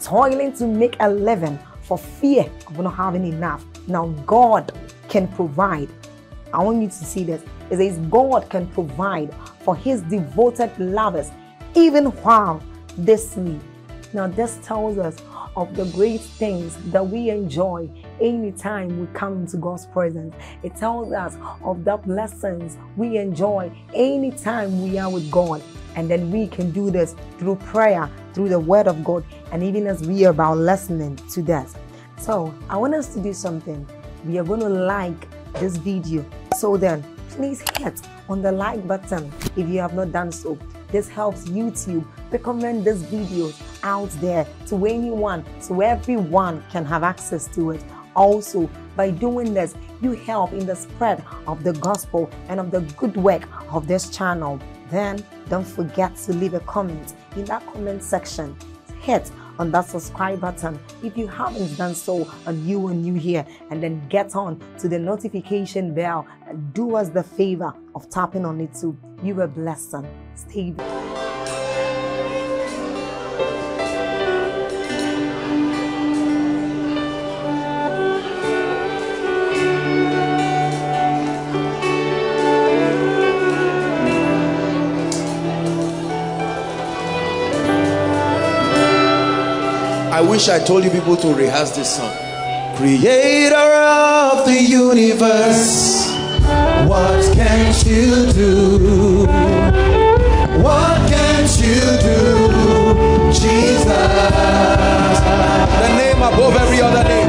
toiling to make a living for fear of not having enough. Now, God can provide. I want you to see this. It says, God can provide for his devoted lovers even while they sleep. Now, this tells us of the great things that we enjoy anytime we come into God's presence. It tells us of the blessings we enjoy anytime we are with God. And then we can do this through prayer, through the Word of God, and even as we are about listening to this. So, I want us to do something. We are going to like this video. So, then please hit on the like button if you have not done so. This helps YouTube recommend these videos out there to anyone so everyone can have access to it. Also, by doing this, you help in the spread of the gospel and of the good work of this channel. Then don't forget to leave a comment in that comment section. Hit on that subscribe button if you haven't done so and you are new here and then get on to the notification bell and do us the favor of tapping on it too you are blessed stay wish I told you people to rehearse this song. Creator of the universe, what can you do? What can you do, Jesus? The name above every other name.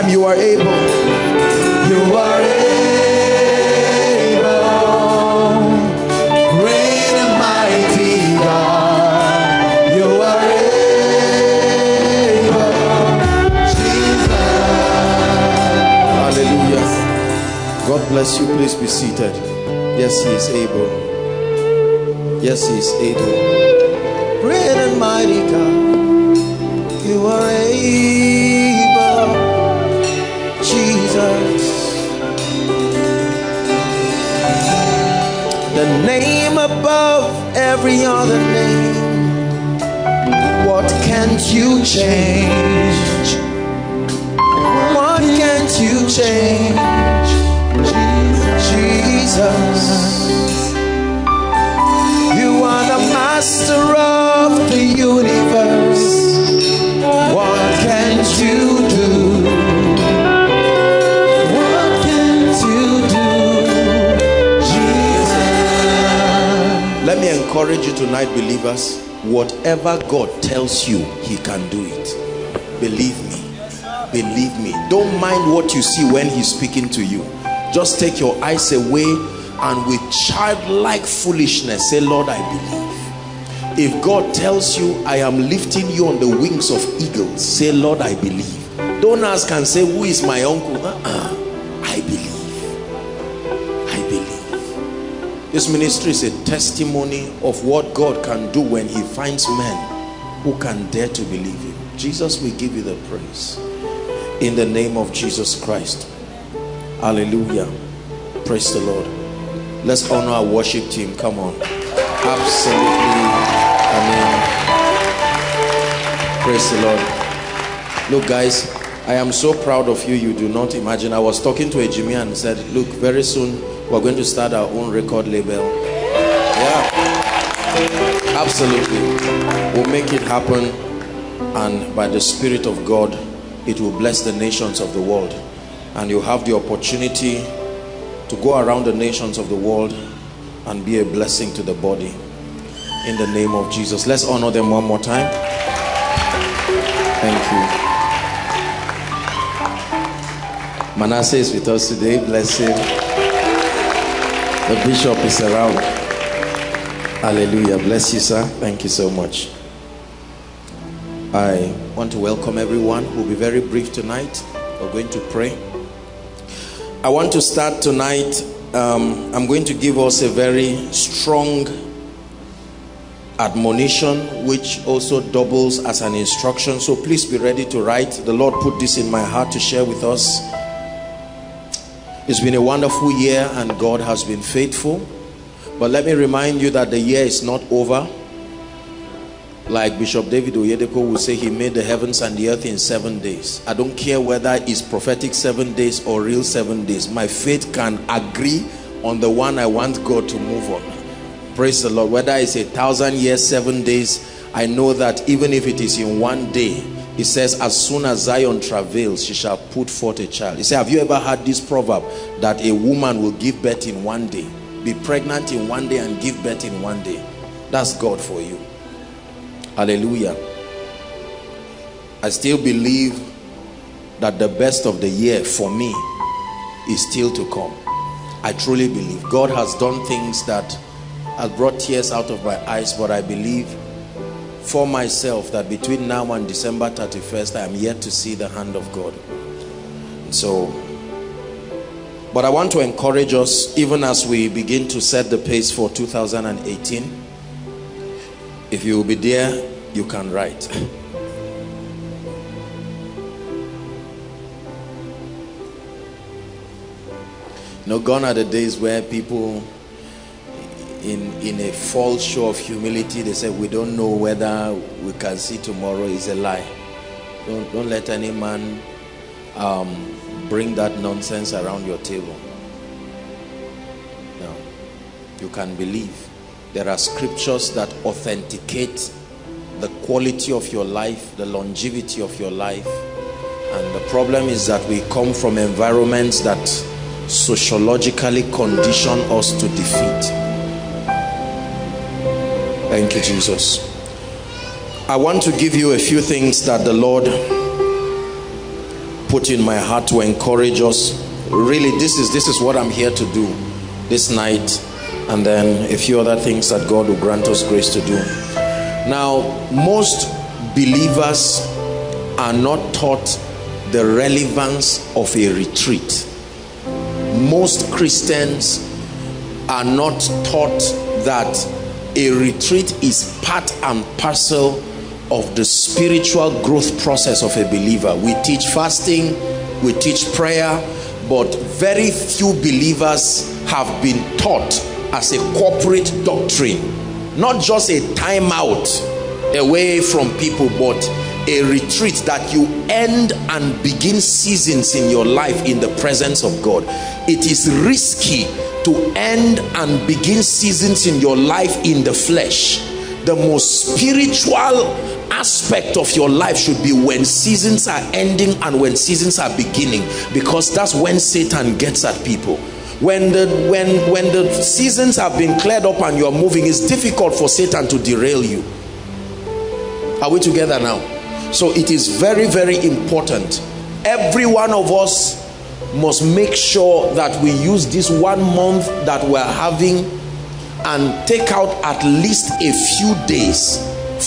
Time, you are able. You are able, great and mighty God. You are able, Jesus. Hallelujah. God bless you. Please be seated. Yes, He is able. Yes, He is able. Great and mighty God, you are able, Jesus. The name above every other name. What can't you change? What can't you change? Jesus. You are the master of the universe. Encourage you tonight, believers, whatever God tells you, He can do it. Believe me. Believe me. Don't mind what you see when He's speaking to you. Just take your eyes away and with childlike foolishness say, Lord, I believe. If God tells you, I am lifting you on the wings of eagles, say, Lord, I believe. Don't ask and say, Who is my uncle? Uh This ministry is a testimony of what God can do when He finds men who can dare to believe Him. Jesus, we give you the praise. In the name of Jesus Christ. Hallelujah. Praise the Lord. Let's honor our worship team. Come on. Absolutely. Amen. praise the Lord. Look, guys, I am so proud of you. You do not imagine. I was talking to a Jimmy and said, Look, very soon we're going to start our own record label. Yeah. Absolutely. We'll make it happen. And by the Spirit of God, it will bless the nations of the world. And you have the opportunity to go around the nations of the world and be a blessing to the body in the name of Jesus. Let's honor them one more time. Thank you. Manasseh is with us today. Bless him. The bishop is around. Hallelujah. Bless you, sir. Thank you so much. I want to welcome everyone. We'll be very brief tonight. We're going to pray. I want to start tonight. Um, I'm going to give us a very strong admonition, which also doubles as an instruction. So please be ready to write. The Lord put this in my heart to share with us it's been a wonderful year and God has been faithful. But let me remind you that the year is not over. Like Bishop David Oyedepo would say, he made the heavens and the earth in seven days. I don't care whether it's prophetic seven days or real seven days. My faith can agree on the one I want God to move on. Praise the Lord. Whether it's a thousand years, seven days, I know that even if it is in one day, he says, as soon as Zion travails, she shall put forth a child. He said, have you ever heard this proverb that a woman will give birth in one day? Be pregnant in one day and give birth in one day. That's God for you. Hallelujah. I still believe that the best of the year for me is still to come. I truly believe God has done things that has brought tears out of my eyes, but I believe for myself that between now and December 31st, I am yet to see the hand of God. So, but I want to encourage us, even as we begin to set the pace for 2018. If you will be there, you can write. no, gone are the days where people in in a false show of humility they say we don't know whether we can see tomorrow is a lie. Don't don't let any man um, bring that nonsense around your table. No. You can believe. There are scriptures that authenticate the quality of your life the longevity of your life. And the problem is that we come from environments that sociologically condition us to defeat Thank you, Jesus. I want to give you a few things that the Lord put in my heart to encourage us. Really, this is this is what I'm here to do this night, and then a few other things that God will grant us grace to do. Now, most believers are not taught the relevance of a retreat. Most Christians are not taught that a retreat is part and parcel of the spiritual growth process of a believer. We teach fasting, we teach prayer, but very few believers have been taught as a corporate doctrine, not just a timeout away from people, but a retreat that you end and begin seasons in your life in the presence of God. It is risky to end and begin seasons in your life in the flesh. The most spiritual aspect of your life should be when seasons are ending and when seasons are beginning because that's when Satan gets at people. when the when when the seasons have been cleared up and you're moving it's difficult for satan to derail you are we together now so it is very very important every one of us must make sure that we use this one month that we're having and take out at least a few days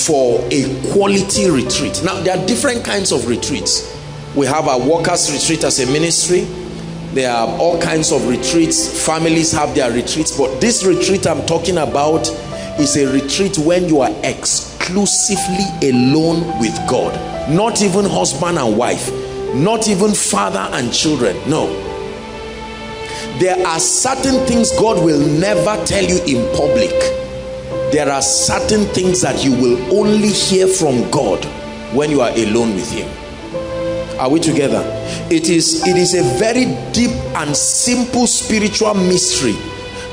for a quality retreat. Now there are different kinds of retreats. We have our workers retreat as a ministry. There are all kinds of retreats. Families have their retreats. But this retreat i'm talking about is a retreat when you are exclusively alone with god. Not even husband and wife not even father and children. No. There are certain things god will never tell you in public. There are certain things that you will only hear from god when you are alone with him. Are we together? It is it is a very deep and simple spiritual mystery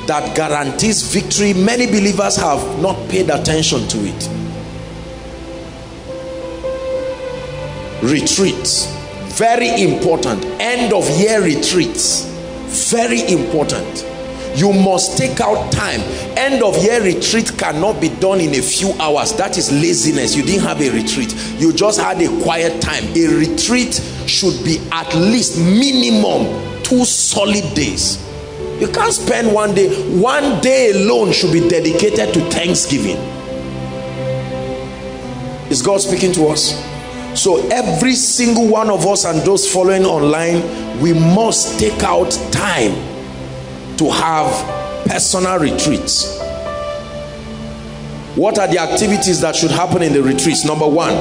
that guarantees victory. Many believers have not paid attention to it. Retreats very important. End of year retreats. Very important. You must take out time. End of year retreat cannot be done in a few hours. That is laziness. You didn't have a retreat. You just had a quiet time. A retreat should be at least minimum two solid days. You can't spend one day. One day alone should be dedicated to thanksgiving. Is god speaking to us so every single one of us and those following online we must take out time to have personal retreats. What are the activities that should happen in the retreats? Number one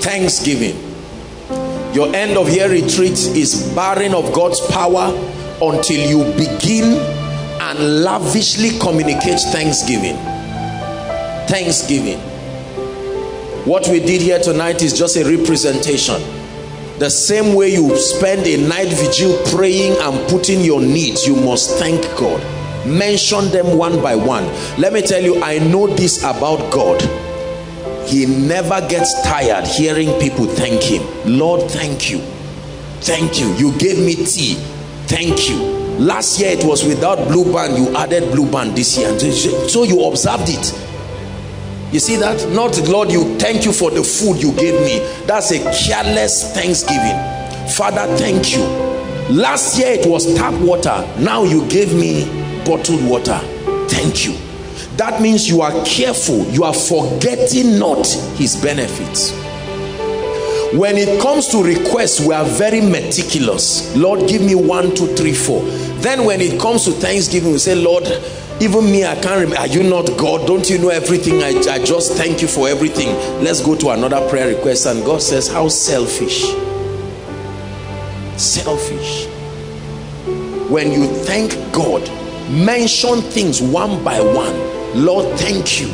thanksgiving. Your end of year retreat is barren of God's power until you begin and lavishly communicate thanksgiving. Thanksgiving. What we did here tonight is just a representation. The same way you spend a night vigil praying and putting your needs you must thank God. Mention them one by one. Let me tell you I know this about God. He never gets tired hearing people thank him. Lord thank you. Thank you. You gave me tea. Thank you last year it was without blue band you added blue band this year. So you observed it. You see that? Not lord you thank you for the food you gave me. That's a careless thanksgiving. Father thank you. Last year it was tap water. Now you gave me bottled water. Thank you. That means you are careful. You are forgetting not his benefits. When it comes to requests we are very meticulous. Lord give me one two three four then when it comes to thanksgiving we say lord even me i can't remember are you not god? Don't you know everything? I, I just thank you for everything. Let's go to another prayer request. And god says how selfish. Selfish. When you thank god mention things one by one. Lord thank you.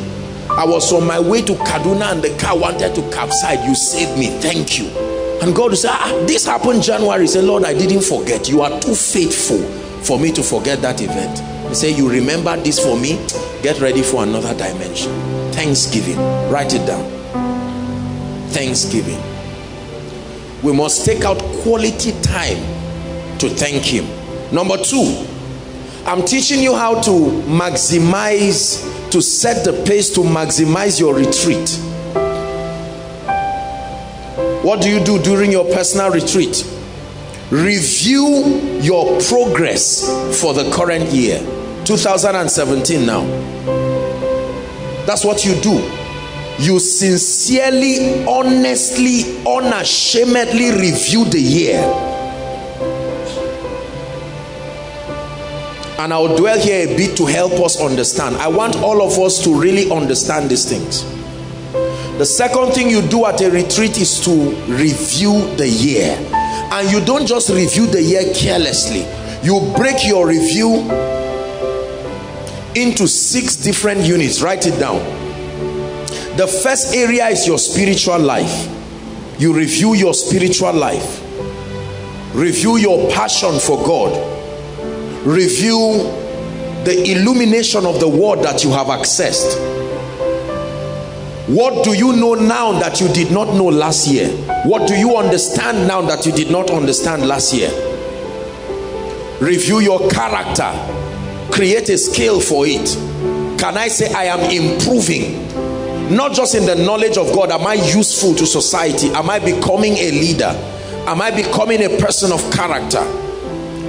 I was on my way to kaduna and the car wanted to capsize. You saved me. Thank you. And god will say ah, this happened january. Say lord i didn't forget. You are too faithful for me to forget that event. He say you remember this for me? Get ready for another dimension. Thanksgiving. Write it down. Thanksgiving. We must take out quality time to thank him. Number two i'm teaching you how to maximize to set the pace to maximize your retreat. What do you do during your personal retreat review your progress for the current year 2017 now. That's what you do. You sincerely honestly unashamedly review the year. And i'll dwell here a bit to help us understand. I want all of us to really understand these things. The second thing you do at a retreat is to review the year and you don't just review the year carelessly. You break your review into six different units. Write it down. The first area is your spiritual life. You review your spiritual life. Review your passion for God. Review the illumination of the word that you have accessed What do you know now that you did not know last year? What do you understand now that you did not understand last year? Review your character. Create a scale for it. Can I say I am improving? Not just in the knowledge of God. Am I useful to society? Am I becoming a leader? Am I becoming a person of character?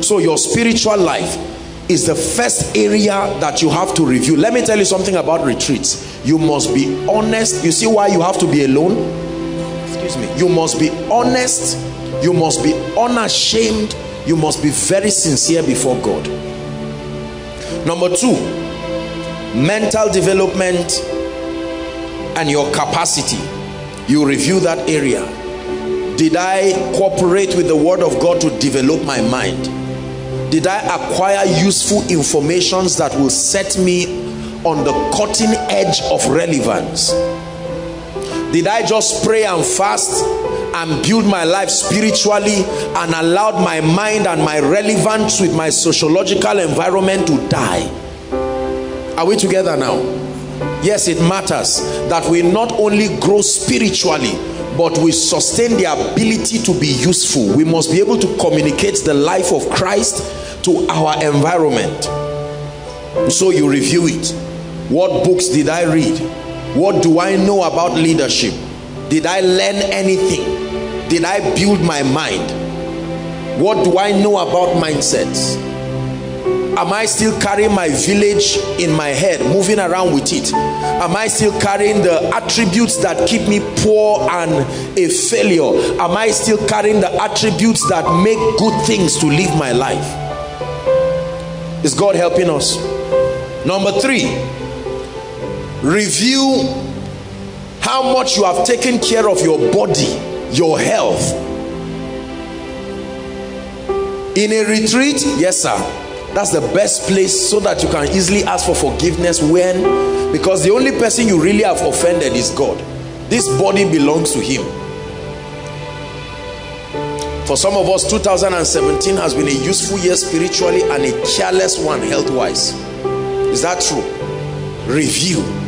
So your spiritual life is the first area that you have to review. Let me tell you something about retreats. You must be honest. You see why you have to be alone? Excuse me. You must be honest. You must be unashamed. You must be very sincere before God. Number two, mental development and your capacity. You review that area. Did I cooperate with the word of God to develop my mind? Did I acquire useful informations that will set me on the cutting edge of relevance? Did I just pray and fast and build my life spiritually and allowed my mind and my relevance with my sociological environment to die? Are we together now? Yes, it matters that we not only grow spiritually, but we sustain the ability to be useful. We must be able to communicate the life of Christ to our environment. So you review it. What books did I read? What do I know about leadership? Did I learn anything? Did I build my mind? What do I know about mindsets? am I still carrying my village in my head moving around with it am I still carrying the attributes that keep me poor and a failure am I still carrying the attributes that make good things to live my life is God helping us number three review how much you have taken care of your body your health. In a retreat yes sir that's the best place so that you can easily ask for forgiveness when because the only person you really have offended is God. This body belongs to him. For some of us 2017 has been a useful year spiritually and a careless one health-wise. Is that true? Review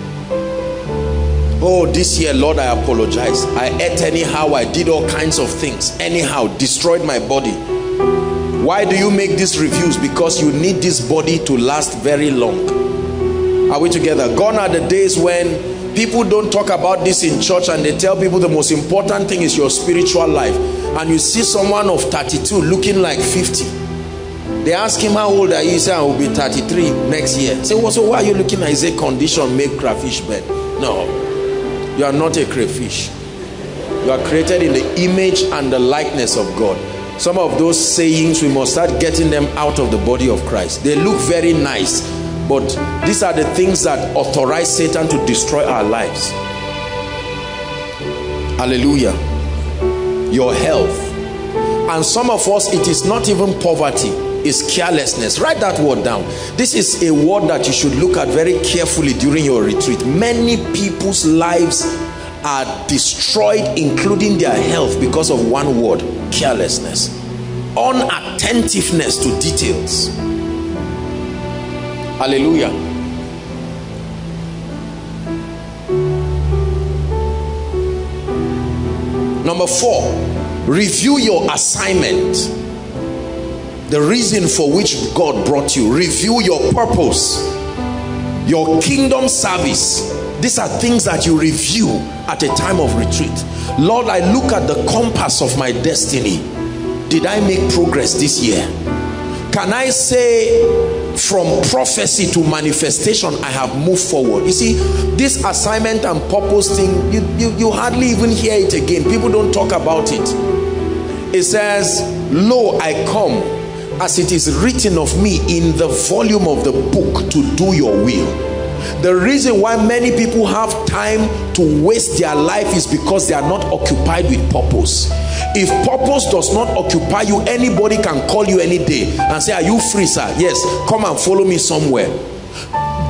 oh this year lord i apologize. I ate anyhow. I did all kinds of things. Anyhow destroyed my body. Why do you make these reviews? Because you need this body to last very long. Are we together? Gone are the days when people don't talk about this in church and they tell people the most important thing is your spiritual life. And you see someone of 32 looking like 50 they ask him how old are you? He say i will be 33 next year. Say well, so why are you looking at is a condition make crayfish bed? No you are not a crayfish. You are created in the image and the likeness of god. Some of those sayings we must start getting them out of the body of Christ. They look very nice but these are the things that authorize Satan to destroy our lives. Hallelujah. Your health. And some of us it is not even poverty is carelessness. Write that word down. This is a word that you should look at very carefully during your retreat. Many people's lives are destroyed including their health because of one word carelessness. Unattentiveness to details. Hallelujah. Number four review your assignment the reason for which God brought you review your purpose your kingdom service. These are things that you review at a time of retreat. Lord i look at the compass of my destiny. Did i make progress this year? Can i say from prophecy to manifestation i have moved forward you see this assignment and purpose thing you, you, you hardly even hear it again. People don't talk about it. It says lo i come as it is written of me in the volume of the book to do your will. The reason why many people have time to waste their life is because they are not occupied with purpose. If purpose does not occupy you anybody can call you any day and say are you free sir? Yes come and follow me somewhere.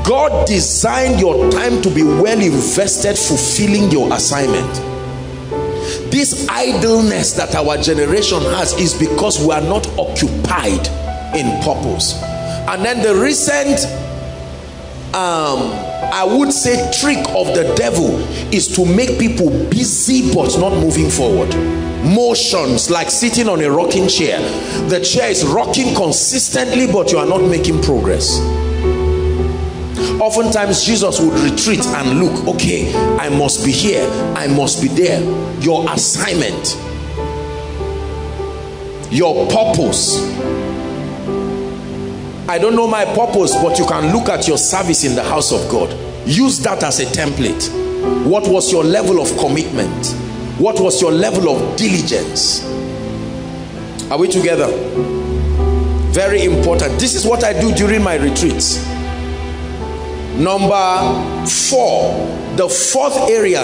God designed your time to be well invested fulfilling your assignment this idleness that our generation has is because we are not occupied in purpose. And then the recent um, I would say trick of the devil is to make people busy but not moving forward. Motions like sitting on a rocking chair. The chair is rocking consistently but you are not making progress oftentimes jesus would retreat and look okay i must be here. I must be there. Your assignment your purpose. I don't know my purpose but you can look at your service in the house of God. Use that as a template. What was your level of commitment? What was your level of diligence? Are we together? Very important. This is what I do during my retreats number four. The fourth area.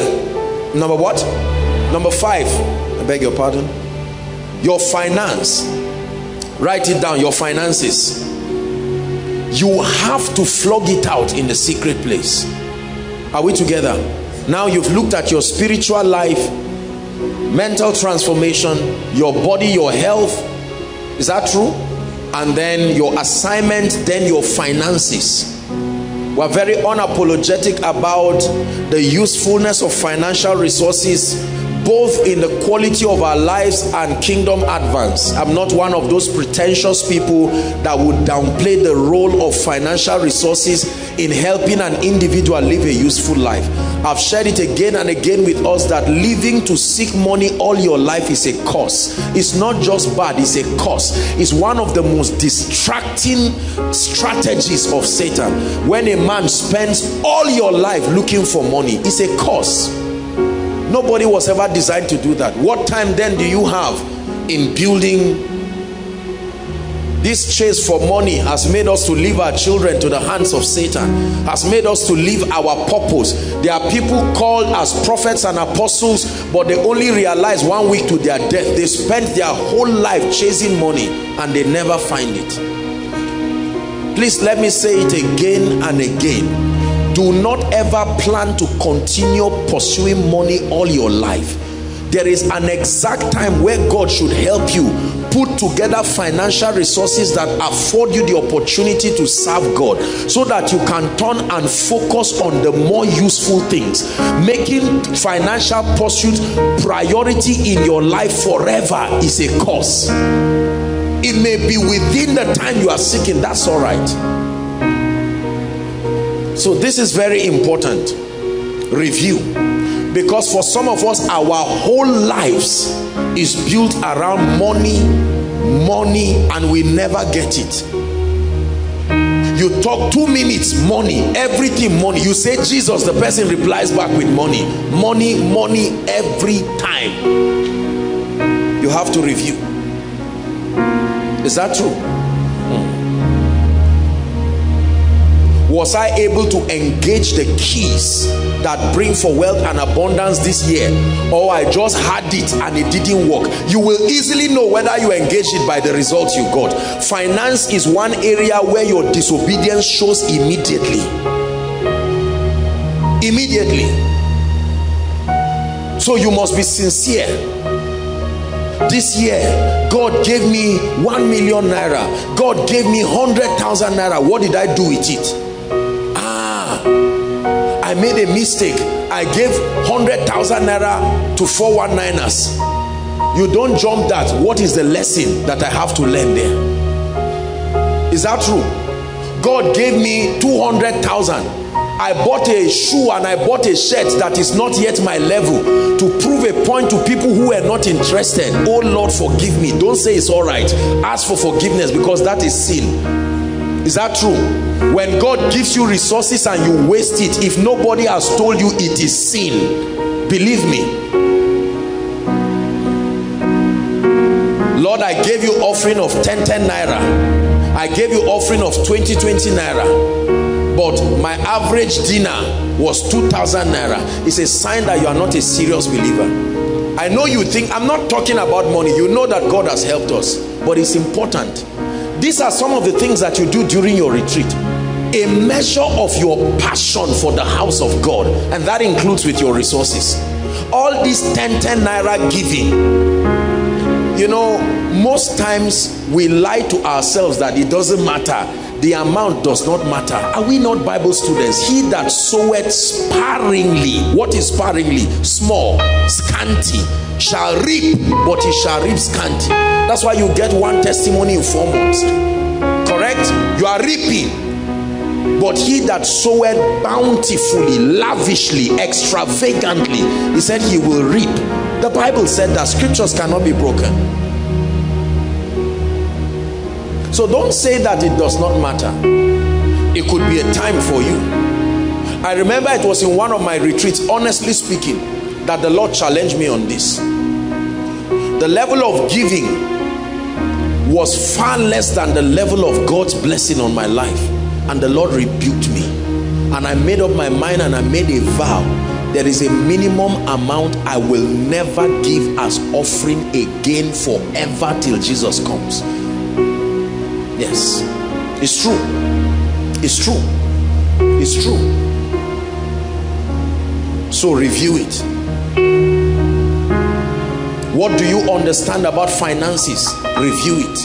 Number what? Number five. I beg your pardon? Your finance. Write it down your finances. You have to flog it out in the secret place. Are we together? Now you've looked at your spiritual life mental transformation your body your health. Is that true? And then your assignment then your finances we're very unapologetic about the usefulness of financial resources both in the quality of our lives and kingdom advance. I'm not one of those pretentious people that would downplay the role of financial resources in helping an individual live a useful life. I've shared it again and again with us that living to seek money all your life is a curse. It's not just bad, it's a curse. It's one of the most distracting strategies of Satan. When a man spends all your life looking for money, it's a curse Nobody was ever designed to do that. What time then do you have in building? This chase for money has made us to leave our children to the hands of Satan, has made us to leave our purpose. There are people called as prophets and apostles, but they only realize one week to their death. They spent their whole life chasing money and they never find it. Please let me say it again and again do not ever plan to continue pursuing money all your life. There is an exact time where God should help you put together financial resources that afford you the opportunity to serve God so that you can turn and focus on the more useful things making financial pursuit priority in your life forever is a cause it may be within the time you are seeking. That's all right so this is very important. Review. Because for some of us our whole lives is built around money money and we never get it. You talk two minutes money everything money. You say jesus the person replies back with money money money every time. You have to review. Is that true was I able to engage the keys that bring for wealth and abundance this year? Or I just had it and it didn't work? You will easily know whether you engage it by the results you got. Finance is one area where your disobedience shows immediately. Immediately. So you must be sincere. This year God gave me 1 million naira. God gave me 100,000 naira. What did I do with it I made a mistake. I gave 100,000 naira to 419ers. You don't jump that. What is the lesson that I have to learn there? Is that true? God gave me 200,000. I bought a shoe and I bought a shirt that is not yet my level to prove a point to people who are not interested. Oh Lord, forgive me. Don't say it's all right. Ask for forgiveness because that is sin. Is that true? When God gives you resources and you waste it, if nobody has told you it is sin, believe me. Lord, I gave you offering of 10, 10 naira. I gave you offering of 20, 20 naira. But my average dinner was 2,000 naira. It's a sign that you are not a serious believer. I know you think, I'm not talking about money. You know that God has helped us. But it's important these are some of the things that you do during your retreat. A measure of your passion for the house of God. And that includes with your resources. All this 10, 10 naira giving. You know, most times we lie to ourselves that it doesn't matter. The amount does not matter. Are we not bible students? He that soweth sparingly what is sparingly? Small scanty shall reap but he shall reap scanty. That's why you get one testimony in four months. Correct? You are reaping. But he that soweth bountifully lavishly extravagantly he said he will reap. The bible said that scriptures cannot be broken so don't say that it does not matter. It could be a time for you. I remember it was in one of my retreats honestly speaking that the lord challenged me on this. The level of giving was far less than the level of god's blessing on my life. And the lord rebuked me. And i made up my mind and i made a vow. There is a minimum amount i will never give as offering again forever till jesus comes Yes. It's true. It's true. It's true. So review it. What do you understand about finances? Review it.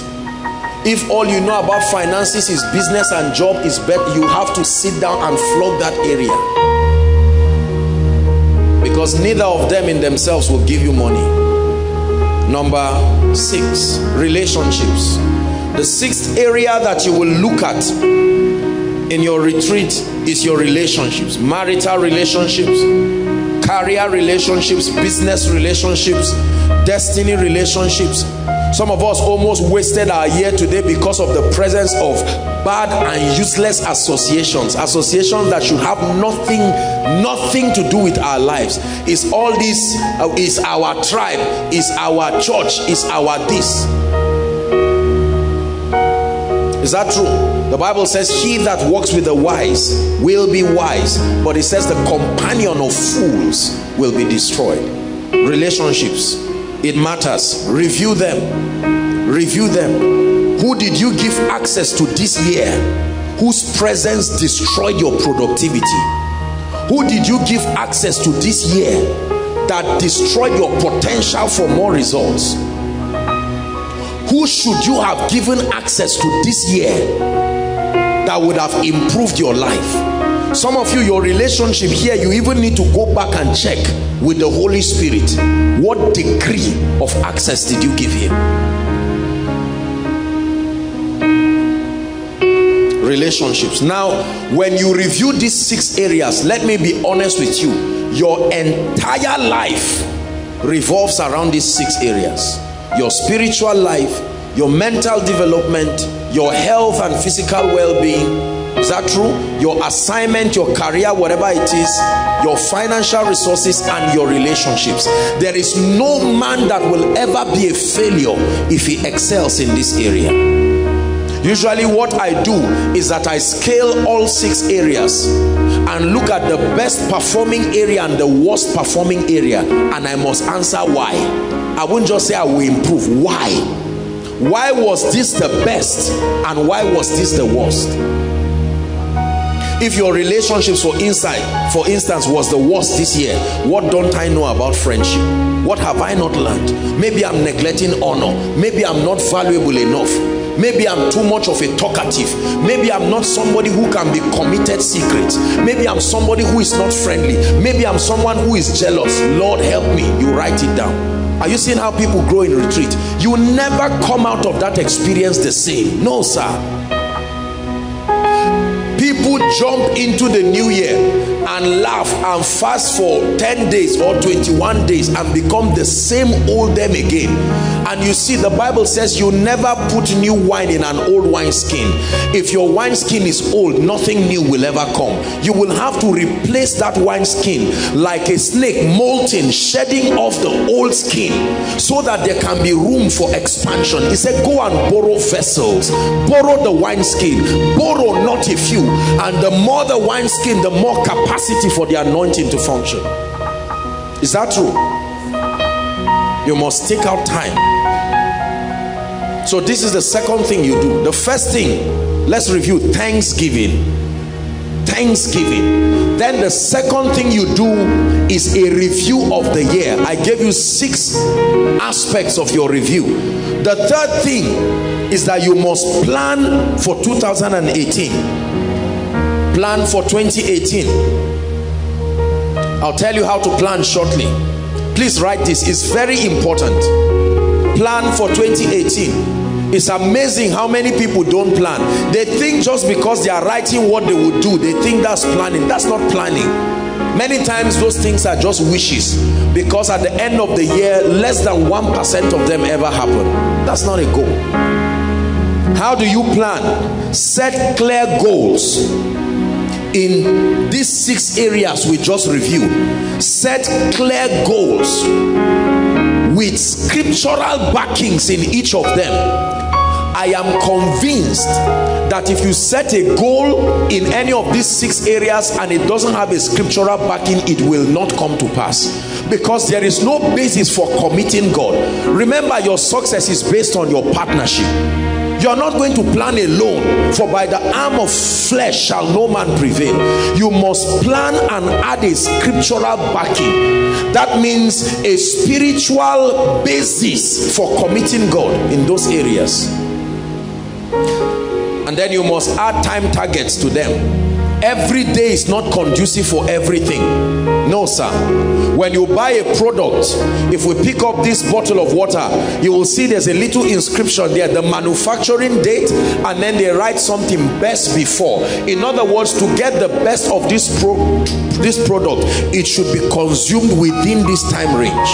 If all you know about finances is business and job is better, you have to sit down and flog that area. Because neither of them in themselves will give you money. Number six, relationships the sixth area that you will look at in your retreat is your relationships. Marital relationships career relationships business relationships destiny relationships. Some of us almost wasted our year today because of the presence of bad and useless associations. Associations that should have nothing nothing to do with our lives. Is all this uh, is our tribe is our church is our this is that true? The Bible says, He that walks with the wise will be wise. But it says, The companion of fools will be destroyed. Relationships, it matters. Review them. Review them. Who did you give access to this year? Whose presence destroyed your productivity? Who did you give access to this year that destroyed your potential for more results? Who should you have given access to this year that would have improved your life? Some of you your relationship here you even need to go back and check with the Holy Spirit. What degree of access did you give him? Relationships. Now when you review these six areas let me be honest with you. Your entire life revolves around these six areas your spiritual life, your mental development, your health and physical well-being. Is that true? Your assignment, your career, whatever it is, your financial resources and your relationships. There is no man that will ever be a failure if he excels in this area. Usually what I do is that I scale all six areas and look at the best performing area and the worst performing area and I must answer why I won't just say I will improve. Why? Why was this the best and why was this the worst? If your relationships for inside, for instance, was the worst this year, what don't I know about friendship? What have I not learned? Maybe I'm neglecting honor. Maybe I'm not valuable enough. Maybe I'm too much of a talkative. Maybe I'm not somebody who can be committed secret. Maybe I'm somebody who is not friendly. Maybe I'm someone who is jealous. Lord help me. You write it down are you seeing how people grow in retreat? You never come out of that experience the same. No, sir. People jump into the new year and laugh and fast for 10 days or 21 days and become the same old them again. And you see the bible says you never put new wine in an old wine skin if your wine skin is old nothing new will ever come. You will have to replace that wine skin like a snake molting shedding off the old skin so that there can be room for expansion. He said go and borrow vessels. Borrow the wine skin borrow not a few. And the more the wine skin the more capacity capacity for the anointing to function. Is that true? You must take out time. So this is the second thing you do. The first thing, let's review thanksgiving. thanksgiving then the second thing you do is a review of the year i gave you six aspects of your review the third thing is that you must plan for 2018 plan for 2018 i'll tell you how to plan shortly. Please write this. It's very important. Plan for 2018 it's amazing how many people don't plan. They think just because they are writing what they would do they think that's planning. That's not planning. Many times those things are just wishes because at the end of the year less than one percent of them ever happen. That's not a goal. How do you plan? Set clear goals in these six areas we just reviewed set clear goals with scriptural backings in each of them I am convinced that if you set a goal in any of these six areas and it doesn't have a scriptural backing, it will not come to pass because there is no basis for committing God. Remember, your success is based on your partnership. You are not going to plan alone, for by the arm of flesh shall no man prevail. You must plan and add a scriptural backing. That means a spiritual basis for committing God in those areas and then you must add time targets to them every day is not conducive for everything. No sir. When you buy a product if we pick up this bottle of water you will see there's a little inscription there the manufacturing date and then they write something best before. In other words to get the best of this pro this product it should be consumed within this time range.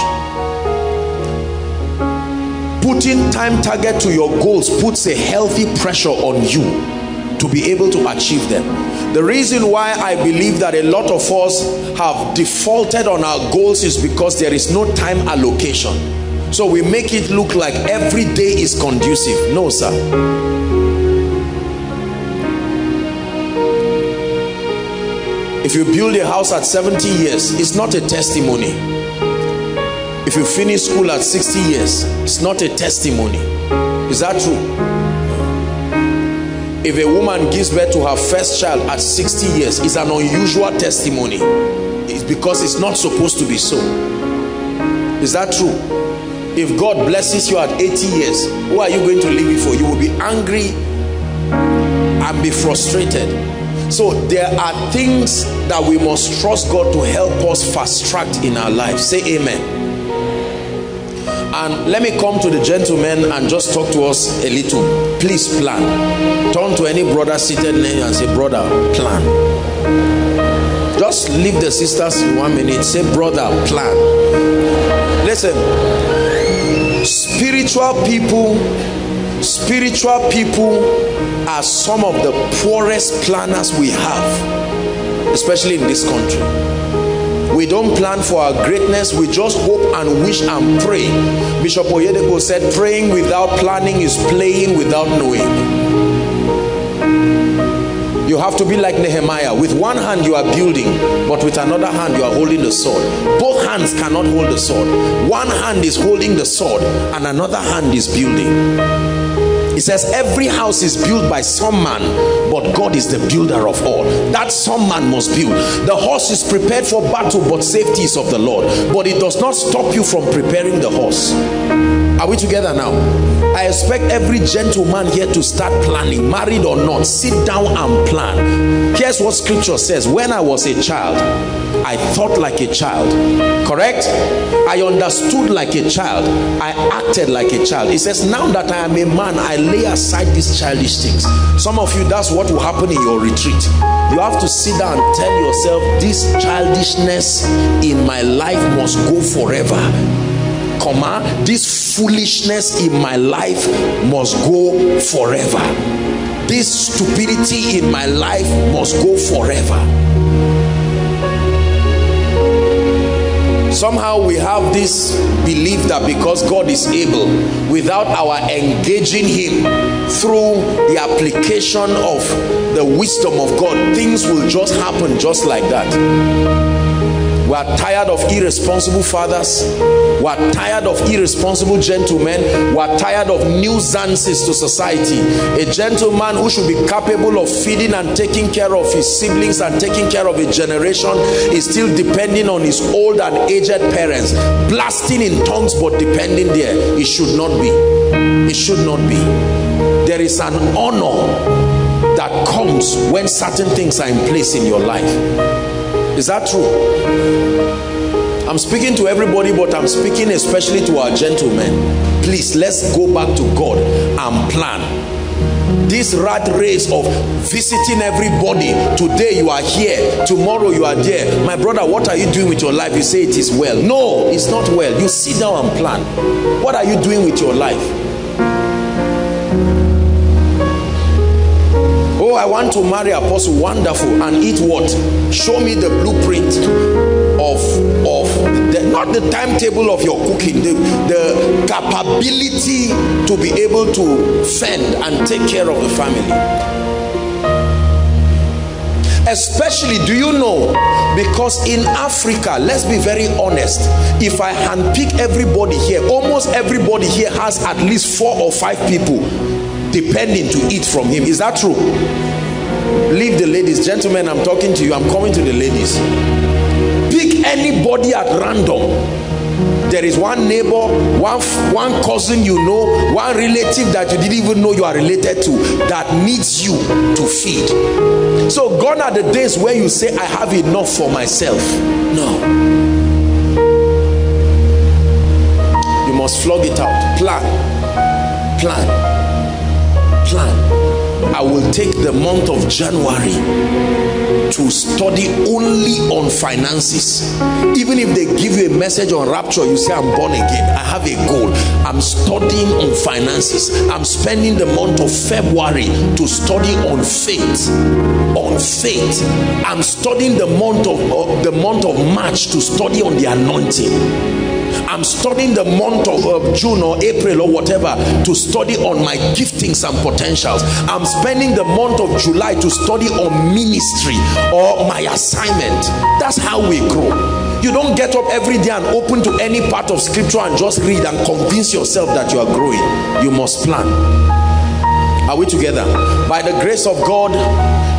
Putting time target to your goals puts a healthy pressure on you to be able to achieve them. The reason why i believe that a lot of us have defaulted on our goals is because there is no time allocation. So we make it look like every day is conducive. No sir. If you build a house at 70 years it's not a testimony. If you finish school at 60 years it's not a testimony. Is that true if a woman gives birth to her first child at 60 years it's an unusual testimony. It's because it's not supposed to be so. Is that true? If god blesses you at 80 years who are you going to leave it for? You will be angry and be frustrated. So there are things that we must trust god to help us fast track in our lives. Say amen and let me come to the gentleman and just talk to us a little. Please plan. Turn to any brother seated near and say brother plan. Just leave the sisters in one minute. Say brother plan. Listen. Spiritual people spiritual people are some of the poorest planners we have especially in this country we don't plan for our greatness. We just hope and wish and pray. Bishop oyedepo said praying without planning is playing without knowing. You have to be like nehemiah. With one hand you are building but with another hand you are holding the sword. Both hands cannot hold the sword. One hand is holding the sword and another hand is building. It says every house is built by some man but God is the builder of all. That some man must build. The horse is prepared for battle but safety is of the Lord. But it does not stop you from preparing the horse. Are we together now? I expect every gentleman here to start planning married or not. Sit down and plan. Here's what scripture says. When I was a child I thought like a child. Correct? I understood like a child. I acted like a child. It says now that I am a man I lay aside these childish things. Some of you that's what will happen in your retreat. You have to sit down and tell yourself this childishness in my life must go forever. Comma this foolishness in my life must go forever. This stupidity in my life must go forever somehow we have this belief that because God is able without our engaging him through the application of the wisdom of God things will just happen just like that We are tired of irresponsible fathers. We are tired of irresponsible gentlemen. We are tired of nuisances to society. A gentleman who should be capable of feeding and taking care of his siblings and taking care of a generation is still depending on his old and aged parents. Blasting in tongues but depending there. It should not be. It should not be. There is an honor that comes when certain things are in place in your life is that true? I'm speaking to everybody, but I'm speaking especially to our gentlemen. Please, let's go back to God and plan. This rat race of visiting everybody. Today you are here, tomorrow you are there. My brother, what are you doing with your life? You say it is well. No, it's not well. You sit down and plan. What are you doing with your life? Oh i want to marry apostle wonderful and eat what? Show me the blueprint of of the, not the timetable of your cooking the, the capability to be able to fend and take care of the family. Especially do you know because in africa let's be very honest if i handpick everybody here almost everybody here has at least four or five people depending to eat from him. Is that true? Leave the ladies. Gentlemen i'm talking to you. I'm coming to the ladies. Pick anybody at random. There is one neighbor one one cousin you know one relative that you didn't even know you are related to that needs you to feed. So gone are the days where you say i have enough for myself. No. You must flog it out. Plan. Plan plan I will take the month of January to study only on finances. Even if they give you a message on rapture you say I'm born again. I have a goal. I'm studying on finances. I'm spending the month of February to study on faith. On faith. I'm studying the month of uh, the month of March to study on the anointing I'm studying the month of June or April or whatever to study on my giftings and potentials. I'm spending the month of July to study on ministry or my assignment. That's how we grow. You don't get up every day and open to any part of scripture and just read and convince yourself that you are growing. You must plan. Are we together? By the grace of God,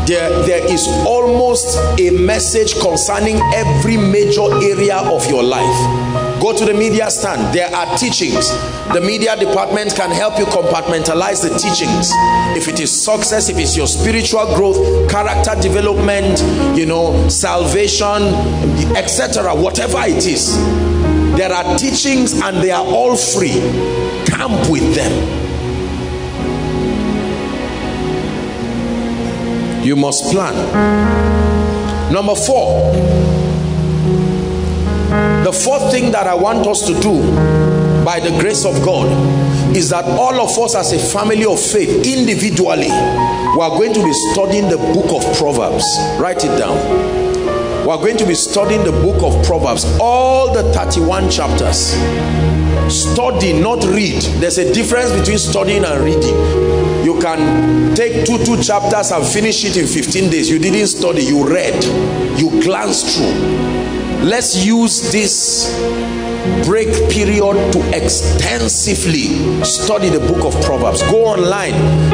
there, there is almost a message concerning every major area of your life go to the media stand. There are teachings. The media department can help you compartmentalize the teachings. If it is success if it's your spiritual growth character development you know salvation etc whatever it is there are teachings and they are all free. Camp with them. You must plan. Number four the fourth thing that I want us to do by the grace of God is that all of us as a family of faith individually we are going to be studying the book of Proverbs. Write it down. We are going to be studying the book of Proverbs. All the 31 chapters. Study not read. There's a difference between studying and reading. You can take two two chapters and finish it in 15 days. You didn't study. You read. You glanced through let's use this break period to extensively study the book of Proverbs. Go online.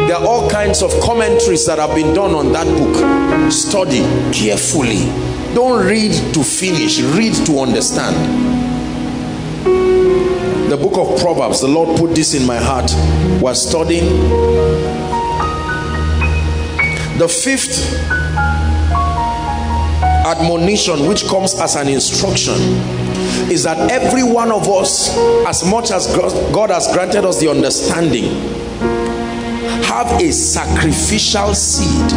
There are all kinds of commentaries that have been done on that book. Study carefully. Don't read to finish. Read to understand. The book of Proverbs the Lord put this in my heart. Was studying the fifth admonition which comes as an instruction is that every one of us as much as God has granted us the understanding have a sacrificial seed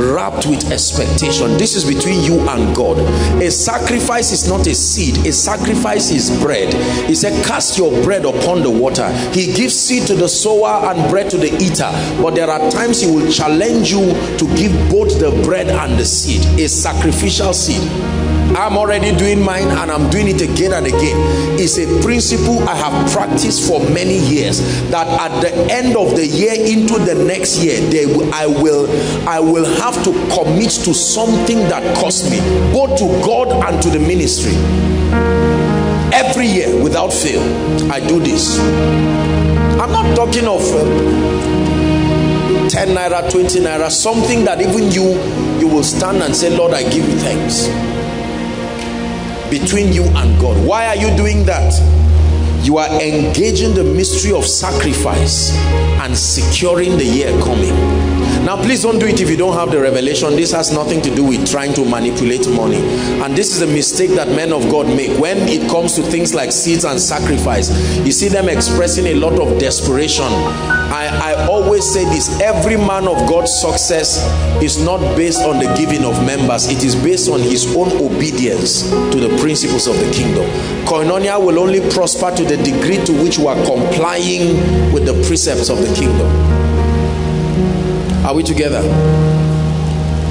wrapped with expectation. This is between you and god. A sacrifice is not a seed. A sacrifice is bread. He said cast your bread upon the water. He gives seed to the sower and bread to the eater. But there are times he will challenge you to give both the bread and the seed a sacrificial seed I'm already doing mine and I'm doing it again and again. It's a principle I have practiced for many years that at the end of the year into the next year, they, I will I will have to commit to something that costs me, both to God and to the ministry. Every year without fail, I do this. I'm not talking of uh, 10 naira, 20 naira, something that even you you will stand and say, Lord, I give you thanks between you and God. Why are you doing that? You are engaging the mystery of sacrifice and securing the year coming. Now, please don't do it if you don't have the revelation. This has nothing to do with trying to manipulate money. And this is a mistake that men of God make. When it comes to things like seeds and sacrifice, you see them expressing a lot of desperation. I, I always say this every man of God's success is not based on the giving of members, it is based on his own obedience to the principles of the kingdom. Koinonia will only prosper to the degree to which we are complying with the precepts of the kingdom. Are we together?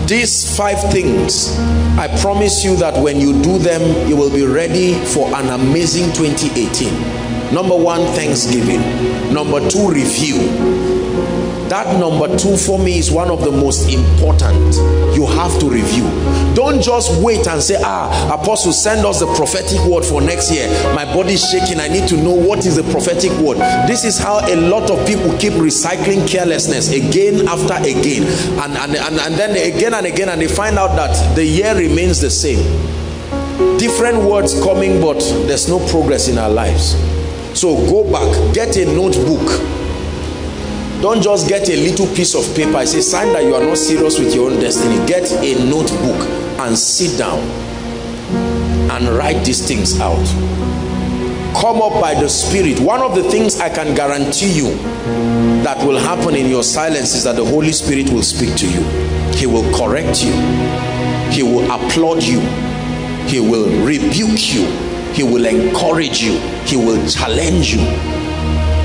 These five things, I promise you that when you do them, you will be ready for an amazing 2018. Number one, Thanksgiving. Number two, review that number two for me is one of the most important. You have to review. Don't just wait and say ah apostle send us the prophetic word for next year. My body is shaking. I need to know what is the prophetic word. This is how a lot of people keep recycling carelessness again after again. And and, and, and then again and again and they find out that the year remains the same. Different words coming but there's no progress in our lives. So go back get a notebook don't just get a little piece of paper. It's a sign that you are not serious with your own destiny. Get a notebook and sit down and write these things out. Come up by the spirit. One of the things i can guarantee you that will happen in your silence is that the holy spirit will speak to you. He will correct you. He will applaud you. He will rebuke you. He will encourage you. He will challenge you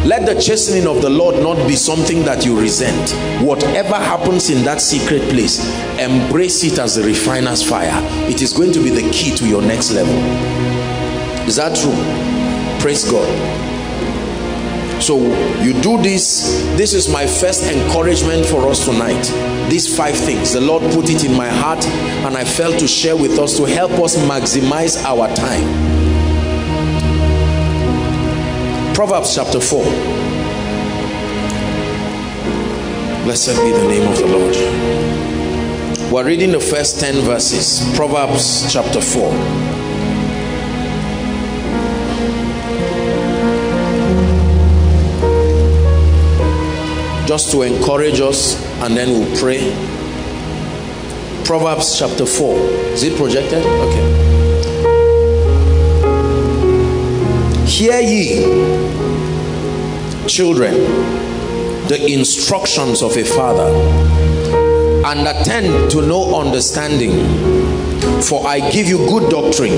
let the chastening of the Lord not be something that you resent. Whatever happens in that secret place, embrace it as a refiner's fire. It is going to be the key to your next level. Is that true? Praise God. So you do this. This is my first encouragement for us tonight. These five things. The Lord put it in my heart and I felt to share with us to help us maximize our time Proverbs chapter 4. Blessed be the name of the Lord. We're reading the first 10 verses. Proverbs chapter 4. Just to encourage us and then we'll pray. Proverbs chapter 4. Is it projected? Okay. Hear ye, children, the instructions of a father, and attend to no understanding. For I give you good doctrine.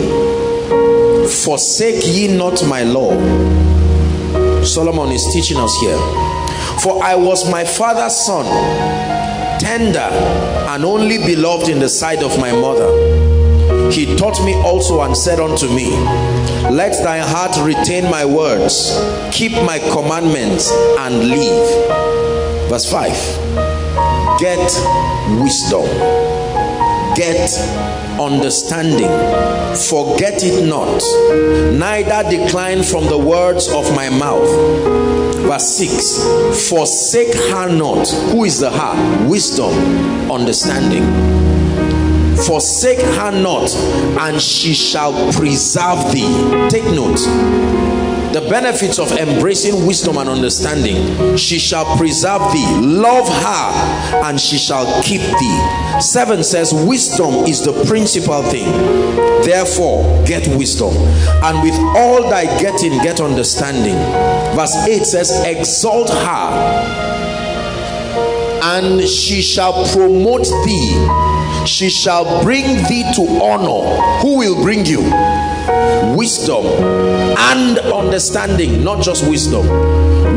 Forsake ye not my law. Solomon is teaching us here. For I was my father's son, tender and only beloved in the sight of my mother he taught me also and said unto me let thy heart retain my words keep my commandments and live. Verse 5 get wisdom get understanding forget it not neither decline from the words of my mouth. Verse 6 forsake her not who is the her wisdom understanding forsake her not and she shall preserve thee. Take note. The benefits of embracing wisdom and understanding. She shall preserve thee. Love her and she shall keep thee. Seven says wisdom is the principal thing. Therefore get wisdom. And with all thy getting get understanding. Verse 8 says exalt her and she shall promote thee. She shall bring thee to honor. Who will bring you? Wisdom and understanding not just wisdom.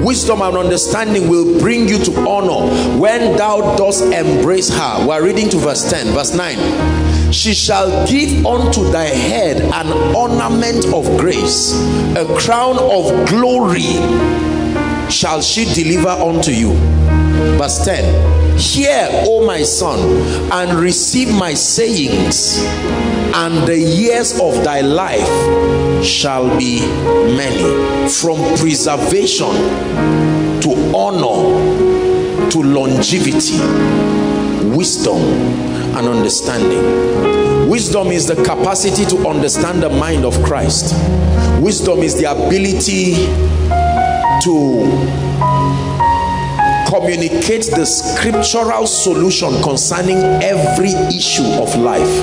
Wisdom and understanding will bring you to honor. When thou dost embrace her we're reading to verse 10 verse 9 She shall give unto thy head an ornament of grace, a crown of glory shall she deliver unto you. Verse 10 Hear, O my son, and receive my sayings, and the years of thy life shall be many. From preservation to honor to longevity, wisdom and understanding. Wisdom is the capacity to understand the mind of Christ. Wisdom is the ability to communicate the scriptural solution concerning every issue of life.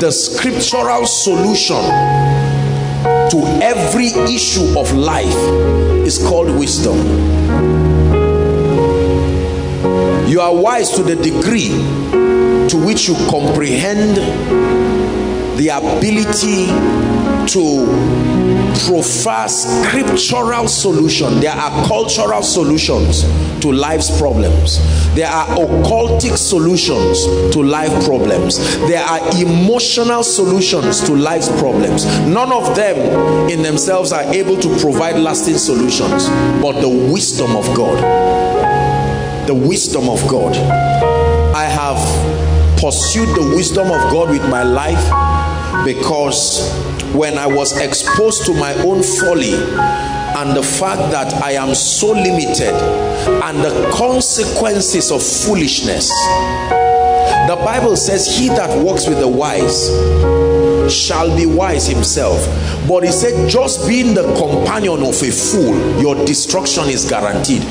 The scriptural solution to every issue of life is called wisdom. You are wise to the degree to which you comprehend the ability to proffer scriptural solution. There are cultural solutions to life's problems. There are occultic solutions to life problems. There are emotional solutions to life's problems. None of them in themselves are able to provide lasting solutions. But the wisdom of god the wisdom of god. I have pursued the wisdom of god with my life because when I was exposed to my own folly and the fact that I am so limited and the consequences of foolishness. The Bible says, He that walks with the wise shall be wise himself. But he said, just being the companion of a fool, your destruction is guaranteed.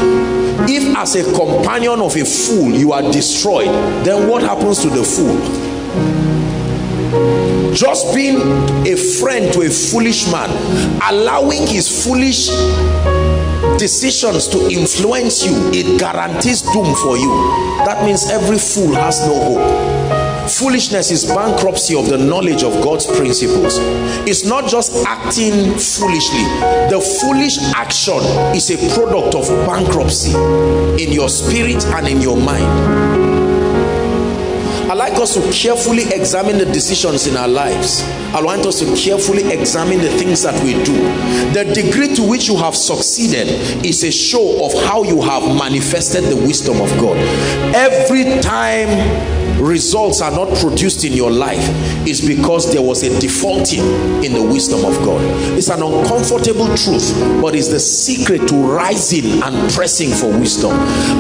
If, as a companion of a fool, you are destroyed, then what happens to the fool? Just being a friend to a foolish man allowing his foolish decisions to influence you it guarantees doom for you. That means every fool has no hope. Foolishness is bankruptcy of the knowledge of God's principles. It's not just acting foolishly. The foolish action is a product of bankruptcy in your spirit and in your mind like us to carefully examine the decisions in our lives. I want us to carefully examine the things that we do. The degree to which you have succeeded is a show of how you have manifested the wisdom of God. Every time results are not produced in your life is because there was a defaulting in the wisdom of God. It's an uncomfortable truth, but it's the secret to rising and pressing for wisdom.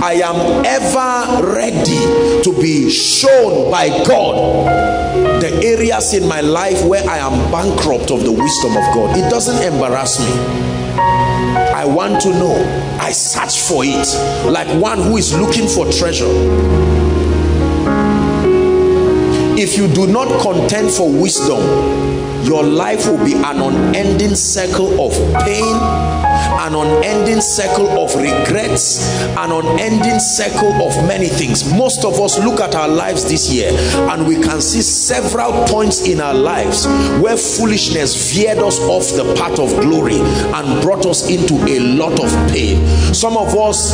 I am ever ready to be shown by God the areas in my life where I am bankrupt of the wisdom of God. It doesn't embarrass me. I want to know. I search for it like one who is looking for treasure if you do not contend for wisdom your life will be an unending circle of pain an unending circle of regrets an unending circle of many things. Most of us look at our lives this year and we can see several points in our lives where foolishness veered us off the path of glory and brought us into a lot of pain. Some of us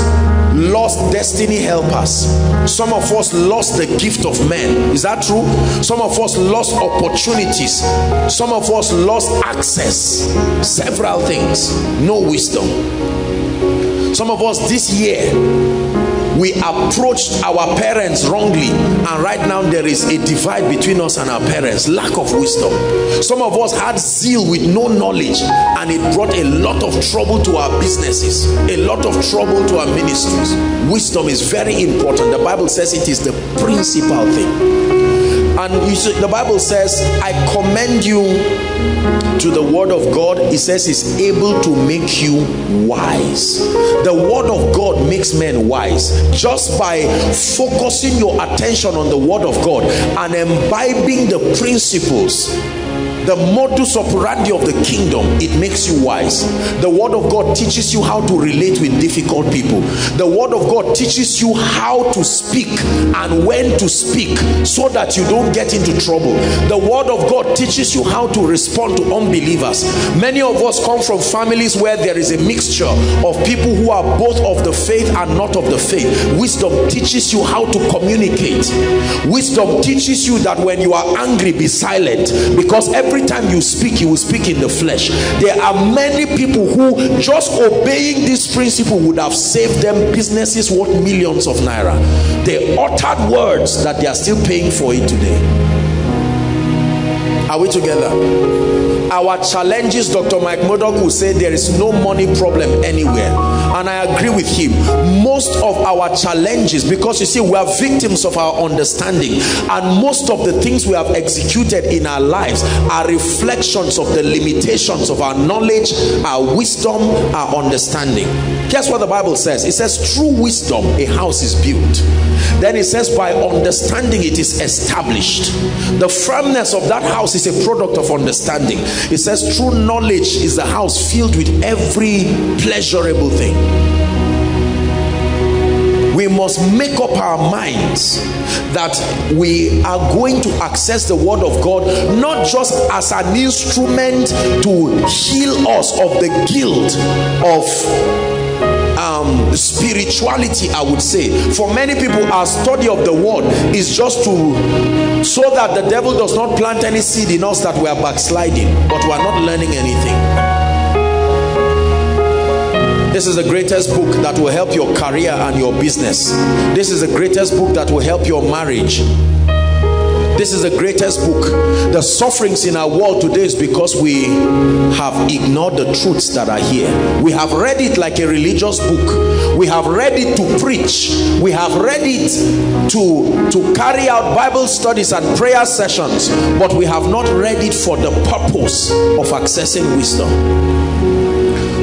lost destiny helpers. Some of us lost the gift of men. Is that true? Some of us lost opportunities. Some of us lost access. Several things. No wisdom. Some of us this year we approached our parents wrongly and right now there is a divide between us and our parents lack of wisdom. Some of us had zeal with no knowledge and it brought a lot of trouble to our businesses a lot of trouble to our ministries. Wisdom is very important. The bible says it is the principal thing and see, the bible says i commend you to the word of god. It says is able to make you wise. The word of god makes men wise. Just by focusing your attention on the word of god and imbibing the principles the modus operandi of the kingdom it makes you wise. The word of god teaches you how to relate with difficult people. The word of god teaches you how to speak and when to speak so that you don't get into trouble. The word of god teaches you how to respond to unbelievers. Many of us come from families where there is a mixture of people who are both of the faith and not of the faith. Wisdom teaches you how to communicate. Wisdom teaches you that when you are angry be silent. Because every time you speak you will speak in the flesh. There are many people who just obeying this principle would have saved them businesses worth millions of naira. They uttered words that they are still paying for it today. Are we together our challenges dr mike murdock will say there is no money problem anywhere. And i agree with him. Most of our challenges because you see we are victims of our understanding. And most of the things we have executed in our lives are reflections of the limitations of our knowledge our wisdom our understanding. Guess what the bible says? It says through wisdom a house is built then it says by understanding it is established. The firmness of that house is a product of understanding. It says true knowledge is a house filled with every pleasurable thing. We must make up our minds that we are going to access the word of God not just as an instrument to heal us of the guilt of um, spirituality I would say. For many people our study of the word is just to so that the devil does not plant any seed in us that we are backsliding but we are not learning anything. This is the greatest book that will help your career and your business. This is the greatest book that will help your marriage this is the greatest book. The sufferings in our world today is because we have ignored the truths that are here. We have read it like a religious book. We have read it to preach. We have read it to to carry out bible studies and prayer sessions. But we have not read it for the purpose of accessing wisdom.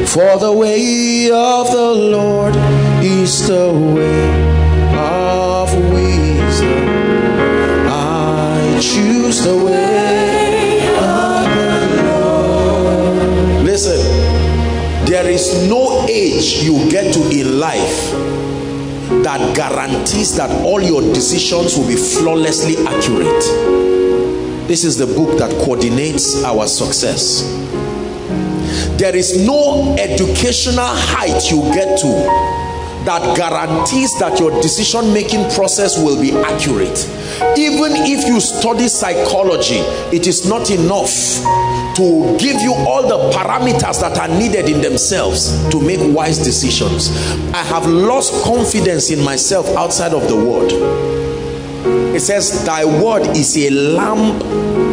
For the way of the lord is the way of wisdom choose the way of the Lord. Listen, there is no age you get to in life that guarantees that all your decisions will be flawlessly accurate. This is the book that coordinates our success. There is no educational height you get to that guarantees that your decision making process will be accurate. Even if you study psychology it is not enough to give you all the parameters that are needed in themselves to make wise decisions. I have lost confidence in myself outside of the word. It says thy word is a lamp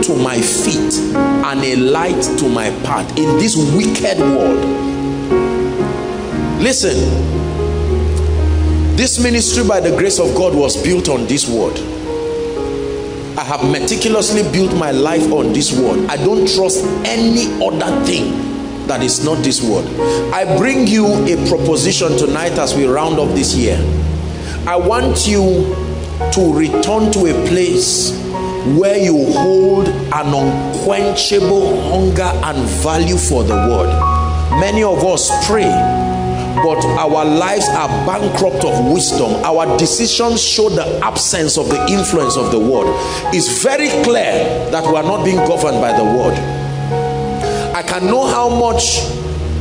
to my feet and a light to my path. In this wicked world listen this ministry by the grace of God was built on this word. I have meticulously built my life on this word. I don't trust any other thing that is not this word. I bring you a proposition tonight as we round up this year. I want you to return to a place where you hold an unquenchable hunger and value for the word. Many of us pray but our lives are bankrupt of wisdom. Our decisions show the absence of the influence of the word. It's very clear that we are not being governed by the word. I can know how much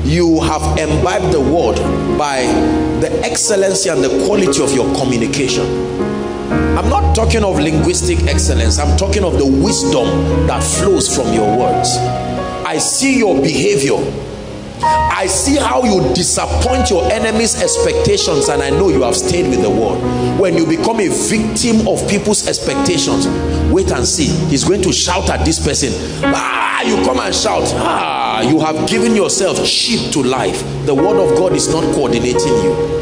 you have imbibed the word by the excellency and the quality of your communication. I'm not talking of linguistic excellence. I'm talking of the wisdom that flows from your words. I see your behavior I see how you disappoint your enemy's expectations and I know you have stayed with the word. When you become a victim of people's expectations, wait and see. He's going to shout at this person. Ah, you come and shout. Ah, you have given yourself cheap to life. The word of God is not coordinating you.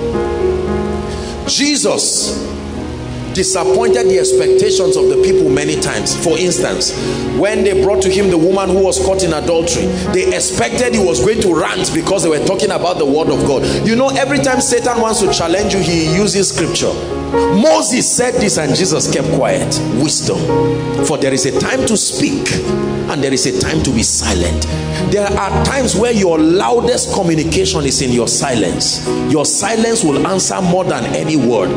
Jesus disappointed the expectations of the people many times. For instance, when they brought to him the woman who was caught in adultery, they expected he was going to rant because they were talking about the word of God. You know, every time Satan wants to challenge you, he uses scripture. Moses said this and Jesus kept quiet. Wisdom. For there is a time to speak and there is a time to be silent. There are times where your loudest communication is in your silence. Your silence will answer more than any word.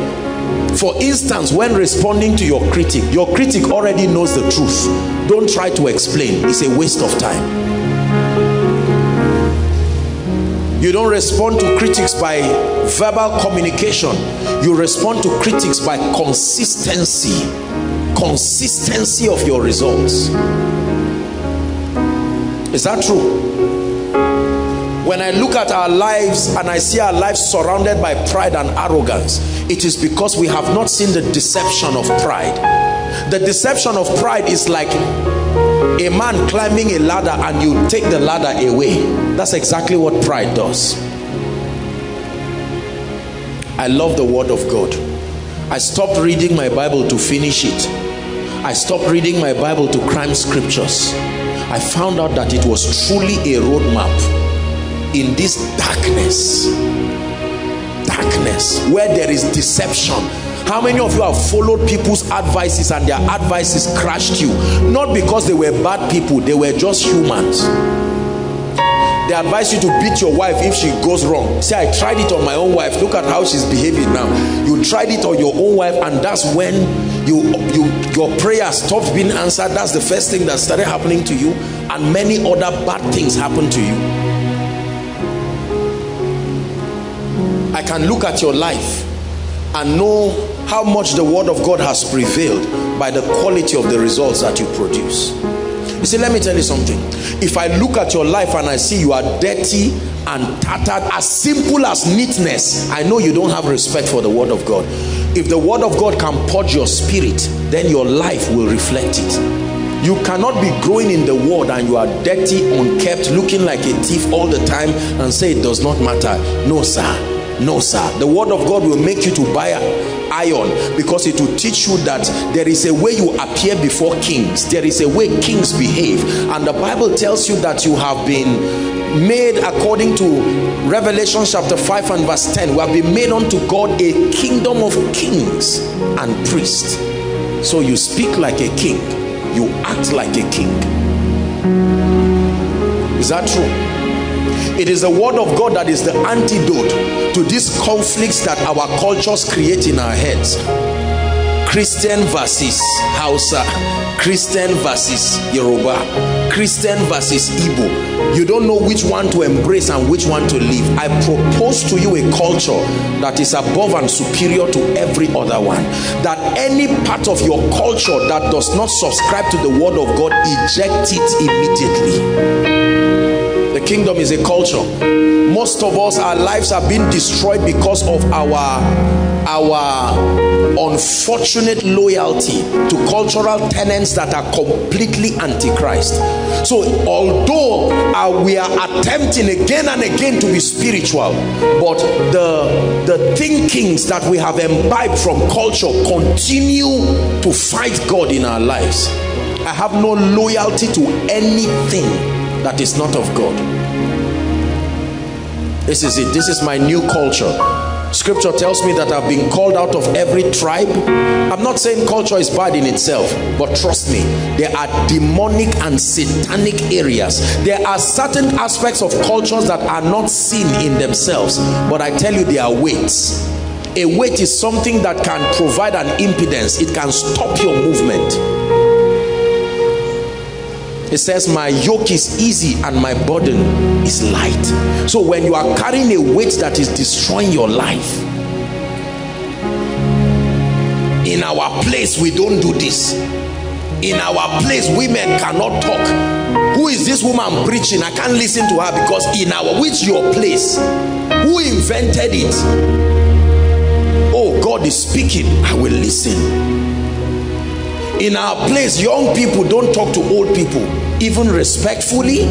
For instance, when responding to your critic, your critic already knows the truth. Don't try to explain. It's a waste of time. You don't respond to critics by verbal communication. You respond to critics by consistency. Consistency of your results. Is that true? When I look at our lives and I see our lives surrounded by pride and arrogance, it is because we have not seen the deception of pride. The deception of pride is like a man climbing a ladder and you take the ladder away. That's exactly what pride does. I love the word of God. I stopped reading my Bible to finish it. I stopped reading my Bible to crime scriptures. I found out that it was truly a roadmap in this darkness darkness where there is deception how many of you have followed people's advices and their advices crashed you? Not because they were bad people, they were just humans. They advise you to beat your wife if she goes wrong. Say, I tried it on my own wife. Look at how she's behaving now. You tried it on your own wife, and that's when you, you your prayer stopped being answered. That's the first thing that started happening to you, and many other bad things happened to you. I can look at your life and know how much the word of God has prevailed by the quality of the results that you produce. You see, let me tell you something. If I look at your life and I see you are dirty and tattered, as simple as neatness, I know you don't have respect for the word of God. If the word of God can purge your spirit, then your life will reflect it. You cannot be growing in the word and you are dirty, unkept, looking like a thief all the time and say it does not matter. No, sir no, sir. The word of God will make you to buy iron because it will teach you that there is a way you appear before kings. There is a way kings behave. And the Bible tells you that you have been made according to Revelation chapter 5 and verse 10. We have been made unto God a kingdom of kings and priests. So you speak like a king. You act like a king. Is that true? It is the word of God that is the antidote to these conflicts that our cultures create in our heads. Christian versus Hausa, Christian versus Yoruba, Christian versus Igbo. You don't know which one to embrace and which one to leave. I propose to you a culture that is above and superior to every other one. That any part of your culture that does not subscribe to the word of God, eject it immediately kingdom is a culture. Most of us our lives have been destroyed because of our our unfortunate loyalty to cultural tenets that are completely antichrist. So although uh, we are attempting again and again to be spiritual but the the thinkings that we have imbibed from culture continue to fight god in our lives. I have no loyalty to anything that is not of God. This is it. This is my new culture. Scripture tells me that I've been called out of every tribe. I'm not saying culture is bad in itself, but trust me, there are demonic and satanic areas. There are certain aspects of cultures that are not seen in themselves, but I tell you, they are weights. A weight is something that can provide an impedance, it can stop your movement it says my yoke is easy and my burden is light. So when you are carrying a weight that is destroying your life in our place we don't do this. In our place women cannot talk. Who is this woman preaching? I can't listen to her because in our which your place? Who invented it? Oh god is speaking. I will listen in our place young people don't talk to old people even respectfully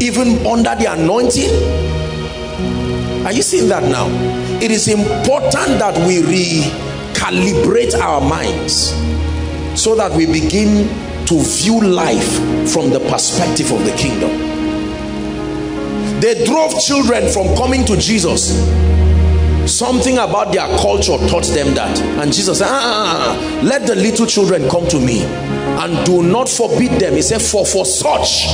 even under the anointing. Are you seeing that now? It is important that we calibrate our minds so that we begin to view life from the perspective of the kingdom. They drove children from coming to jesus something about their culture taught them that. And jesus said ah, ah, ah, let the little children come to me and do not forbid them. He said for for such.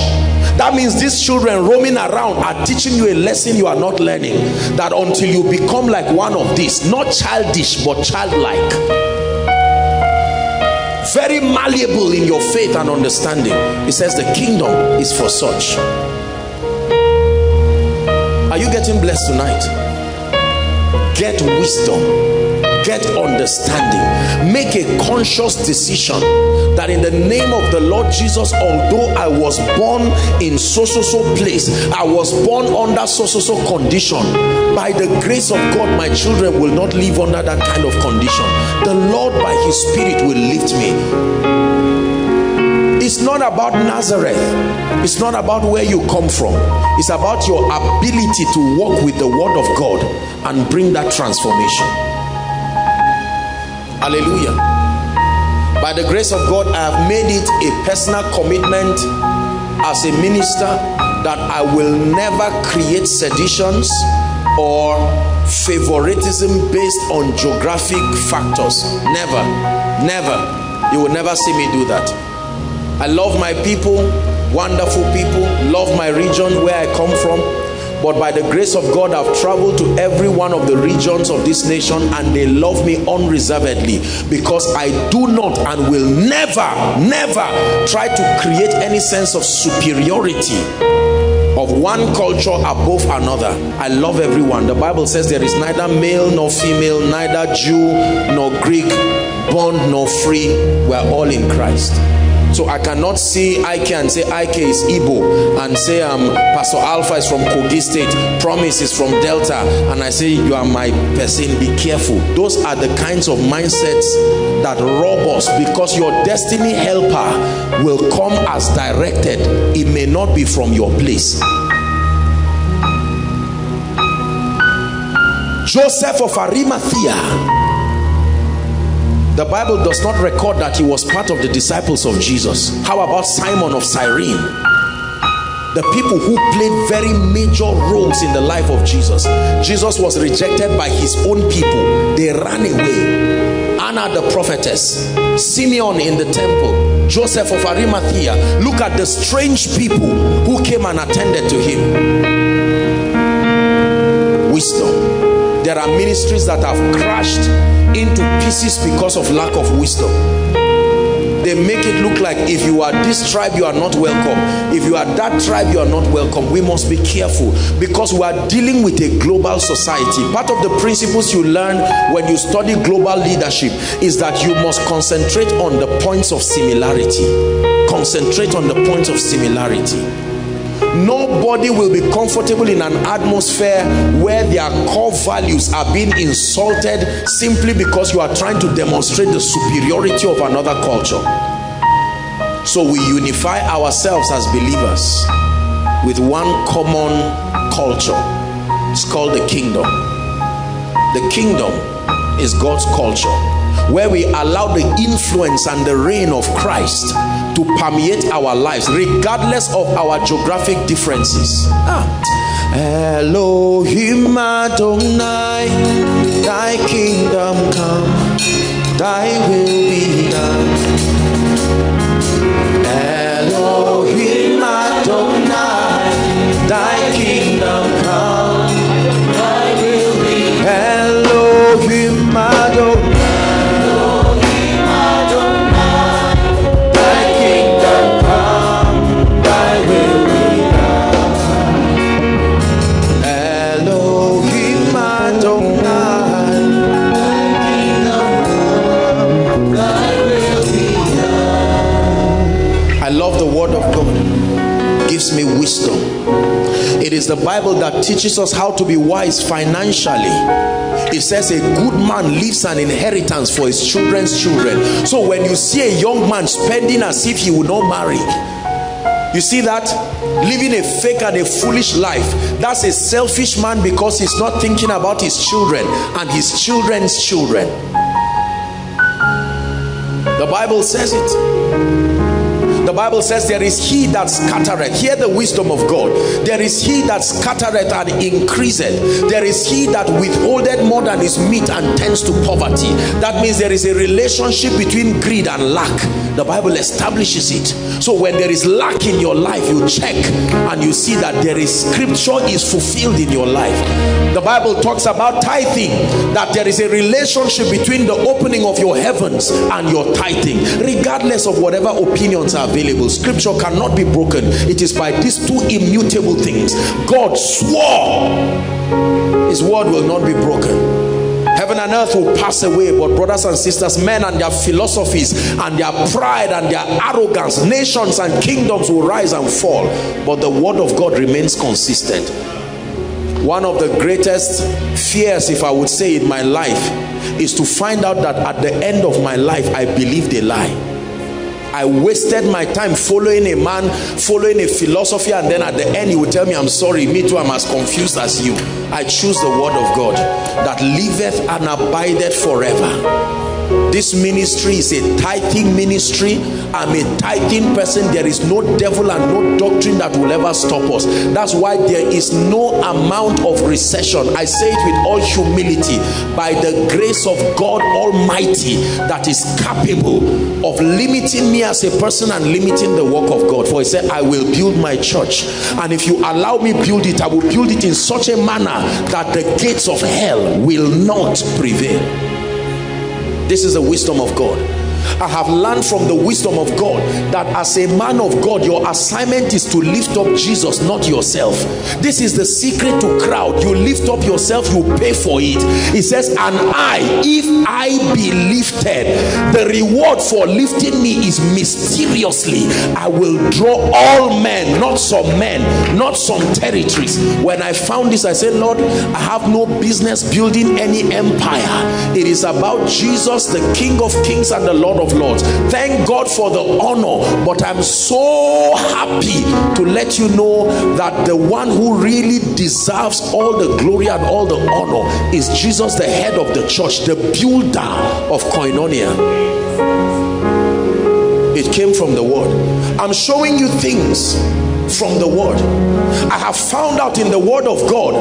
That means these children roaming around are teaching you a lesson you are not learning. That until you become like one of these not childish but childlike. Very malleable in your faith and understanding. He says the kingdom is for such. Are you getting blessed tonight get wisdom. Get understanding. Make a conscious decision that in the name of the Lord Jesus although I was born in so so so place I was born under so so so condition. By the grace of God my children will not live under that kind of condition. The Lord by his spirit will lift me not about Nazareth. It's not about where you come from. It's about your ability to walk with the word of God and bring that transformation. Hallelujah. By the grace of God, I have made it a personal commitment as a minister that I will never create seditions or favoritism based on geographic factors. Never, never. You will never see me do that. I love my people, wonderful people, love my region where I come from. But by the grace of God, I've traveled to every one of the regions of this nation and they love me unreservedly because I do not and will never, never try to create any sense of superiority of one culture above another. I love everyone. The Bible says there is neither male nor female, neither Jew nor Greek, bond nor free. We're all in Christ. So I cannot see Ike and say Ike is Igbo and say um, Pastor Alpha is from Kogi State, Promise is from Delta, and I say you are my person. Be careful. Those are the kinds of mindsets that rob us because your destiny helper will come as directed. It may not be from your place. Joseph of Arimathea the Bible does not record that he was part of the disciples of Jesus. How about Simon of Cyrene? The people who played very major roles in the life of Jesus. Jesus was rejected by his own people. They ran away. Anna the prophetess, Simeon in the temple, Joseph of Arimathea. Look at the strange people who came and attended to him. Wisdom. There are ministries that have crashed into pieces because of lack of wisdom. They make it look like if you are this tribe you are not welcome. If you are that tribe you are not welcome. We must be careful because we are dealing with a global society. Part of the principles you learn when you study global leadership is that you must concentrate on the points of similarity. Concentrate on the points of similarity nobody will be comfortable in an atmosphere where their core values are being insulted simply because you are trying to demonstrate the superiority of another culture. So we unify ourselves as believers with one common culture. It's called the kingdom. The kingdom is God's culture where we allow the influence and the reign of Christ to permeate our lives regardless of our geographic differences ah. Elohim Adonai thy kingdom come thy will be is the Bible that teaches us how to be wise financially. It says a good man leaves an inheritance for his children's children. So when you see a young man spending as if he would not marry, you see that living a fake and a foolish life that's a selfish man because he's not thinking about his children and his children's children The Bible says it. The Bible says there is he that scattereth. Hear the wisdom of God. There is he that scattereth and increaseth. There is he that withholdeth more than is meet and tends to poverty. That means there is a relationship between greed and lack. The Bible establishes it. So when there is lack in your life, you check and you see that there is scripture is fulfilled in your life. The Bible talks about tithing, that there is a relationship between the opening of your heavens and your tithing, regardless of whatever opinions are available. Scripture cannot be broken. It is by these two immutable things. God swore his word will not be broken heaven and earth will pass away but brothers and sisters men and their philosophies and their pride and their arrogance nations and kingdoms will rise and fall but the word of God remains consistent one of the greatest fears if I would say in my life is to find out that at the end of my life I believed a lie I wasted my time following a man, following a philosophy, and then at the end he would tell me, I'm sorry, me too, I'm as confused as you. I choose the word of God that liveth and abideth forever this ministry is a tithing ministry. I'm a tithing person. There is no devil and no doctrine that will ever stop us. That's why there is no amount of recession. I say it with all humility. By the grace of god almighty that is capable of limiting me as a person and limiting the work of god. For he said i will build my church. And if you allow me build it i will build it in such a manner that the gates of hell will not prevail this is the wisdom of God. I have learned from the wisdom of God that as a man of God, your assignment is to lift up Jesus, not yourself. This is the secret to crowd. You lift up yourself, you pay for it. It says, and I, if I be lifted, the reward for lifting me is mysteriously. I will draw all men, not some men, not some territories. When I found this, I said, Lord, I have no business building any empire. It is about Jesus, the King of kings and the Lord Lord of Lords. Thank God for the honor, but I'm so happy to let you know that the one who really deserves all the glory and all the honor is Jesus, the head of the church, the builder of Koinonia. It came from the word. I'm showing you things from the word i have found out in the word of god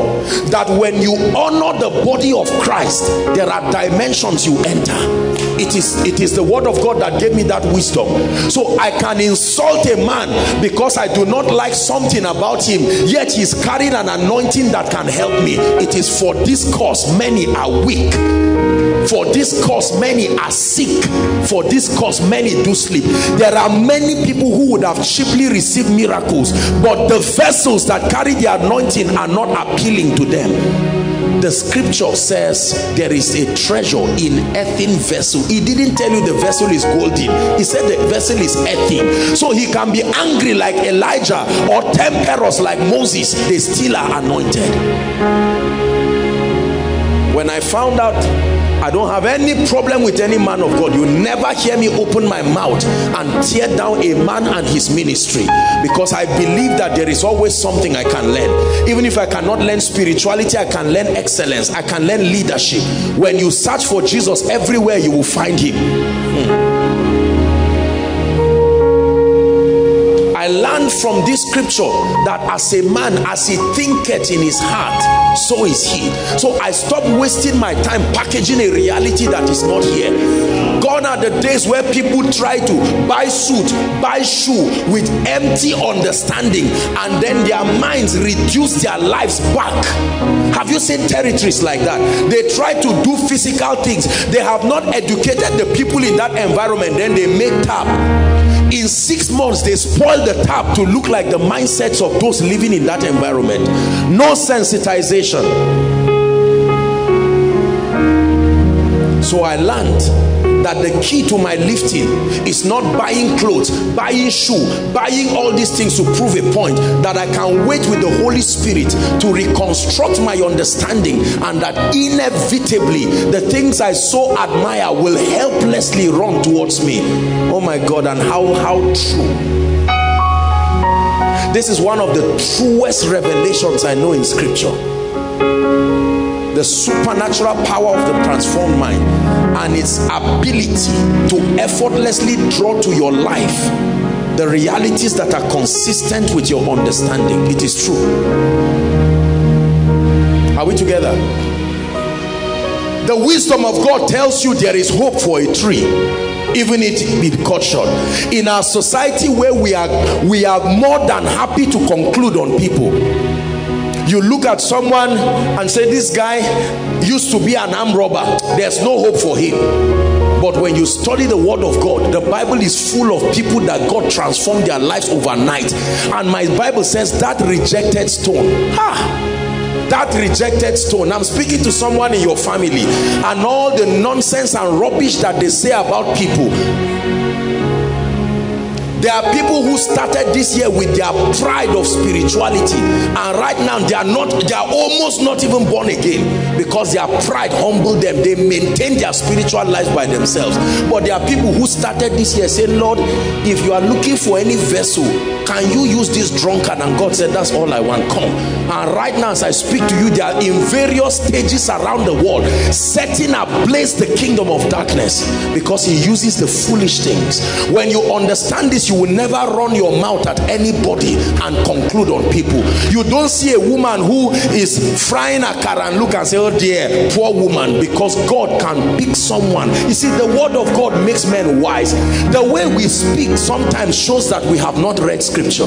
that when you honor the body of christ there are dimensions you enter it is it is the word of god that gave me that wisdom. So i can insult a man because i do not like something about him yet he's carrying an anointing that can help me. It is for this cause many are weak. For this cause many are sick. For this cause many do sleep. There are many people who would have cheaply received miracles but the vessels that carry the anointing are not appealing to them. The scripture says there is a treasure in earthen vessel he didn't tell you the vessel is golden. He said the vessel is earthen so he can be angry like elijah or temperous like moses. They still are anointed. When i found out I don't have any problem with any man of God. You never hear me open my mouth and tear down a man and his ministry because I believe that there is always something I can learn. Even if I cannot learn spirituality, I can learn excellence. I can learn leadership. When you search for Jesus everywhere, you will find him. Hmm. I learned from this scripture that as a man, as he thinketh in his heart, so is he. So i stop wasting my time packaging a reality that is not here. Gone are the days where people try to buy suit buy shoe with empty understanding and then their minds reduce their lives back. Have you seen territories like that? They try to do physical things. They have not educated the people in that environment. Then they make tap in six months they spoil the tap to look like the mindsets of those living in that environment. No sensitization. So i learned that the key to my lifting is not buying clothes buying shoe buying all these things to prove a point that i can wait with the holy spirit to reconstruct my understanding and that inevitably the things i so admire will helplessly run towards me. Oh my god and how how true. This is one of the truest revelations i know in scripture. The supernatural power of the transformed mind and its ability to effortlessly draw to your life the realities that are consistent with your understanding. It is true. Are we together? The wisdom of God tells you there is hope for a tree even if it be cut short. In our society where we are we are more than happy to conclude on people you look at someone and say this guy used to be an armed robber. There's no hope for him. But when you study the word of God the Bible is full of people that God transformed their lives overnight. And my Bible says that rejected stone. Ha! That rejected stone. I'm speaking to someone in your family. And all the nonsense and rubbish that they say about people there are people who started this year with their pride of spirituality. And right now they are not they are almost not even born again because their pride humbled them. They maintain their spiritual lives by themselves. But there are people who started this year saying lord if you are looking for any vessel can you use this drunkard? And god said that's all i want. Come. And right now as i speak to you they are in various stages around the world setting ablaze the kingdom of darkness because he uses the foolish things. When you understand this you will never run your mouth at anybody and conclude on people. You don't see a woman who is frying a car and look and say oh dear poor woman because god can pick someone you see the word of god makes men wise the way we speak sometimes shows that we have not read scripture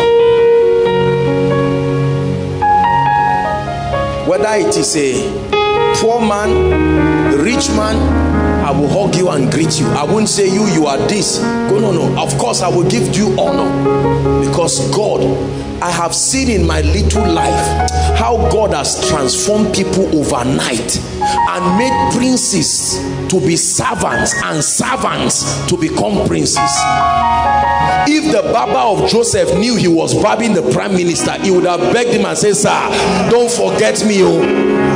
whether it is a poor man rich man I will hug you and greet you. I won't say you, you are this. Go, no, no. Of course, I will give you honor because God, I have seen in my little life how God has transformed people overnight and made princes to be servants and servants to become princes. If the Baba of Joseph knew he was barbing the prime minister, he would have begged him and said, Sir, don't forget me. Oh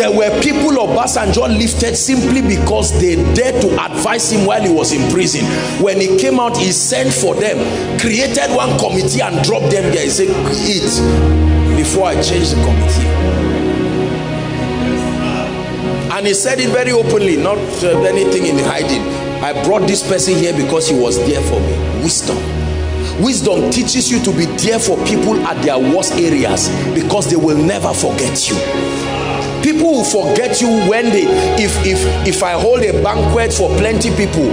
there were people Obasanjo lifted simply because they dared to advise him while he was in prison. When he came out, he sent for them, created one committee and dropped them there. He said, eat before I change the committee. And he said it very openly, not uh, anything in hiding. I brought this person here because he was there for me. Wisdom. Wisdom teaches you to be there for people at their worst areas because they will never forget you people will forget you when they if if if i hold a banquet for plenty people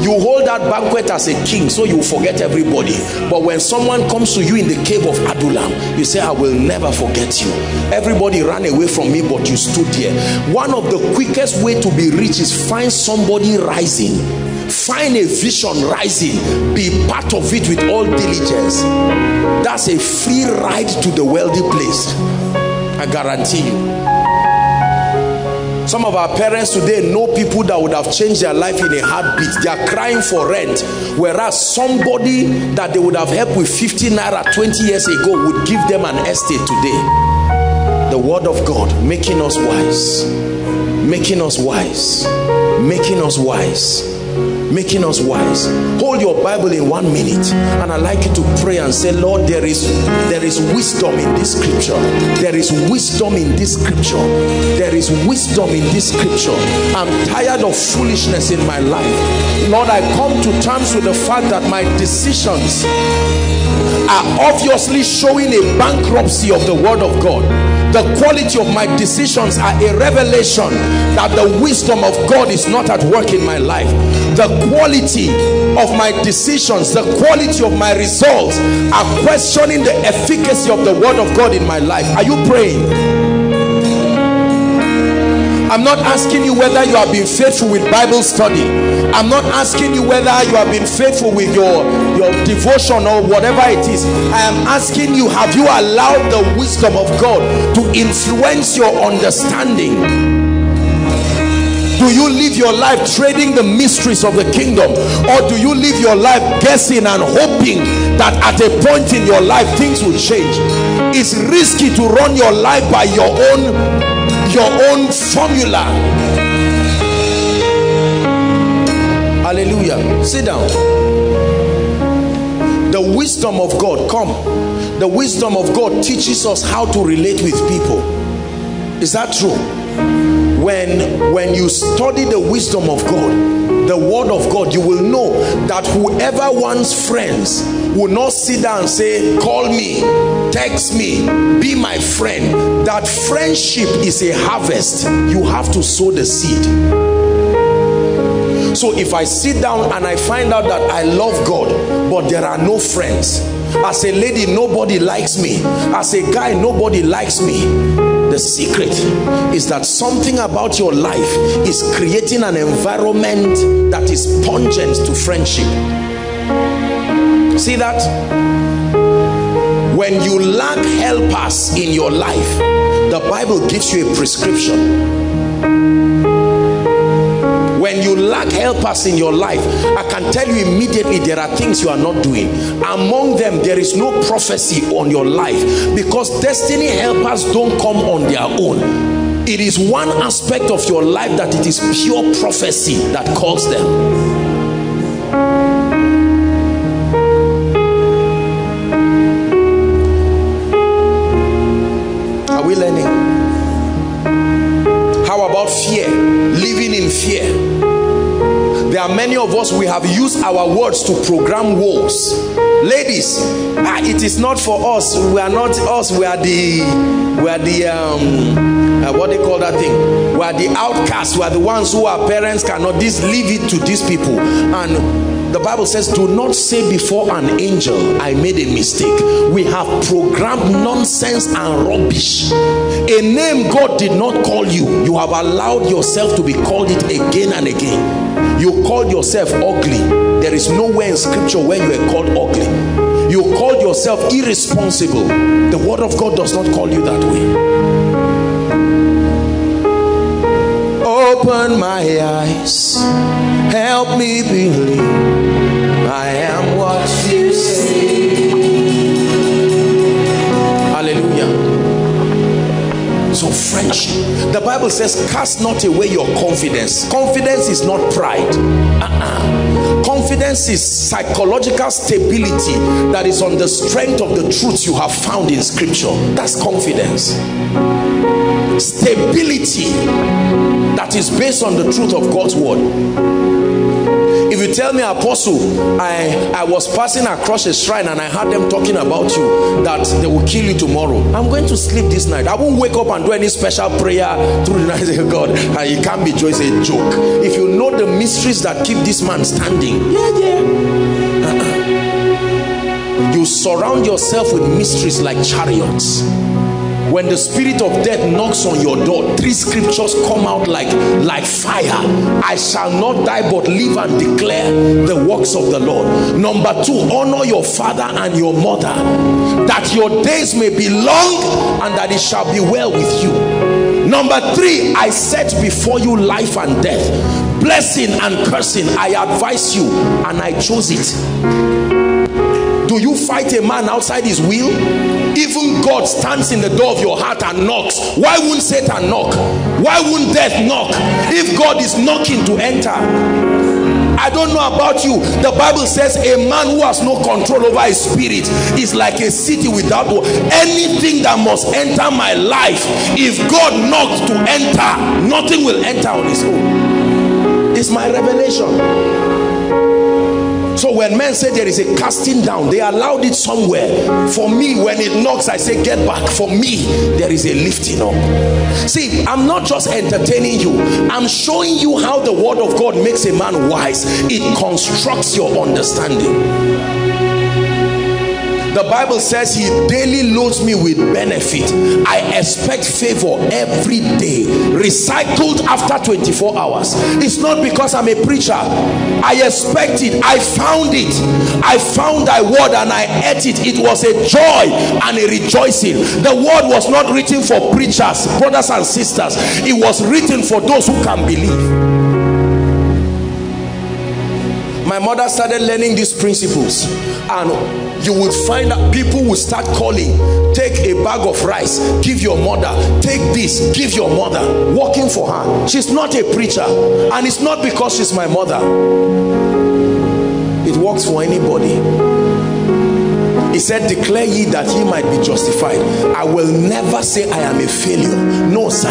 you hold that banquet as a king so you forget everybody. But when someone comes to you in the cave of adullam you say i will never forget you. Everybody ran away from me but you stood here one of the quickest way to be rich is find somebody rising. Find a vision rising. Be part of it with all diligence. That's a free ride to the wealthy place. I guarantee you some of our parents today know people that would have changed their life in a heartbeat. They are crying for rent. Whereas somebody that they would have helped with 50 naira 20 years ago would give them an estate today. The word of God making us wise. Making us wise. Making us wise making us wise. Hold your bible in one minute and i'd like you to pray and say lord there is there is wisdom in this scripture. There is wisdom in this scripture. There is wisdom in this scripture. I'm tired of foolishness in my life. Lord i come to terms with the fact that my decisions are obviously showing a bankruptcy of the word of god the quality of my decisions are a revelation that the wisdom of God is not at work in my life. The quality of my decisions the quality of my results are questioning the efficacy of the word of God in my life. Are you praying I'm not asking you whether you have been faithful with Bible study. I'm not asking you whether you have been faithful with your your devotion or whatever it is. I am asking you have you allowed the wisdom of God to influence your understanding? Do you live your life trading the mysteries of the kingdom? Or do you live your life guessing and hoping that at a point in your life things will change? It's risky to run your life by your own your own formula. Hallelujah. Sit down. The wisdom of God come. The wisdom of God teaches us how to relate with people. Is that true? When, when you study the wisdom of God, the word of God, you will know that whoever wants friends will not sit down and say, call me, text me, be my friend. That friendship is a harvest. You have to sow the seed. So if I sit down and I find out that I love God, but there are no friends, as a lady, nobody likes me. As a guy, nobody likes me. The secret is that something about your life is creating an environment that is pungent to friendship. See that? When you lack helpers in your life, the Bible gives you a prescription when you lack helpers in your life i can tell you immediately there are things you are not doing. Among them there is no prophecy on your life because destiny helpers don't come on their own. It is one aspect of your life that it is pure prophecy that calls them many of us we have used our words to program wars ladies ah, it is not for us we are not us we are the we are the um uh, what they call that thing we are the outcasts we are the ones who our parents cannot this leave it to these people and the Bible says, do not say before an angel, I made a mistake. We have programmed nonsense and rubbish. A name God did not call you. You have allowed yourself to be called it again and again. You called yourself ugly. There is nowhere in scripture where you are called ugly. You called yourself irresponsible. The word of God does not call you that way. Open my eyes, help me believe I am what you say. Hallelujah. So, friendship. The Bible says, cast not away your confidence. Confidence is not pride. Uh-uh. Confidence is psychological stability that is on the strength of the truths you have found in Scripture. That's confidence. Stability that is based on the truth of God's word if you tell me apostle i i was passing across a shrine and i heard them talking about you that they will kill you tomorrow i'm going to sleep this night. I won't wake up and do any special prayer through the night say god. And it can't be just a joke. If you know the mysteries that keep this man standing yeah yeah. Uh -uh. you surround yourself with mysteries like chariots when the spirit of death knocks on your door three scriptures come out like like fire. I shall not die but live and declare the works of the lord. Number two honor your father and your mother that your days may be long and that it shall be well with you. Number three i set before you life and death. Blessing and cursing i advise you and i chose it do you fight a man outside his will even god stands in the door of your heart and knocks why wouldn't satan knock why wouldn't death knock if god is knocking to enter I don't know about you. The Bible says a man who has no control over his spirit is like a city without door. Anything that must enter my life, if God knocks to enter, nothing will enter on his own. It's my revelation. So when men say there is a casting down, they allowed it somewhere. For me, when it knocks, I say, get back. For me, there is a lifting up. See, I'm not just entertaining you. I'm showing you how the word of God makes a man wise. It constructs your understanding. The Bible says he daily loads me with benefit. I expect favor every day, recycled after 24 hours. It's not because I'm a preacher. I expect it. I found it. I found thy word and I ate it. It was a joy and a rejoicing. The word was not written for preachers, brothers and sisters. It was written for those who can believe my mother started learning these principles and you would find that people will start calling. Take a bag of rice give your mother. Take this give your mother. Working for her. She's not a preacher. And it's not because she's my mother. It works for anybody. He said declare ye that ye might be justified. I will never say i am a failure. No sir.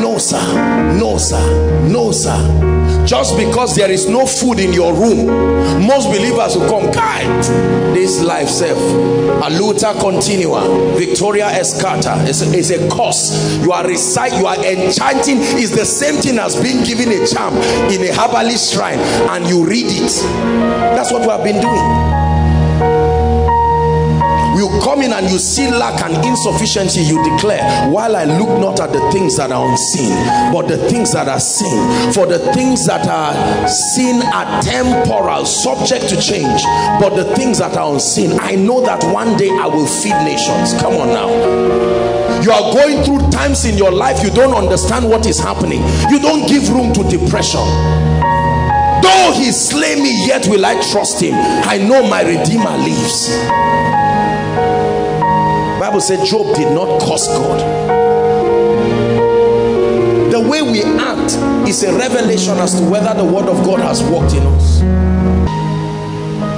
No sir. No sir. No sir just because there is no food in your room most believers will come kind this life self aluta continua victoria escata is, is a curse. You are recite you are enchanting. Is the same thing as being given a charm in a herbalist shrine and you read it. That's what we have been doing you come in and you see lack and insufficiency you declare while i look not at the things that are unseen but the things that are seen. For the things that are seen are temporal subject to change but the things that are unseen i know that one day i will feed nations. Come on now. You are going through times in your life you don't understand what is happening. You don't give room to depression. Though he slay me yet will i trust him. I know my redeemer lives bible said job did not curse god. The way we act is a revelation as to whether the word of god has worked in us.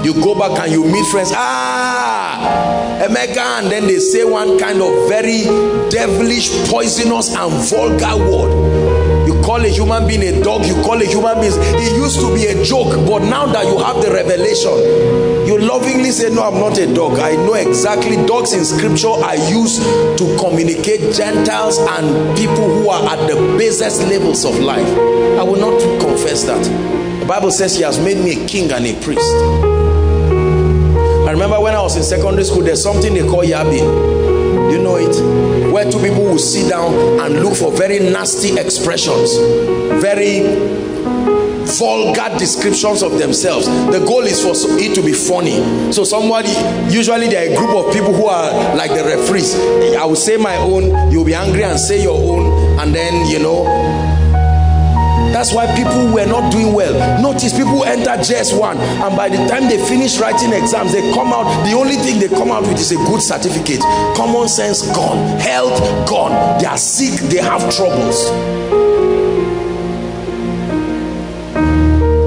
You go back and you meet friends. Ah Emeka and then they say one kind of very devilish poisonous and vulgar word you call a human being a dog you call a human being. It used to be a joke but now that you have the revelation you lovingly say no i'm not a dog. I know exactly dogs in scripture are used to communicate gentiles and people who are at the basest levels of life. I will not confess that. The bible says he has made me a king and a priest. I remember when i was in secondary school there's something they call yabbing it where two people will sit down and look for very nasty expressions very vulgar descriptions of themselves. The goal is for it to be funny. So somebody usually there are a group of people who are like the referees. I will say my own you'll be angry and say your own and then you know that's why people were not doing well notice people enter js1 and by the time they finish writing exams they come out the only thing they come out with is a good certificate common sense gone health gone they are sick they have troubles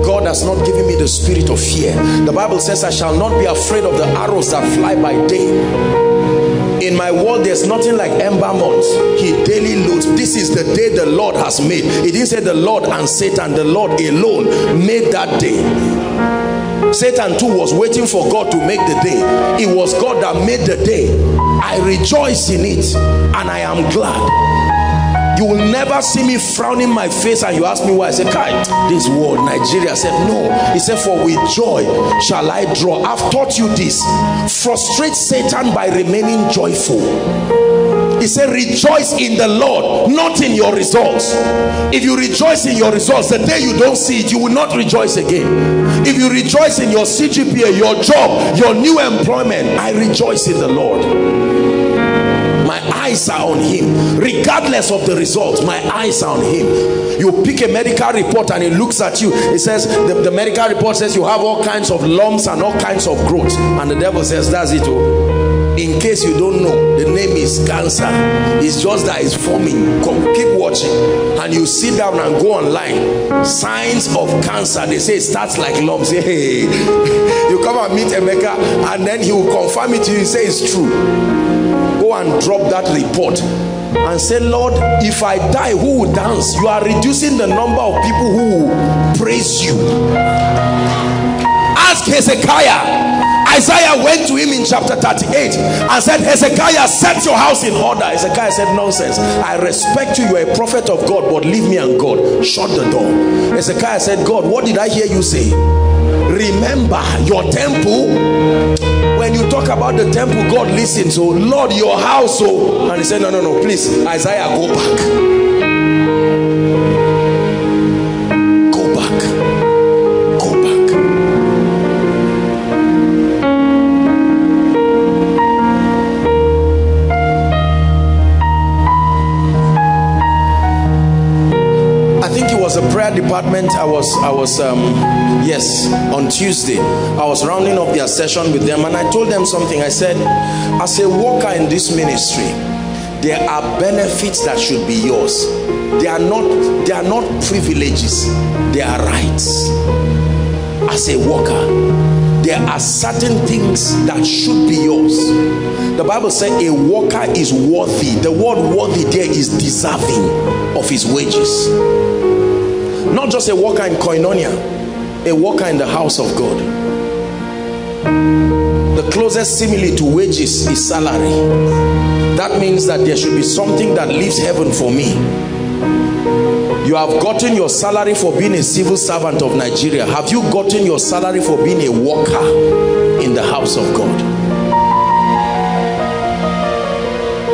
God has not given me the spirit of fear. The Bible says, I shall not be afraid of the arrows that fly by day. In my world, there's nothing like ember months. He daily loads. This is the day the Lord has made. He didn't say the Lord and Satan, the Lord alone made that day. Satan too was waiting for God to make the day. It was God that made the day. I rejoice in it and I am glad you will never see me frowning my face and you ask me why. I say Kai this world Nigeria. I said no. He said for with joy shall I draw. I've taught you this. Frustrate Satan by remaining joyful. He said rejoice in the Lord not in your results. If you rejoice in your results the day you don't see it you will not rejoice again. If you rejoice in your CGPA your job your new employment I rejoice in the Lord eyes are on him. Regardless of the results my eyes are on him. You pick a medical report and it looks at you. It says the, the medical report says you have all kinds of lumps and all kinds of growth and the devil says that's it oh. In case you don't know the name is cancer. It's just that it's forming. Come, keep watching. And you sit down and go online. Signs of cancer they say it starts like lumps. Hey. You come and meet Emeka and then he will confirm it to you say it's true and drop that report and say lord if i die who will dance you are reducing the number of people who will praise you ask hezekiah Isaiah went to him in chapter 38 and said, Hezekiah, set your house in order. Hezekiah said, Nonsense. I respect you. You are a prophet of God, but leave me and God. Shut the door. Hezekiah said, God, what did I hear you say? Remember your temple when you talk about the temple god listens. So lord your house oh. And he said no no no please isaiah go back prayer department i was i was um yes on tuesday. I was rounding up their session with them and i told them something. I said as a worker in this ministry there are benefits that should be yours. They are not they are not privileges. They are rights. As a worker there are certain things that should be yours. The bible said a worker is worthy. The word worthy there is deserving of his wages not just a worker in koinonia a worker in the house of god the closest simile to wages is salary that means that there should be something that leaves heaven for me you have gotten your salary for being a civil servant of Nigeria. Have you gotten your salary for being a worker in the house of God?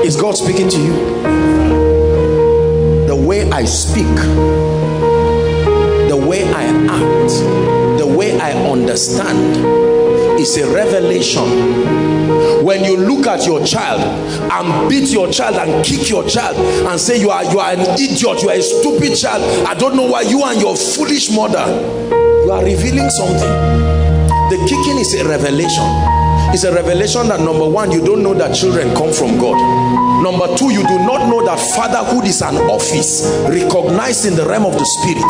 Is God speaking to you? The way I speak, way I act, the way I understand is a revelation. When you look at your child and beat your child and kick your child and say you are you are an idiot you are a stupid child. I don't know why you and your foolish mother you are revealing something. The kicking is a revelation it's a revelation that number one you don't know that children come from god. Number two you do not know that fatherhood is an office recognized in the realm of the spirit.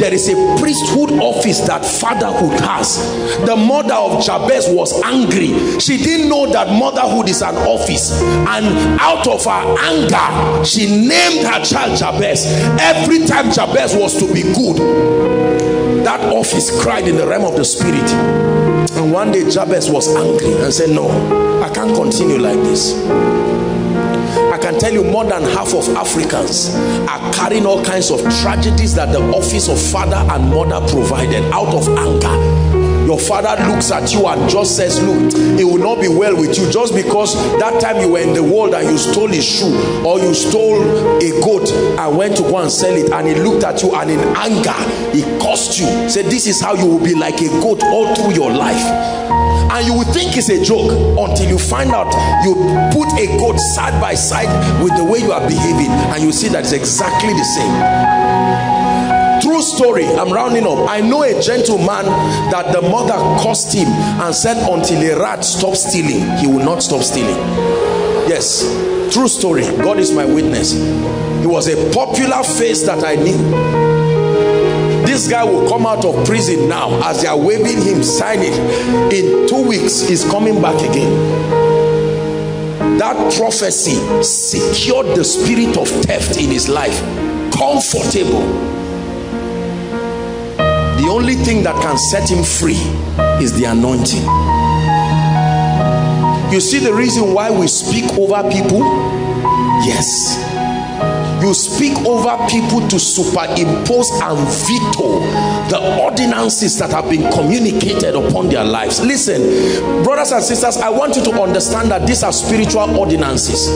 There is a priesthood office that fatherhood has. The mother of jabez was angry. She didn't know that motherhood is an office. And out of her anger she named her child jabez. Every time jabez was to be good that office cried in the realm of the spirit and one day jabez was angry and said no i can't continue like this. I can tell you more than half of Africans are carrying all kinds of tragedies that the office of father and mother provided out of anger your father looks at you and just says look it will not be well with you just because that time you were in the world and you stole his shoe or you stole a goat and went to go and sell it and he looked at you and in anger he cursed you. Said this is how you will be like a goat all through your life. And you will think it's a joke until you find out you put a goat side by side with the way you are behaving and you see that it's exactly the same true story i'm rounding up. I know a gentleman that the mother cursed him and said until a rat stops stealing he will not stop stealing. Yes true story. God is my witness. He was a popular face that i knew. This guy will come out of prison now as they are waving him sign it in two weeks he's coming back again. That prophecy secured the spirit of theft in his life. Comfortable the only thing that can set him free is the anointing. You see the reason why we speak over people? Yes. You speak over people to superimpose and veto the ordinances that have been communicated upon their lives. Listen brothers and sisters i want you to understand that these are spiritual ordinances.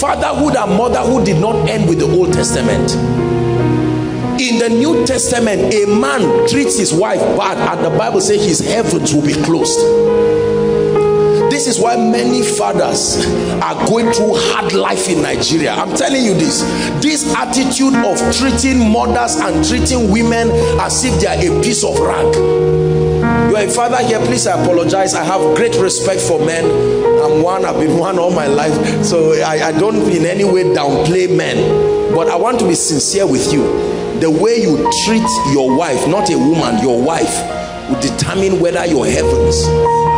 Fatherhood and motherhood did not end with the old testament in the new testament a man treats his wife bad and the bible says his heavens will be closed. This is why many fathers are going through hard life in Nigeria. I'm telling you this. This attitude of treating mothers and treating women as if they are a piece of rag. You are a father here please I apologize. I have great respect for men. I'm one I've been one all my life. So I, I don't in any way downplay men. But I want to be sincere with you the way you treat your wife not a woman your wife will determine whether your heavens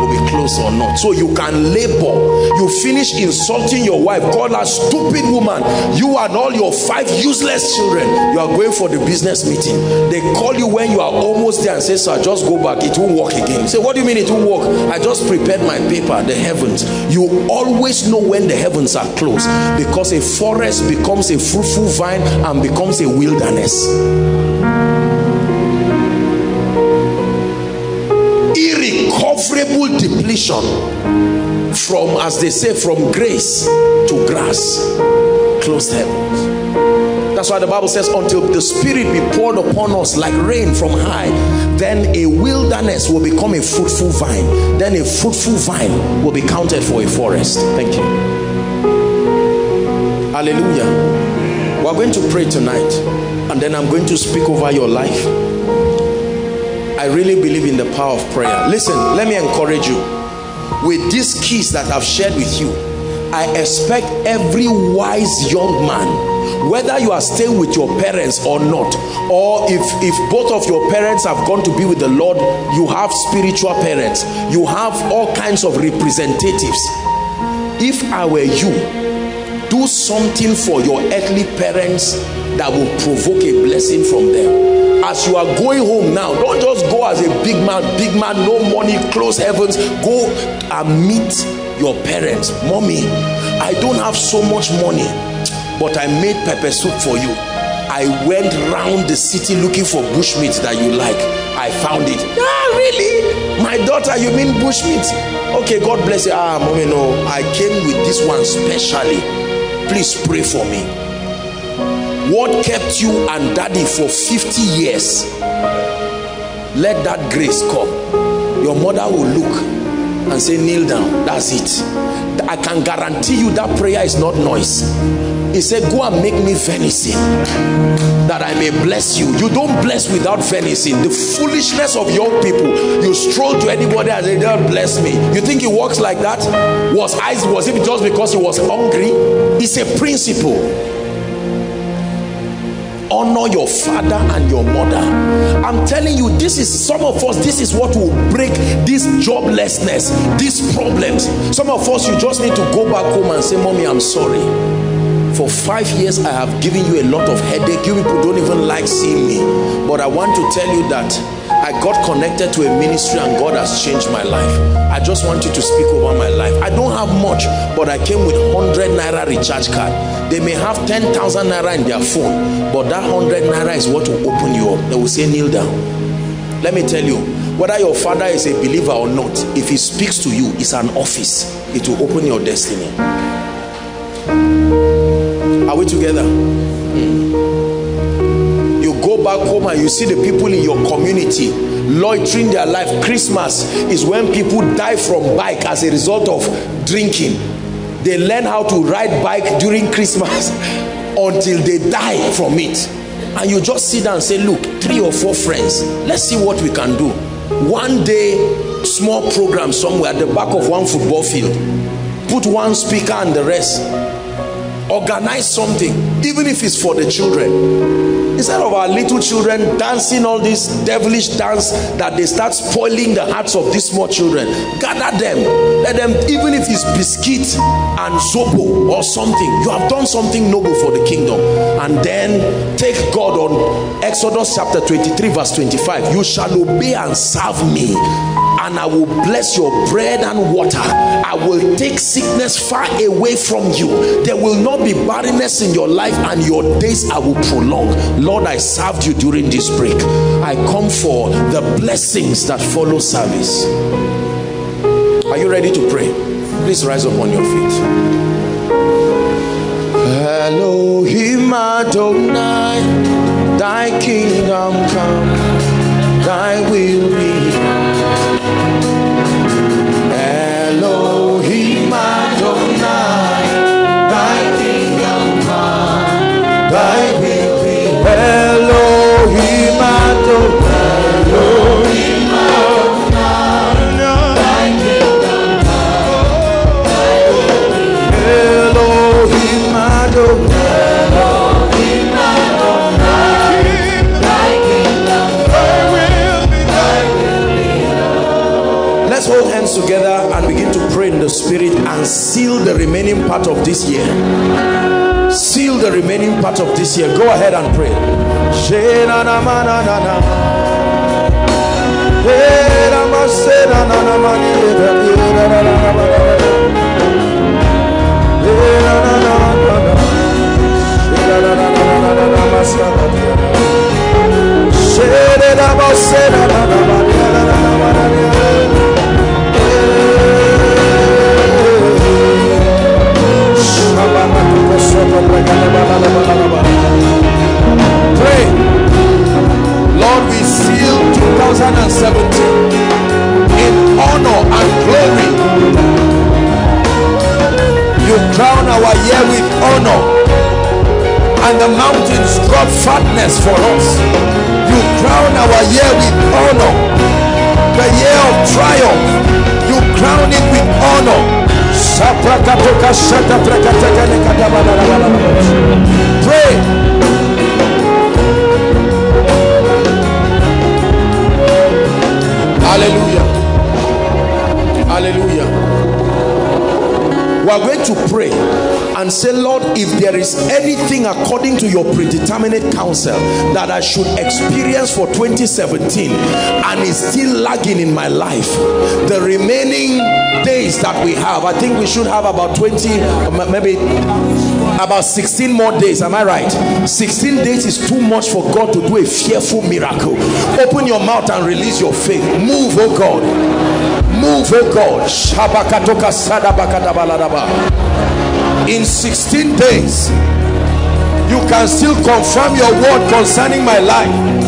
will be close or not. So you can labor. You finish insulting your wife call her stupid woman. You and all your five useless children you are going for the business meeting. They call you when you are almost there and say sir just go back. It won't work again. You say what do you mean it won't work? I just prepared my paper the heavens. You always know when the heavens are closed because a forest becomes a fruitful vine and becomes a wilderness from as they say from grace to grass closed heavens. That's why the bible says until the spirit be poured upon us like rain from high then a wilderness will become a fruitful vine. Then a fruitful vine will be counted for a forest. Thank you. Hallelujah. We're going to pray tonight and then i'm going to speak over your life. I really believe in the power of prayer. Listen, let me encourage you. With these keys that I've shared with you, I expect every wise young man whether you are staying with your parents or not or if if both of your parents have gone to be with the lord you have spiritual parents you have all kinds of representatives. If i were you do something for your earthly parents that will provoke a blessing from them as you are going home now don't just go as a big man big man no money close heavens go and meet your parents mommy i don't have so much money but I made pepper soup for you. I went round the city looking for bushmeat that you like. I found it. Ah, really? My daughter, you mean bushmeat? Okay, God bless you. Ah, mommy, no. I came with this one specially. Please pray for me. What kept you and daddy for 50 years? Let that grace come. Your mother will look and say, kneel down. That's it. I can guarantee you that prayer is not noise he said go and make me venison that i may bless you you don't bless without venison the foolishness of young people you stroll to anybody and say don't bless me you think it works like that was eyes was it just because he was hungry it's a principle honor your father and your mother. I'm telling you this is some of us this is what will break this joblessness these problems. Some of us you just need to go back home and say mommy i'm sorry. For five years i have given you a lot of headache. You people don't even like seeing me. But i want to tell you that i got connected to a ministry and god has changed my life. I just want you to speak over my life. I don't have much but i came with 100 naira recharge card. They may have 10,000 naira in their phone but that 100 naira is what will open you up. They will say kneel down. Let me tell you whether your father is a believer or not if he speaks to you it's an office. It will open your destiny. Are we together? Mm. Back home and you see the people in your community loitering their life. Christmas is when people die from bike as a result of drinking. They learn how to ride bike during Christmas until they die from it. And you just sit down and say, look, three or four friends, let's see what we can do. One day, small program somewhere at the back of one football field. Put one speaker and the rest organize something even if it's for the children instead of our little children dancing all this devilish dance that they start spoiling the hearts of these small children gather them. Let them even if it's biscuit and zobo or something you have done something noble for the kingdom. And then take god on exodus chapter 23 verse 25 you shall obey and serve me and I will bless your bread and water. I will take sickness far away from you. There will not be barrenness in your life and your days I will prolong. Lord, I served you during this break. I come for the blessings that follow service. Are you ready to pray? Please rise up on your feet. Elohim Adonai, thy kingdom come, thy will be Elohim together and begin to pray in the spirit and seal the remaining part of this year. Seal the remaining part of this year. Go ahead and pray. Your predeterminate counsel that I should experience for 2017 and is still lagging in my life, the remaining days that we have, I think we should have about 20, maybe about 16 more days. Am I right? 16 days is too much for God to do a fearful miracle. Open your mouth and release your faith. Move, oh God move oh God in 16 days you can still confirm your word concerning my life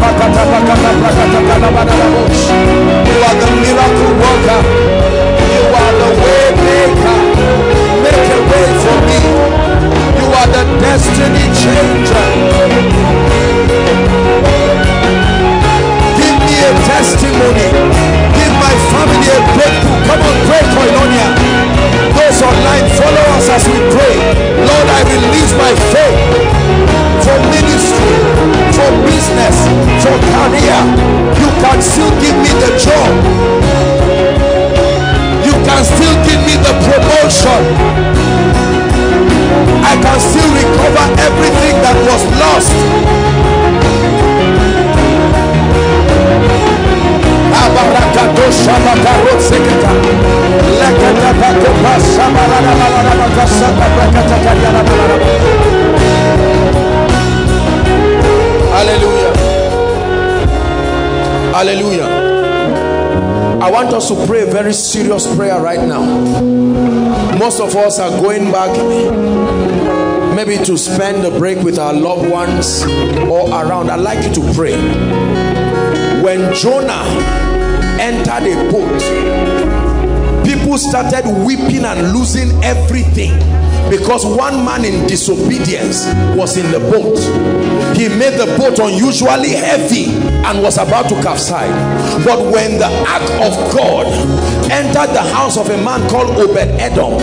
You are the miracle worker. You are the way maker. Make a way for me. You are the destiny changer. Give me a testimony. Give my family a breakthrough. Come on, pray, Koinonia. Online, follow us as we pray. Lord, I release my faith for ministry, for business, for career. You can still give me the job. You can still give me the promotion. I can still recover everything that was lost. Hallelujah. Hallelujah. I want us to pray a very serious prayer right now. Most of us are going back maybe to spend the break with our loved ones or around. I'd like you to pray. When Jonah entered a boat, people started weeping and losing everything because one man in disobedience was in the boat. He made the boat unusually heavy and was about to capsize. But when the ark of god entered the house of a man called obed-edom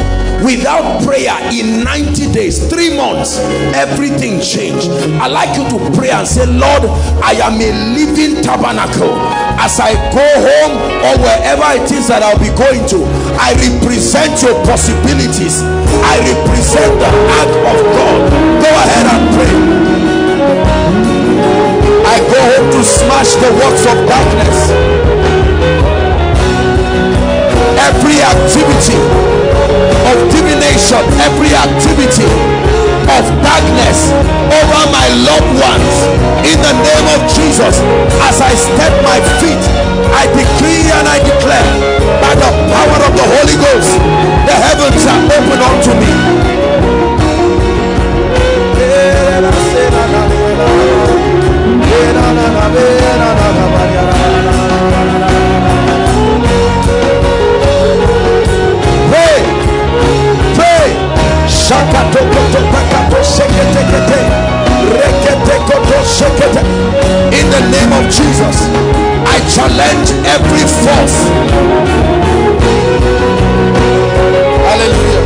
without prayer in 90 days three months everything changed. I like you to pray and say lord i am a living tabernacle as i go home or wherever it is that i'll be going to i represent your possibilities. I represent the ark of god. Go ahead and pray. I go home to smash the works of darkness. Every activity of divination every activity of darkness over my loved ones in the name of Jesus as I step my feet I decree and I declare by the power of the Holy Ghost the heavens are open unto me pray in the name of Jesus I challenge every force. Hallelujah.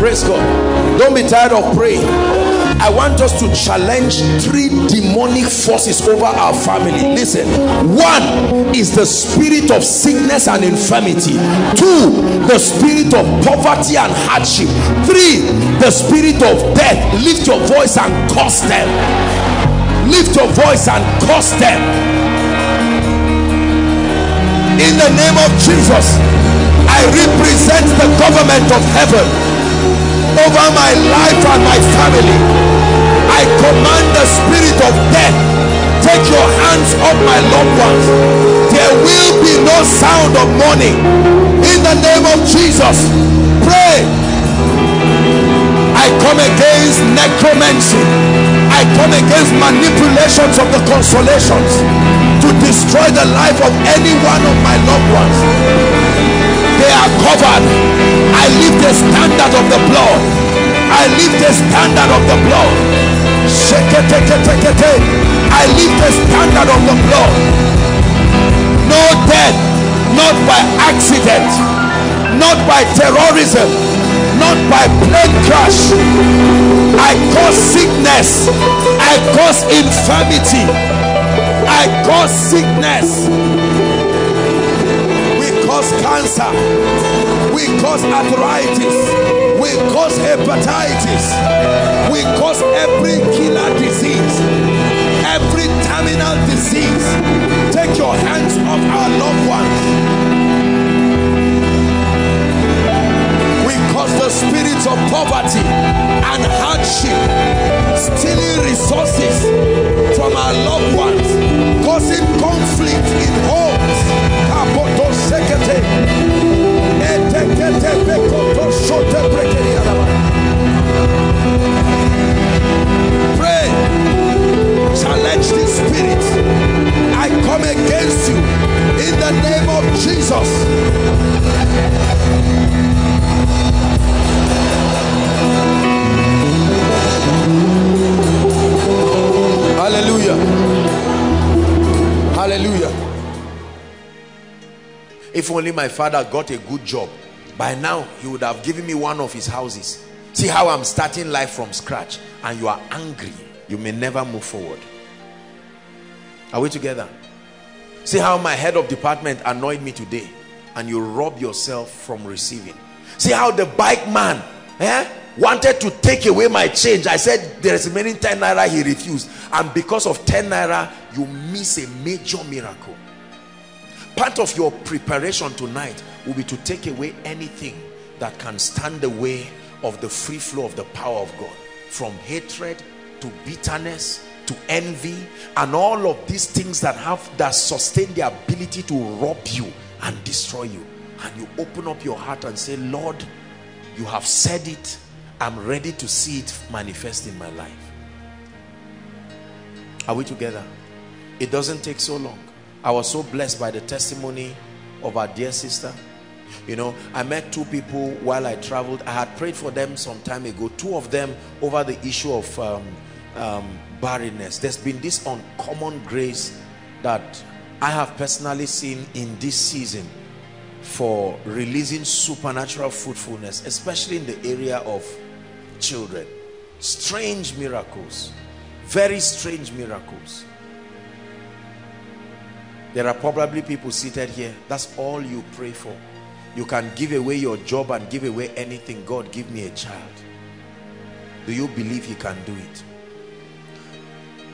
Praise God. Don't be tired of praying I want us to challenge three demonic forces over our family. Listen, one is the spirit of sickness and infirmity, two, the spirit of poverty and hardship, three, the spirit of death. Lift your voice and curse them. Lift your voice and curse them. In the name of Jesus, I represent the government of heaven over my life and my family. I command the spirit of death take your hands off my loved ones there will be no sound of mourning in the name of Jesus pray I come against necromancy. I come against manipulations of the consolations to destroy the life of any one of my loved ones. They are covered. I lift the standard of the blood. I lift the standard of the blood. I lift the standard of the blood. No death, not by accident, not by terrorism, not by plane crash. I cause sickness. I cause infirmity. I cause sickness. We cause cancer. We cause arthritis. We cause hepatitis. We cause every killer disease. Every terminal disease. Take your hands off our loved ones. We cause the spirits of poverty and hardship stealing resources from our loved ones causing conflict in homes pray challenge the spirit i come against you in the name of jesus Hallelujah. Hallelujah. If only my father got a good job, by now he would have given me one of his houses. See how I'm starting life from scratch and you are angry. You may never move forward. Are we together? See how my head of department annoyed me today and you rob yourself from receiving. See how the bike man eh, wanted to take away my change. I said there is remaining 10 naira. He refused. And because of 10 naira, you miss a major miracle. Part of your preparation tonight will be to take away anything that can stand the way of the free flow of the power of God. From hatred to bitterness to envy and all of these things that have that sustain the ability to rob you and destroy you. And you open up your heart and say, Lord, you have said it I'm ready to see it manifest in my life. Are we together? It doesn't take so long. I was so blessed by the testimony of our dear sister. You know, I met two people while I traveled. I had prayed for them some time ago. Two of them over the issue of um, um, barrenness. There's been this uncommon grace that I have personally seen in this season for releasing supernatural fruitfulness, especially in the area of children. Strange miracles. Very strange miracles. There are probably people seated here. That's all you pray for. You can give away your job and give away anything. God, give me a child. Do you believe he can do it?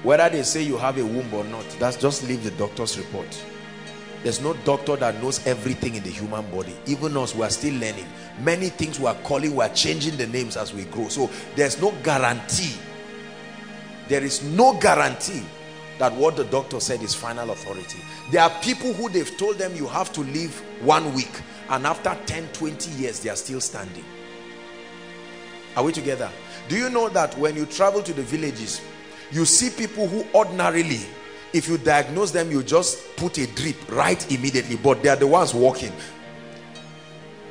Whether they say you have a womb or not, that's just leave the doctor's report. There's no doctor that knows everything in the human body. Even us, we are still learning. Many things we are calling, we are changing the names as we grow. So there's no guarantee. There is no guarantee that what the doctor said is final authority. There are people who they've told them you have to live one week and after 10, 20 years, they are still standing. Are we together? Do you know that when you travel to the villages, you see people who ordinarily if you diagnose them you just put a drip right immediately but they are the ones walking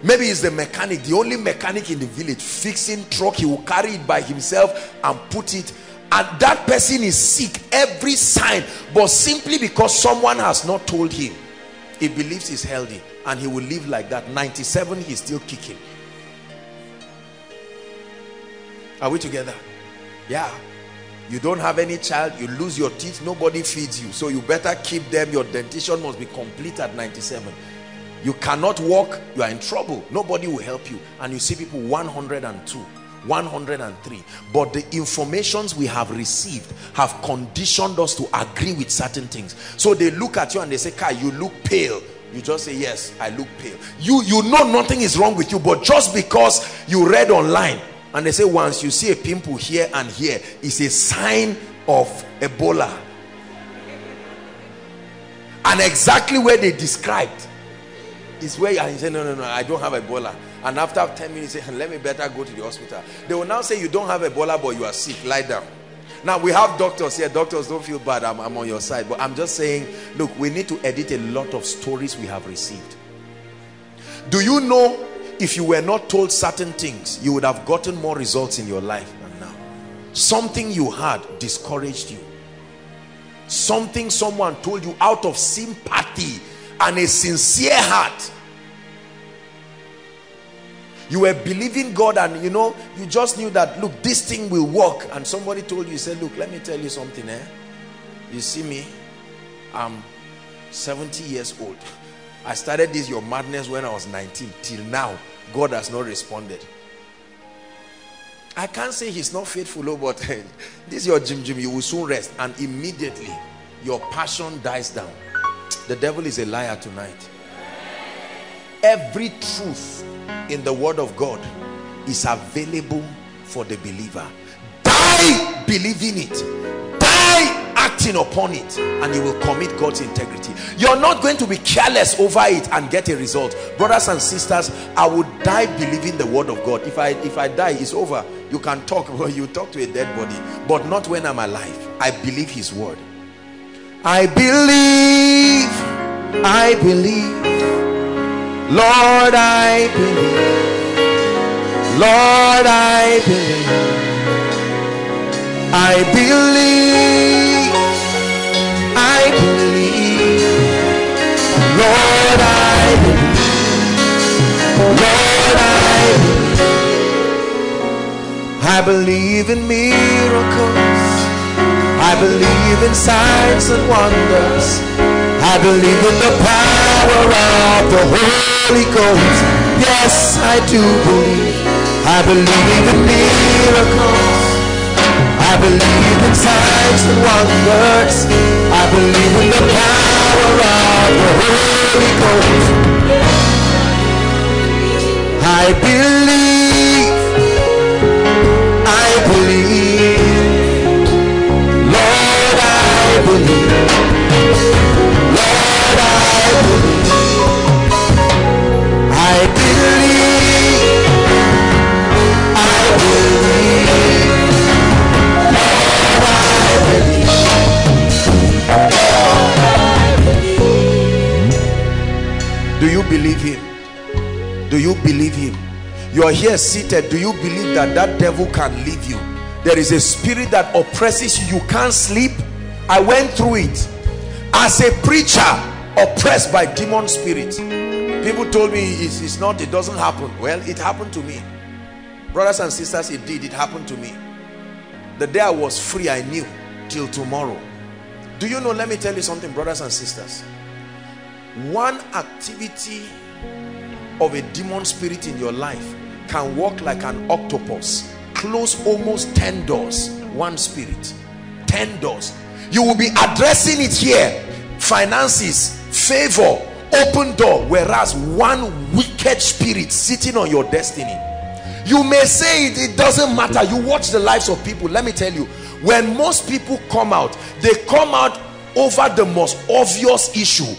maybe it's the mechanic the only mechanic in the village fixing truck he will carry it by himself and put it and that person is sick every sign but simply because someone has not told him he believes he's healthy and he will live like that. 97 he's still kicking. Are we together? Yeah. You don't have any child you lose your teeth nobody feeds you. So you better keep them. Your dentition must be complete at 97 you cannot walk you are in trouble. Nobody will help you. And you see people 102 103 but the informations we have received have conditioned us to agree with certain things. So they look at you and they say kai you look pale you just say yes i look pale. You you know nothing is wrong with you but just because you read online and they say once you see a pimple here and here it's a sign of ebola. And exactly where they described is where you say no no no i don't have ebola. And after 10 minutes say let me better go to the hospital. They will now say you don't have ebola but you are sick. Lie down now we have doctors here. Doctors don't feel bad. I'm, I'm on your side. But i'm just saying look we need to edit a lot of stories we have received. Do you know if you were not told certain things you would have gotten more results in your life than now? Something you had discouraged you. Something someone told you out of sympathy and a sincere heart you were believing God and you know you just knew that look this thing will work. And somebody told you, you said look let me tell you something eh? You see me? I'm 70 years old. I started this your madness when I was 19 till now God has not responded. I can't say he's not faithful oh, but this is your Jim Jim you will soon rest. And immediately your passion dies down. The devil is a liar tonight every truth in the word of God is available for the believer. Die believing it. Die acting upon it and you will commit God's integrity. You're not going to be careless over it and get a result. Brothers and sisters I would die believing the word of God. If I if I die it's over. You can talk well you talk to a dead body. But not when I'm alive. I believe his word. I believe. I believe Lord, I believe. Lord, I believe. I believe. I believe. Lord, I believe. Lord, I believe. I believe in miracles. I believe in signs and wonders. I believe in the power of the Holy Ghost. Yes, I do believe. I believe in miracles. I believe in signs and wonders. I believe in the power of the Holy Ghost. I believe. I believe. Lord, I believe. Do you believe him? Do you believe him? You are here seated. Do you believe that that devil can leave you? There is a spirit that oppresses you. You can't sleep. I went through it as a preacher oppressed by demon spirits people told me it's, it's not it doesn't happen well it happened to me brothers and sisters it did it happened to me the day i was free i knew till tomorrow do you know let me tell you something brothers and sisters one activity of a demon spirit in your life can walk like an octopus. Close almost 10 doors one spirit. 10 doors. You will be addressing it here. Finances favor open door whereas one wicked spirit sitting on your destiny. You may say it, it doesn't matter. You watch the lives of people. Let me tell you when most people come out they come out over the most obvious issue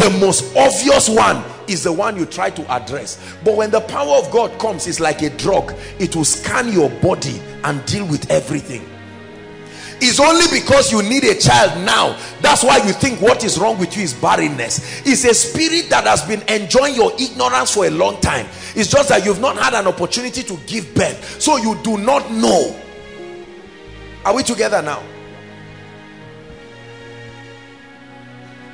the most obvious one is the one you try to address. But when the power of God comes it's like a drug. It will scan your body and deal with everything. It's only because you need a child now. That's why you think what is wrong with you is barrenness. It's a spirit that has been enjoying your ignorance for a long time. It's just that you've not had an opportunity to give birth. So you do not know. Are we together now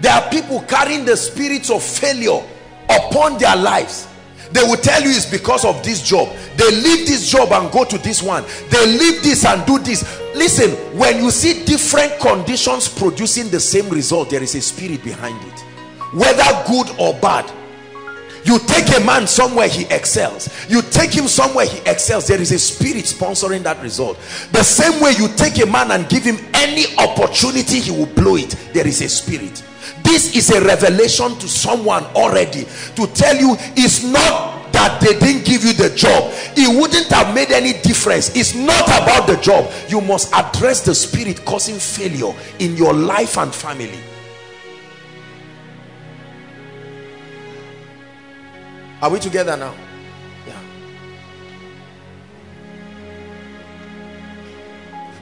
there are people carrying the spirits of failure upon their lives. They will tell you it's because of this job. They leave this job and go to this one. They leave this and do this. Listen when you see different conditions producing the same result there is a spirit behind it. Whether good or bad you take a man somewhere he excels. You take him somewhere he excels there is a spirit sponsoring that result. The same way you take a man and give him any opportunity he will blow it. There is a spirit this is a revelation to someone already. To tell you it's not that they didn't give you the job. It wouldn't have made any difference. It's not about the job. You must address the spirit causing failure in your life and family. Are we together now? Yeah.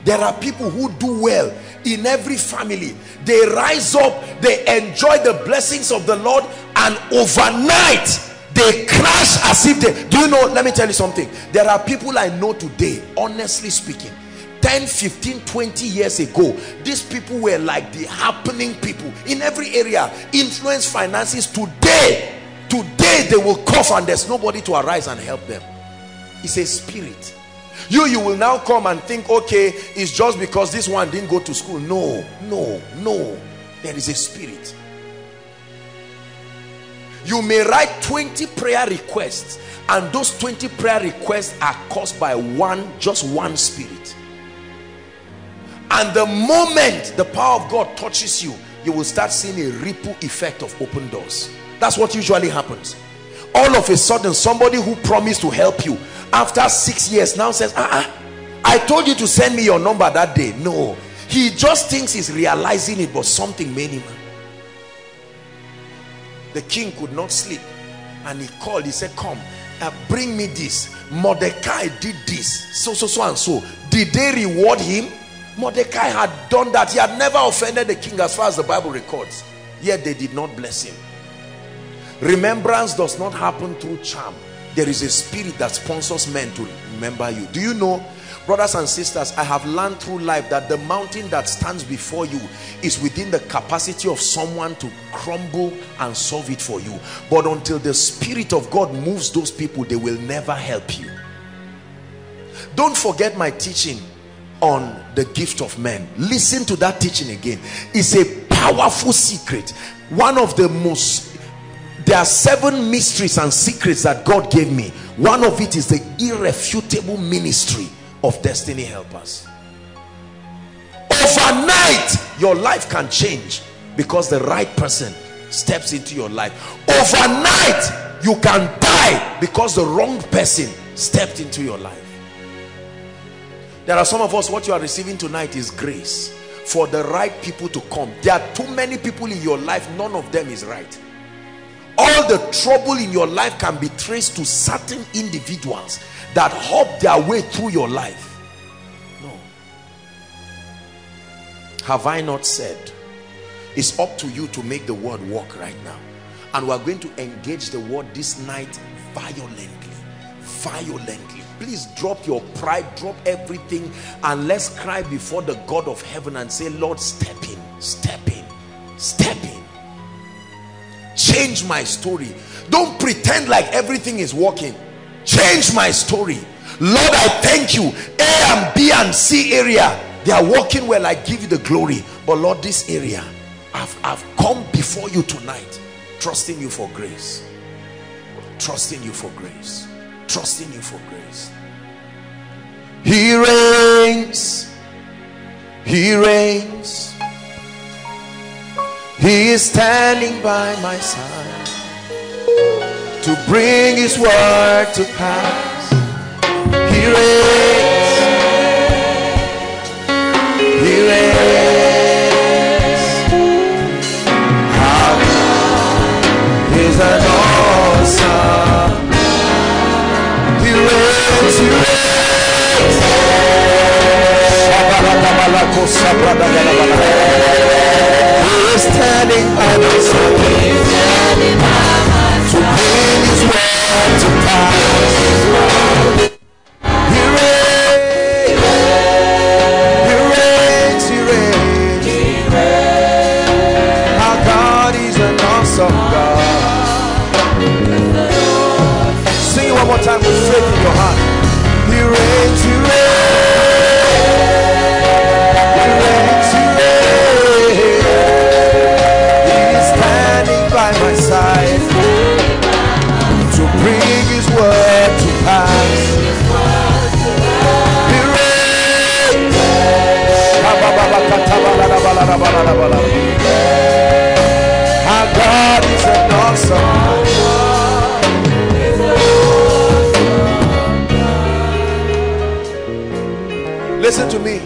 There are people who do well in every family. They rise up, they enjoy the blessings of the Lord, and overnight they crash as if they do you know let me tell you something. There are people i know today honestly speaking 10 15 20 years ago these people were like the happening people in every area influence finances. Today today they will cough and there's nobody to arise and help them. It's a spirit you you will now come and think okay it's just because this one didn't go to school. No no no. There is a spirit. You may write 20 prayer requests and those 20 prayer requests are caused by one just one spirit. And the moment the power of God touches you you will start seeing a ripple effect of open doors. That's what usually happens. All of a sudden somebody who promised to help you after six years now says ah, ah I told you to send me your number that day. No. He just thinks he's realizing it but something made him the king could not sleep and he called he said come uh, bring me this. Mordecai did this. So so so and so. Did they reward him? Mordecai had done that. He had never offended the king as far as the Bible records. Yet they did not bless him. Remembrance does not happen through charm there is a spirit that sponsors men to remember you. Do you know brothers and sisters i have learned through life that the mountain that stands before you is within the capacity of someone to crumble and solve it for you. But until the spirit of god moves those people they will never help you. Don't forget my teaching on the gift of men. Listen to that teaching again. It's a powerful secret. One of the most there are seven mysteries and secrets that god gave me. One of it is the irrefutable ministry of destiny helpers. Overnight your life can change because the right person steps into your life. Overnight you can die because the wrong person stepped into your life. There are some of us what you are receiving tonight is grace for the right people to come. There are too many people in your life none of them is right all the trouble in your life can be traced to certain individuals that hop their way through your life. No. Have i not said it's up to you to make the word work right now. And we're going to engage the word this night violently. Violently. Please drop your pride drop everything and let's cry before the god of heaven and say lord step in step in step in change my story. Don't pretend like everything is working. Change my story. Lord i thank you. A and b and c area they are working well. I give you the glory. But lord this area i've, I've come before you tonight trusting you for grace. Trusting you for grace. Trusting you for grace. He reigns. He reigns he is standing by my side to bring his word to pass. He reigns. He reigns. How is an awesome. He reigns. He reigns. He is standing by my side to bring his word to. Listen to me.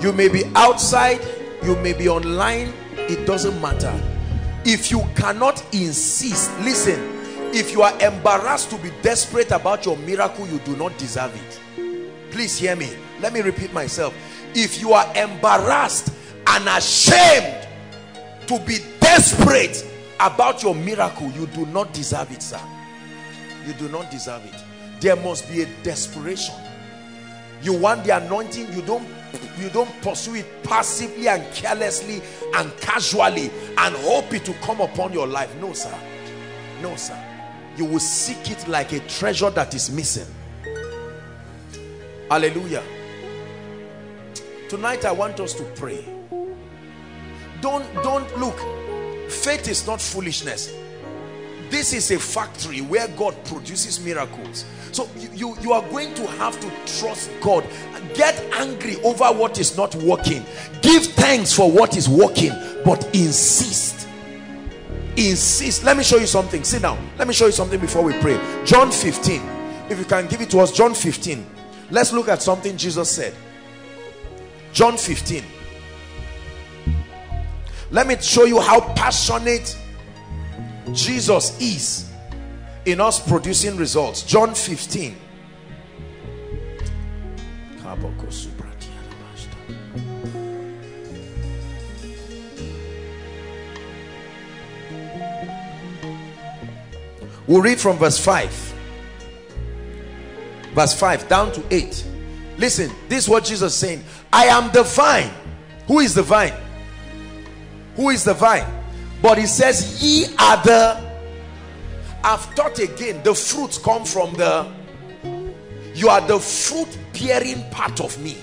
You may be outside, you may be online, it doesn't matter. If you cannot insist, listen, if you are embarrassed to be desperate about your miracle, you do not deserve it. Please hear me. Let me repeat myself. if you are embarrassed and ashamed to be desperate about your miracle you do not deserve it sir. You do not deserve it. There must be a desperation. You want the anointing you don't you don't pursue it passively and carelessly and casually and hope it to come upon your life. No sir. No sir. You will seek it like a treasure that is missing. Hallelujah. Tonight i want us to pray don't don't look. Faith is not foolishness. This is a factory where god produces miracles. So you, you, are going to have to trust god. Get angry over what is not working. Give thanks for what is working but insist. Insist. Let me show you something. Sit down. Let me show you something before we pray. John 15 if you can give it to us john 15 let's look at something jesus said. John 15 let me show you how passionate jesus is in us producing results john 15 We'll read from verse 5. Verse 5 down to 8. Listen, this is what Jesus is saying. I am the vine. Who is the vine? Who is the vine? But he says, Ye are the. I've taught again, the fruits come from the. You are the fruit bearing part of me.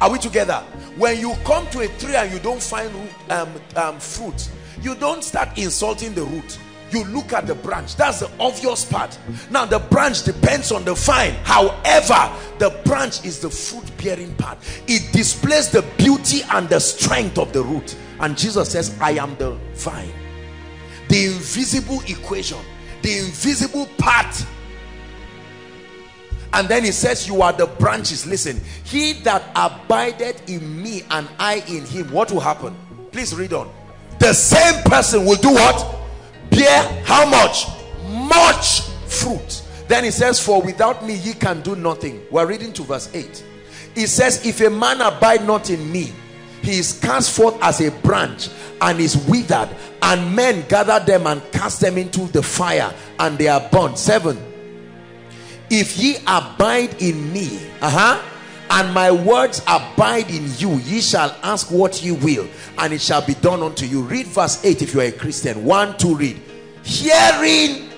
Are we together? When you come to a tree and you don't find um, um, fruit, you don't start insulting the root you look at the branch that's the obvious part. Now the branch depends on the vine. However the branch is the fruit bearing part. It displays the beauty and the strength of the root. And jesus says i am the vine. The invisible equation the invisible part. And then he says you are the branches. Listen he that abided in me and i in him what will happen? Please read on. The same person will do what bear how much? Much fruit. Then he says for without me ye can do nothing. We're reading to verse 8 he says if a man abide not in me he is cast forth as a branch and is withered and men gather them and cast them into the fire and they are burned. seven. If ye abide in me uh-huh and my words abide in you ye shall ask what ye will and it shall be done unto you. Read verse 8 if you are a christian. One two read hearing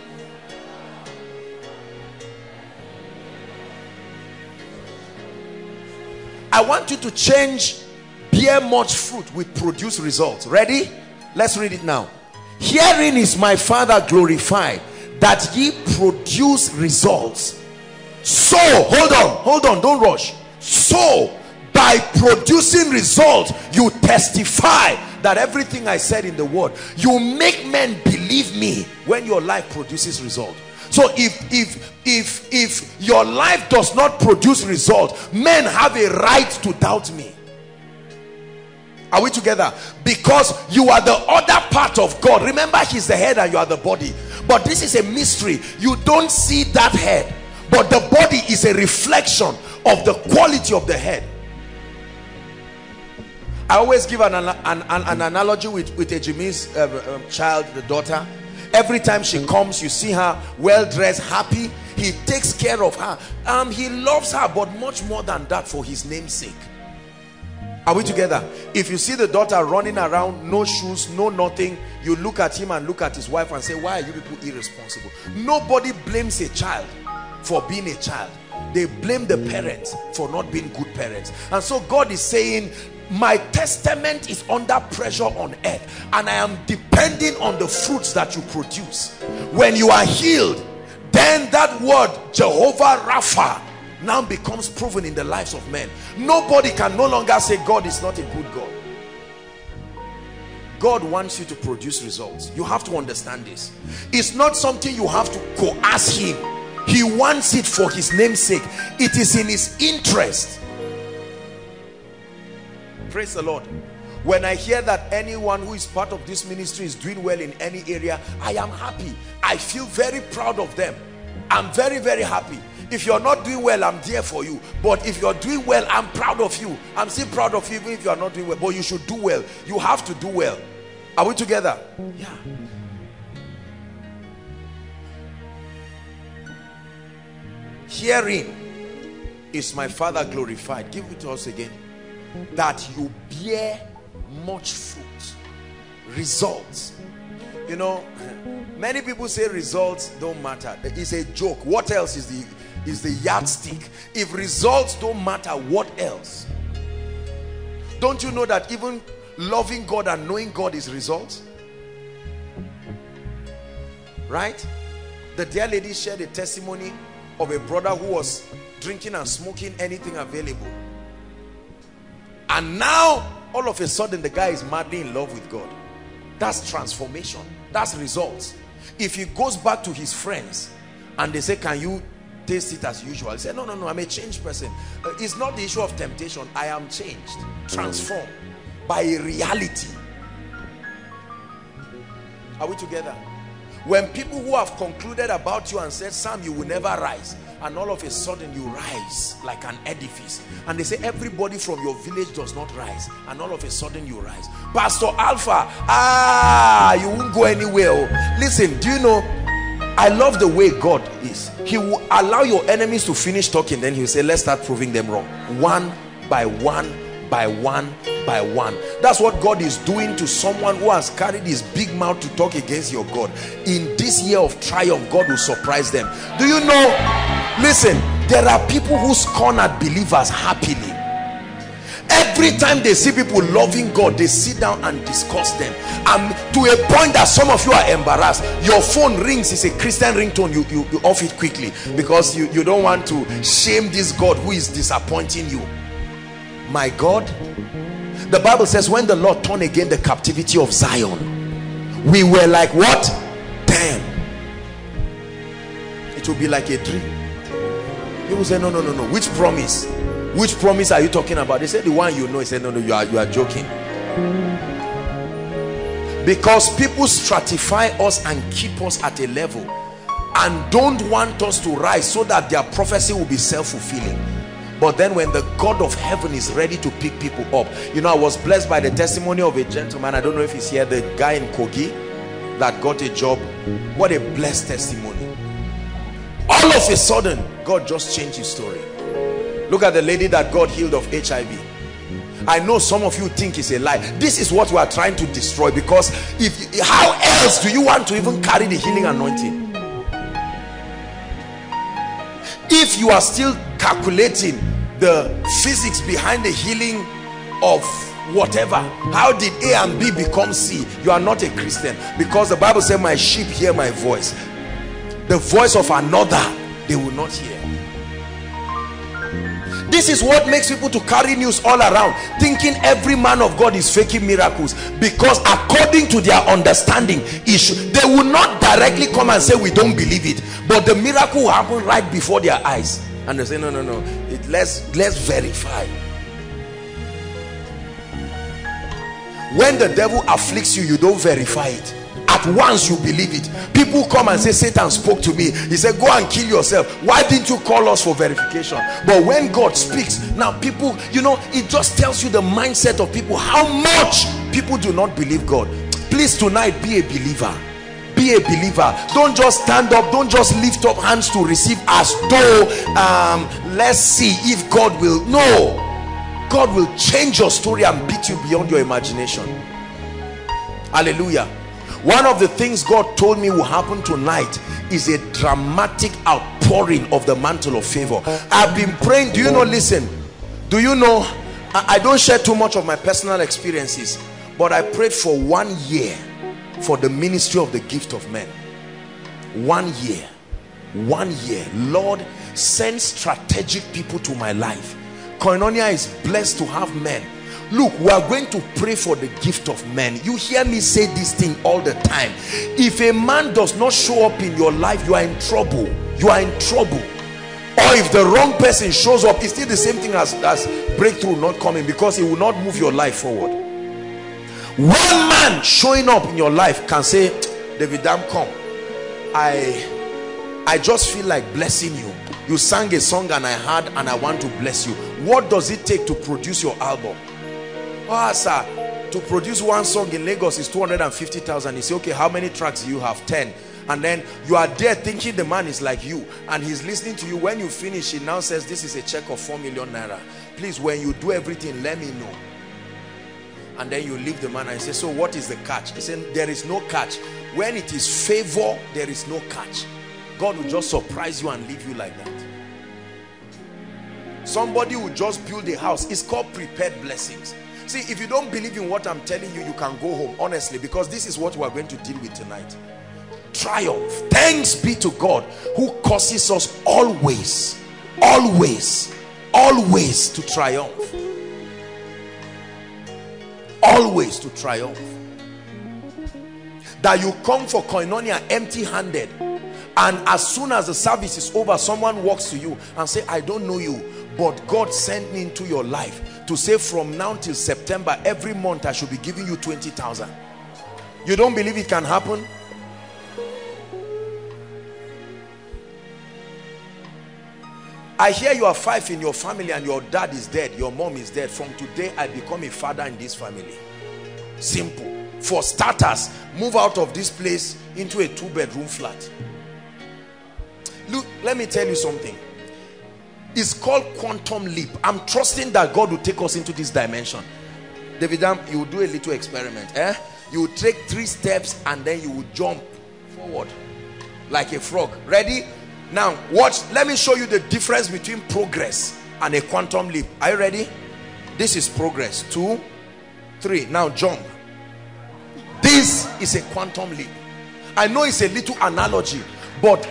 i want you to change bear much fruit with produce results. Ready? Let's read it now. Hearing is my father glorified that ye produce results. So hold on hold on don't rush. So by producing results you testify that everything i said in the word you make men believe me when your life produces result. So if if if if your life does not produce result men have a right to doubt me. Are we together? Because you are the other part of god. Remember he's the head and you are the body. But this is a mystery. You don't see that head. But the body is a reflection of the quality of the head I always give an, an, an, an analogy with, with a Jimmy's uh, um, child, the daughter. Every time she comes, you see her well-dressed, happy. He takes care of her. Um, he loves her, but much more than that for his name's sake. Are we together? If you see the daughter running around, no shoes, no nothing, you look at him and look at his wife and say, why are you people irresponsible? Nobody blames a child for being a child. They blame the parents for not being good parents. And so God is saying, my testament is under pressure on earth and I am depending on the fruits that you produce. When you are healed, then that word Jehovah Rapha now becomes proven in the lives of men. Nobody can no longer say God is not a good God. God wants you to produce results. You have to understand this. It's not something you have to coerce him. He wants it for his name's sake. It is in his interest praise the lord when i hear that anyone who is part of this ministry is doing well in any area i am happy i feel very proud of them I'm very, very happy. If you're not doing well, I'm there for you. But if you're doing well, I'm proud of you. I'm still proud of you even if you are not doing well. But you should do well. You have to do well. Are we together? Yeah. Hearing is my Father glorified. Give it to us again. That you bear much fruit. Results. You know, many people say results don't matter. It's a joke. What else is the is the yardstick? If results don't matter, what else? Don't you know that even loving God and knowing God is results? Right? The dear lady shared a testimony of a brother who was drinking and smoking anything available. And now, all of a sudden, the guy is madly in love with God. That's transformation. That's results. If he goes back to his friends and they say, can you taste it as usual? He said, no, no, no, I'm a changed person. Uh, it's not the issue of temptation. I am changed, transformed by reality. Are we together? When people who have concluded about you and said, Sam, you will never rise, and all of a sudden you rise like an edifice. And they say everybody from your village does not rise. And all of a sudden you rise. Pastor alpha ah you won't go anywhere oh. listen do you know i love the way god is. He will allow your enemies to finish talking then he'll say let's start proving them wrong one by one by one by one. That's what God is doing to someone who has carried his big mouth to talk against your God. In this year of triumph God will surprise them. Do you know listen there are people who scorn at believers happily. Every time they see people loving God they sit down and discuss them. And to a point that some of you are embarrassed your phone rings it's a Christian ringtone you, you, you off it quickly. Because you, you don't want to shame this God who is disappointing you my God the Bible says when the Lord turned again the captivity of Zion we were like what? Damn it will be like a dream. People say no no no no. Which promise? Which promise are you talking about? They said the one you know. He said no no you are you are joking. Because people stratify us and keep us at a level and don't want us to rise so that their prophecy will be self-fulfilling but then when the God of heaven is ready to pick people up you know I was blessed by the testimony of a gentleman. I don't know if he's here the guy in Kogi that got a job. What a blessed testimony. All of a sudden God just changed his story. Look at the lady that God healed of HIV I know some of you think it's a lie. This is what we are trying to destroy because if how else do you want to even carry the healing anointing? If you are still calculating the physics behind the healing of whatever. How did a and b become c? You are not a christian. Because the bible said my sheep hear my voice. The voice of another they will not hear. This is what makes people to carry news all around thinking every man of god is faking miracles. Because according to their understanding issue they will not directly come and say we don't believe it. But the miracle will happen right before their eyes and they say no no no. It, let's let's verify. When the devil afflicts you you don't verify it. At once you believe it. People come and say satan spoke to me. He said go and kill yourself. Why didn't you call us for verification? But when god speaks now people you know it just tells you the mindset of people how much people do not believe god. Please tonight be a believer be a believer. Don't just stand up. Don't just lift up hands to receive as though um, let's see if god will no. God will change your story and beat you beyond your imagination. Hallelujah. One of the things god told me will happen tonight is a dramatic outpouring of the mantle of favor. I've been praying. Do you know listen. Do you know I, I don't share too much of my personal experiences but i prayed for one year for the ministry of the gift of men. One year one year lord send strategic people to my life. Koinonia is blessed to have men. Look we are going to pray for the gift of men. You hear me say this thing all the time. If a man does not show up in your life you are in trouble. You are in trouble. Or if the wrong person shows up it's still the same thing as, as breakthrough not coming because it will not move your life forward one man showing up in your life can say david dam come i I just feel like blessing you. You sang a song and I heard and I want to bless you. What does it take to produce your album? Oh, sir, to produce one song in Lagos is 250,000. You say, okay, how many tracks do you have? 10. And then you are there thinking the man is like you and he's listening to you. When you finish, he now says, this is a check of 4 million naira. Please, when you do everything, let me know. And then you leave the man and say, so what is the catch? He said, there is no catch. When it is favor, there is no catch. God will just surprise you and leave you like that. Somebody will just build a house. It's called prepared blessings. See, if you don't believe in what I'm telling you, you can go home, honestly, because this is what we are going to deal with tonight. Triumph. Thanks be to God who causes us always, always, always to triumph. Always to triumph. That you come for koinonia empty-handed and as soon as the service is over someone walks to you and say i don't know you but god sent me into your life to say from now till september every month i should be giving you 20,000 you don't believe it can happen I hear you are five in your family and your dad is dead, your mom is dead. From today, I become a father in this family. Simple. For starters, move out of this place into a two-bedroom flat. Look, let me tell you something. It's called quantum leap. I'm trusting that God will take us into this dimension. David, you will do a little experiment. Eh? You will take three steps and then you will jump forward like a frog. Ready? Now, watch. Let me show you the difference between progress and a quantum leap. Are you ready? This is progress. Two, three. Now jump. This is a quantum leap. I know it's a little analogy, but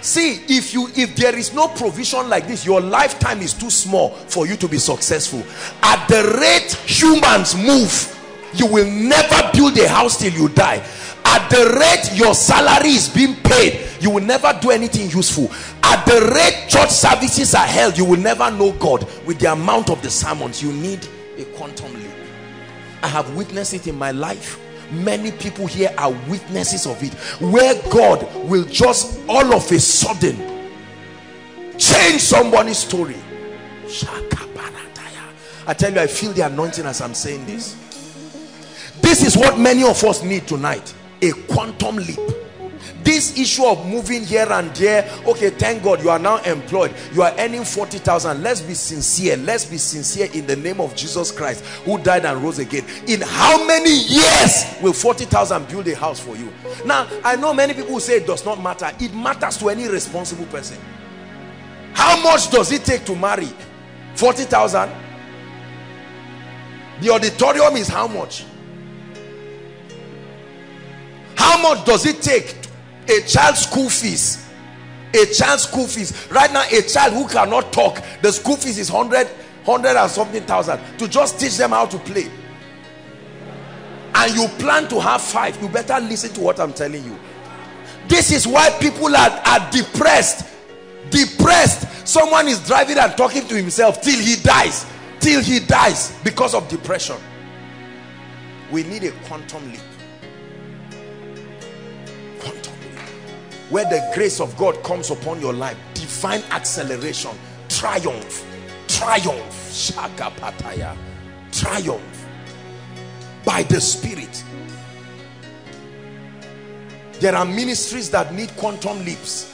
see if you if there is no provision like this your lifetime is too small for you to be successful at the rate humans move you will never build a house till you die at the rate your salary is being paid you will never do anything useful. At the rate church services are held you will never know god. With the amount of the sermons you need a quantum leap. I have witnessed it in my life. Many people here are witnesses of it where god will just all of a sudden change somebody's story. I tell you i feel the anointing as i'm saying this. This is what many of us need tonight a quantum leap. This issue of moving here and there okay thank god you are now employed. You are earning 40,000 let's be sincere. Let's be sincere in the name of Jesus Christ who died and rose again. In how many years will 40,000 build a house for you? Now I know many people say it does not matter. It matters to any responsible person. How much does it take to marry? 40,000 the auditorium is how much how much does it take a child's school fees? A child's school fees. Right now a child who cannot talk the school fees is 100 100 and something thousand. To just teach them how to play. And you plan to have five you better listen to what i'm telling you. This is why people are, are depressed. Depressed. Someone is driving and talking to himself till he dies. Till he dies because of depression. We need a quantum leap where the grace of God comes upon your life divine acceleration triumph triumph shakapataya triumph by the spirit. There are ministries that need quantum leaps.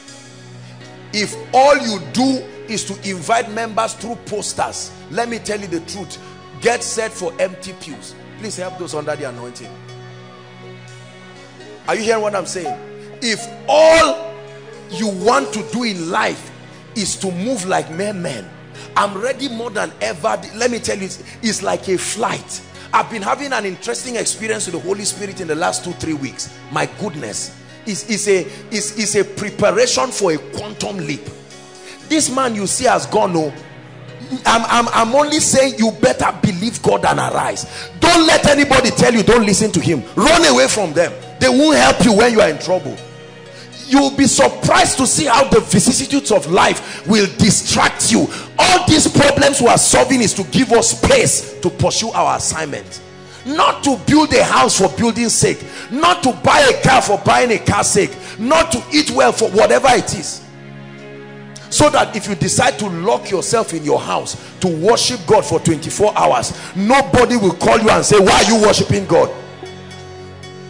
If all you do is to invite members through posters let me tell you the truth. Get set for empty pews. Please help those under the anointing. Are you hearing what i'm saying if all you want to do in life is to move like mere men i'm ready more than ever. Let me tell you it's like a flight. I've been having an interesting experience with the holy spirit in the last two three weeks. My goodness. Is is a is is a preparation for a quantum leap. This man you see has gone no I'm, I'm, I'm only saying you better believe God and arise. Don't let anybody tell you don't listen to him. Run away from them. They won't help you when you are in trouble you'll be surprised to see how the vicissitudes of life will distract you. All these problems we are solving is to give us space to pursue our assignment. Not to build a house for building sake. Not to buy a car for buying a car sake. Not to eat well for whatever it is. So that if you decide to lock yourself in your house to worship God for 24 hours nobody will call you and say why are you worshiping God?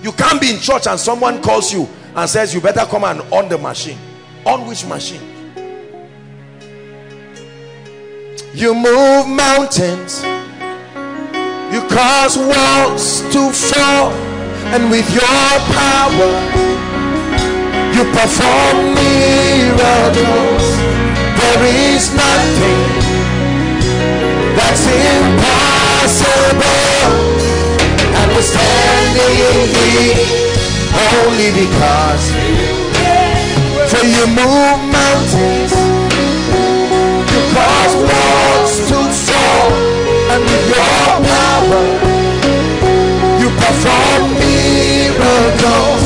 You can't be in church and someone calls you and says you better come and on the machine. On which machine? You move mountains. You cause walls to fall. And with your power you perform miracles. There is nothing that's impossible. And we're standing here only because for you move mountains you cause walls to fall and with your power. You perform miracles.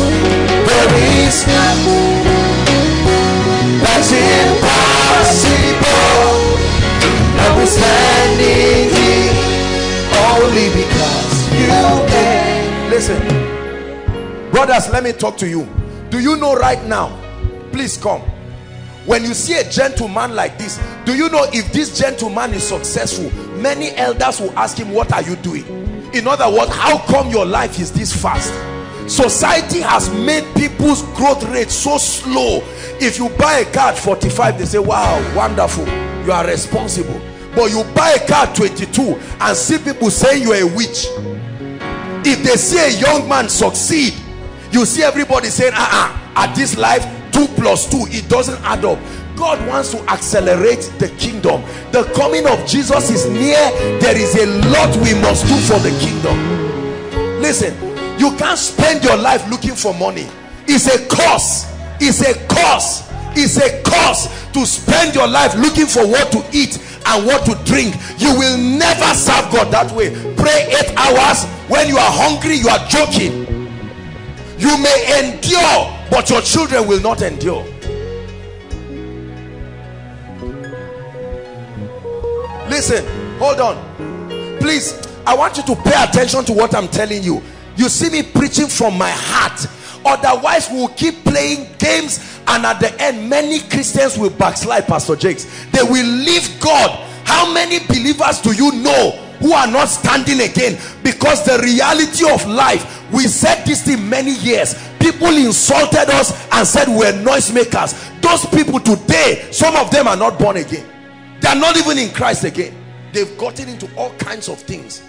There is nothing that's impossible. And we're standing here only because you can listen brothers let me talk to you. Do you know right now? Please come. When you see a gentleman like this do you know if this gentleman is successful many elders will ask him what are you doing? In other words how come your life is this fast? Society has made people's growth rate so slow. If you buy a car at 45 they say wow wonderful. You are responsible. But you buy a car at 22 and see people saying you're a witch. If they see a young man succeed you see everybody saying uh-uh at this life two plus two it doesn't add up. God wants to accelerate the kingdom. The coming of jesus is near. There is a lot we must do for the kingdom. Listen you can't spend your life looking for money. It's a cost. It's a cost. It's a cost to spend your life looking for what to eat and what to drink. You will never serve god that way. Pray eight hours. When you are hungry you are joking you may endure but your children will not endure. Listen hold on. Please i want you to pay attention to what i'm telling you. You see me preaching from my heart. Otherwise we'll keep playing games and at the end many christians will backslide pastor jakes. They will leave god. How many believers do you know who are not standing again? Because the reality of life we said this thing many years. People insulted us and said we're noisemakers. Those people today some of them are not born again. They are not even in christ again. They've gotten into all kinds of things.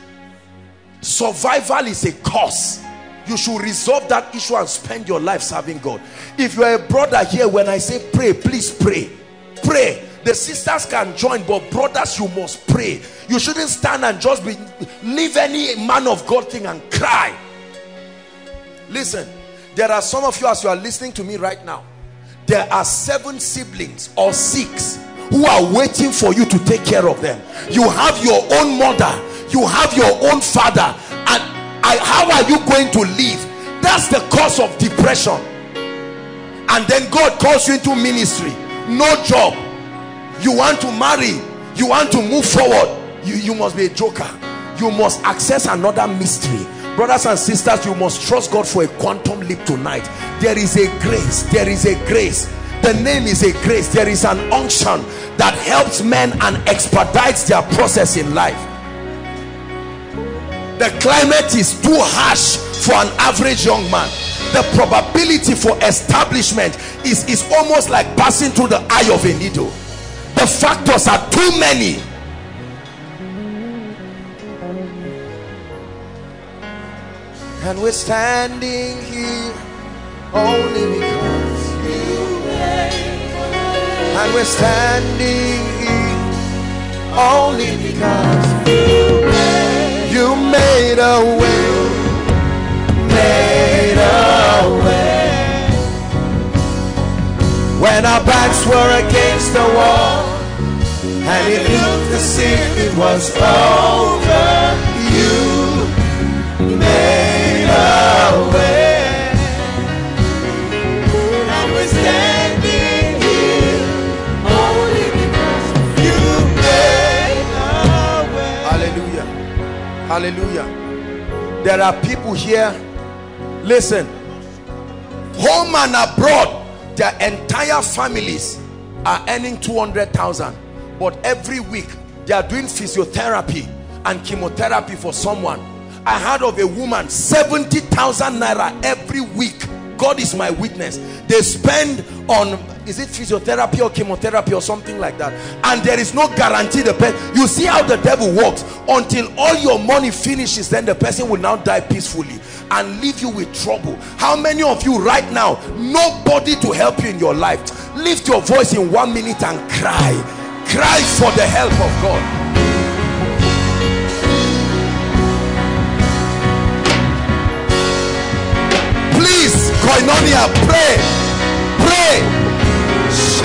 Survival is a curse. You should resolve that issue and spend your life serving god. If you are a brother here when i say pray please pray. Pray. The sisters can join but brothers you must pray. You shouldn't stand and just be leave any man of god thing and cry listen there are some of you as you are listening to me right now there are seven siblings or six who are waiting for you to take care of them. You have your own mother you have your own father and I, how are you going to live? That's the cause of depression. And then God calls you into ministry. No job. You want to marry. You want to move forward. You, you must be a joker. You must access another mystery brothers and sisters you must trust God for a quantum leap tonight. There is a grace there is a grace. The name is a grace. There is an unction that helps men and expedites their process in life. The climate is too harsh for an average young man. The probability for establishment is is almost like passing through the eye of a needle. The factors are too many and we're standing here only because you made and we're standing here only because you made you made a way. Made a way. When our backs were against the wall and it looked as if it was over you made hallelujah There are people here, listen, home and abroad, their entire families are earning 200,000. But every week, they are doing physiotherapy and chemotherapy for someone. I heard of a woman, 70,000 naira every week. God is my witness. They spend on, is it physiotherapy or chemotherapy or something like that? And there is no guarantee the person, you see how the devil works. Until all your money finishes, then the person will now die peacefully and leave you with trouble. How many of you right now, nobody to help you in your life? Lift your voice in one minute and cry. Cry for the help of God. Please, Koinonia, pray. Pray.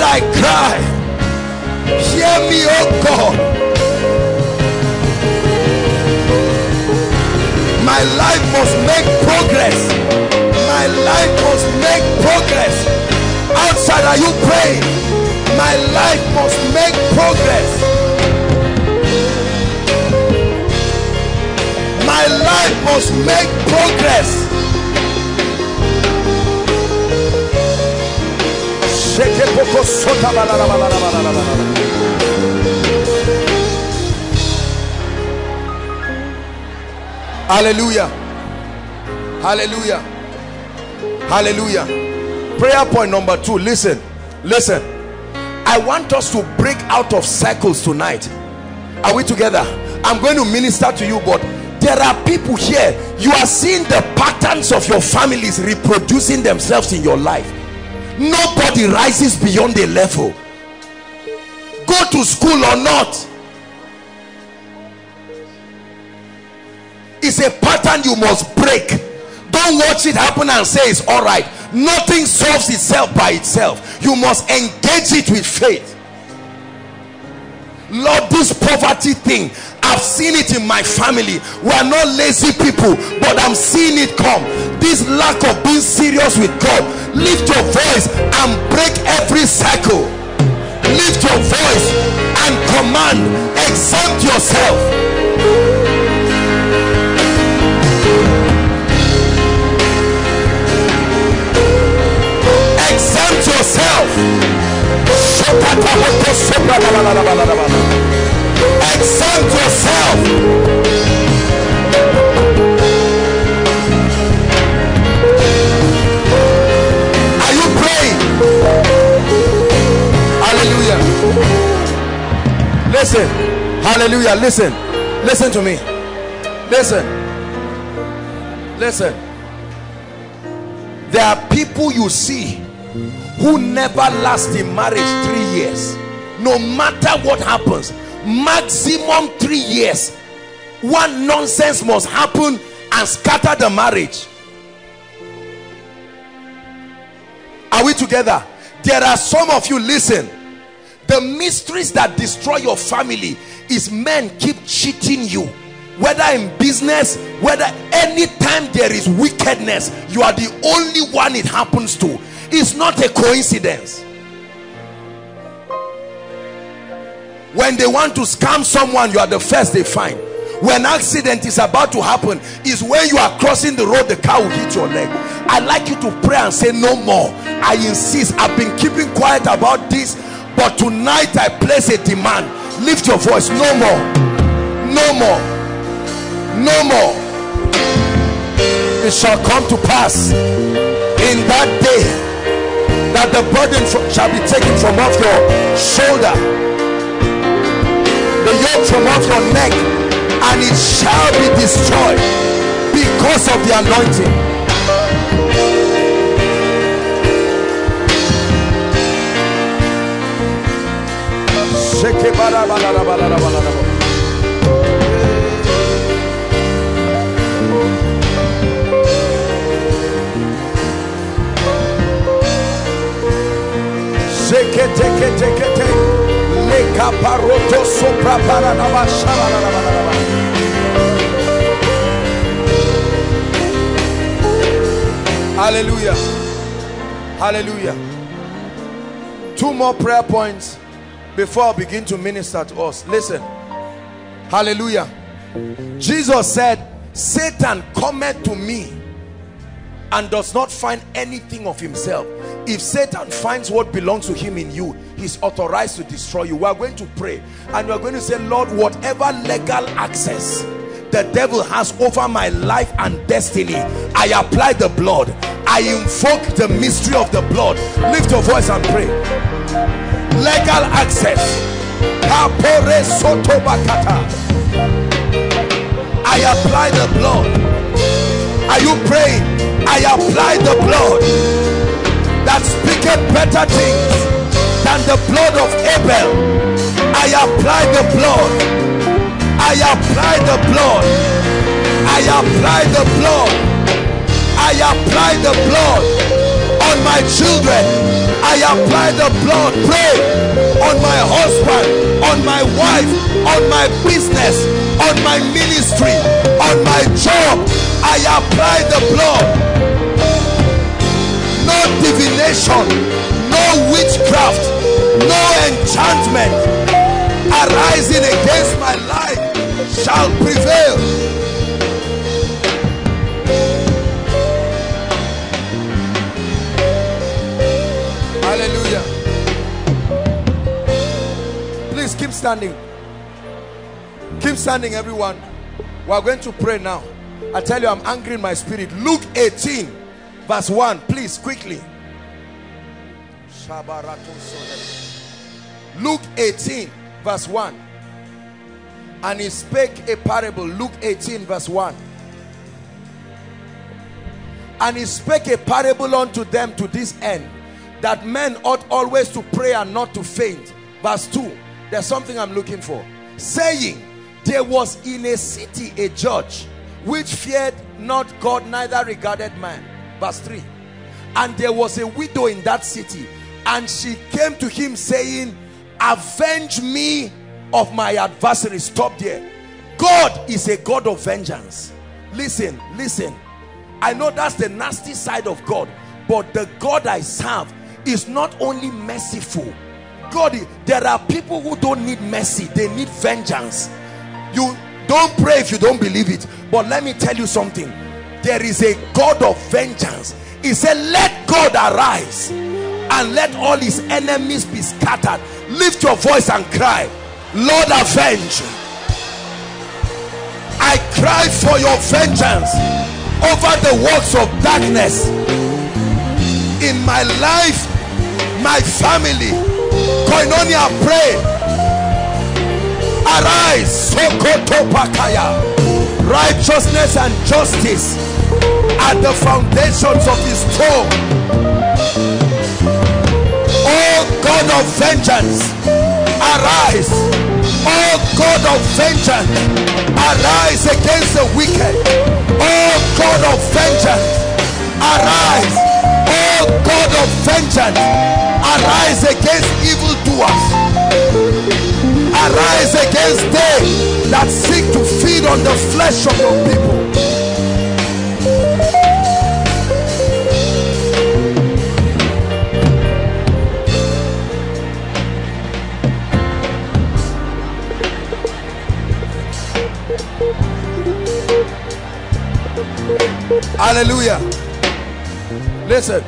I cry. Hear me, oh God. My life must make progress. My life must make progress. Outside, are you praying? My life must make progress. My life must make progress. Hallelujah. Hallelujah. Hallelujah. Prayer point number two. Listen. Listen. I want us to break out of cycles tonight. Are we together? I'm going to minister to you, but there are people here. You are seeing the patterns of your families reproducing themselves in your life. Nobody rises beyond a level. Go to school or not. It's a pattern you must break. Don't watch it happen and say it's all right. Nothing solves itself by itself. You must engage it with faith. Lord, this poverty thing, I've seen it in my family. We are not lazy people, but I'm seeing it come. This lack of being serious with God. Lift your voice and break every cycle. Lift your voice and command, exempt yourself. Exempt yourself. Exempt yourself. Are you praying? Hallelujah. Listen. Hallelujah. Listen. Listen to me. Listen. Listen. There are people you see who never last in marriage three years no matter what happens maximum three years. One nonsense must happen and scatter the marriage. Are we together? There are some of you listen. The mysteries that destroy your family is men keep cheating you. Whether in business whether anytime there is wickedness you are the only one it happens to. It's not a coincidence when they want to scam someone you are the first they find. When accident is about to happen is when you are crossing the road the car will hit your leg. I like you to pray and say no more. I insist. I've been keeping quiet about this but tonight i place a demand. Lift your voice. No more. No more. No more. It shall come to pass in that day that the burden shall be taken from off your shoulder the yoke from off your neck and it shall be destroyed because of the anointing Shake it, take it, take it, take it. Hallelujah. Hallelujah. Two more prayer points before I begin to minister to us. Listen. Hallelujah. Jesus said, Satan cometh to me and does not find anything of himself. If Satan finds what belongs to him in you, he's authorized to destroy you. We are going to pray and we are going to say, Lord, whatever legal access the devil has over my life and destiny, I apply the blood. I invoke the mystery of the blood. Lift your voice and pray. Legal access. I apply the blood. Are you praying? I apply the blood that speaketh better things than the blood of Abel. I apply the blood. I apply the blood. I apply the blood. I apply the blood on my children. I apply the blood. Pray on my husband, on my wife, on my business, on my ministry, on my job. I apply the blood. Divination, no witchcraft, no enchantment arising against my life shall prevail. Hallelujah. Please keep standing. Keep standing, everyone. We are going to pray now. I tell you, I'm angry in my spirit. Luke 18, verse 1. Please, quickly. Luke 18, verse 1. And he spake a parable. Luke 18, verse 1. And he spake a parable unto them to this end that men ought always to pray and not to faint. Verse 2. There's something I'm looking for. Saying, there was in a city a judge which feared not God, neither regarded man. Verse 3. And there was a widow in that city, and she came to him saying, Avenge me of my adversary. Stop there. God is a God of vengeance. Listen, listen. I know that's the nasty side of God, but the God I serve is not only merciful. God, there are people who don't need mercy, they need vengeance. You don't pray if you don't believe it, but let me tell you something. There is a God of vengeance. He said, Let God arise and let all his enemies be scattered. Lift your voice and cry, Lord, avenge. I cry for your vengeance over the works of darkness in my life, my family. Koinonia, pray. Arise, Sokoto Pakaya. Righteousness and justice are the foundations of his throne. Oh God of vengeance, arise. Oh God of vengeance, arise against the wicked. Oh God of vengeance, arise. Oh God of vengeance, arise against evildoers. Arise against they that seek to feed on the flesh of your people. Hallelujah. Listen.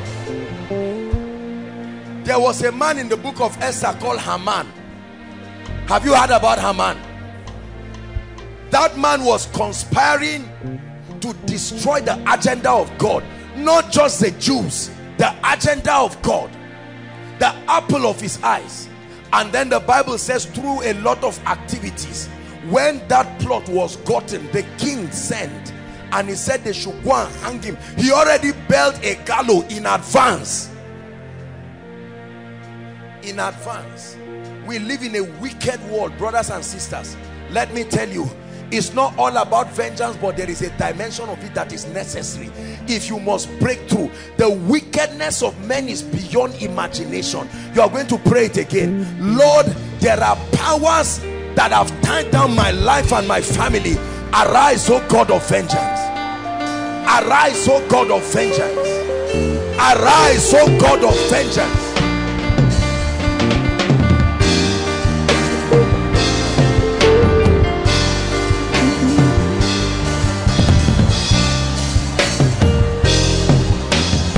There was a man in the book of Esther called Haman. Have you heard about Haman? That man was conspiring to destroy the agenda of God. Not just the Jews, the agenda of God. The apple of his eyes. And then the Bible says through a lot of activities, when that plot was gotten, the king sent and he said they should go and hang him. He already built a gallows in advance. In advance. We live in a wicked world, brothers and sisters. Let me tell you, it's not all about vengeance but there is a dimension of it that is necessary. If you must break through the wickedness of men is beyond imagination. You are going to pray it again. Lord there are powers that have tied down my life and my family. Arise o god of vengeance. Arise o god of vengeance. Arise o god of vengeance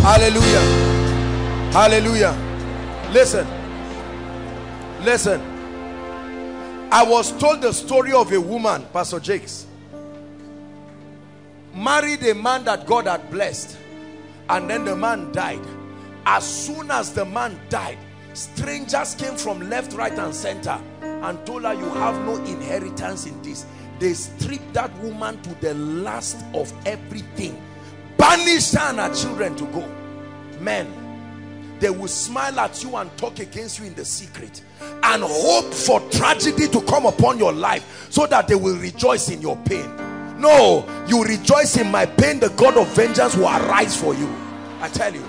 hallelujah. Hallelujah. Listen. Listen. I was told the story of a woman pastor jakes married a man that god had blessed and then the man died. As soon as the man died strangers came from left right and center and told her you have no inheritance in this. They stripped that woman to the last of everything banished her and her children to go men they will smile at you and talk against you in the secret and hope for tragedy to come upon your life so that they will rejoice in your pain. No you rejoice in my pain the god of vengeance will arise for you. I tell you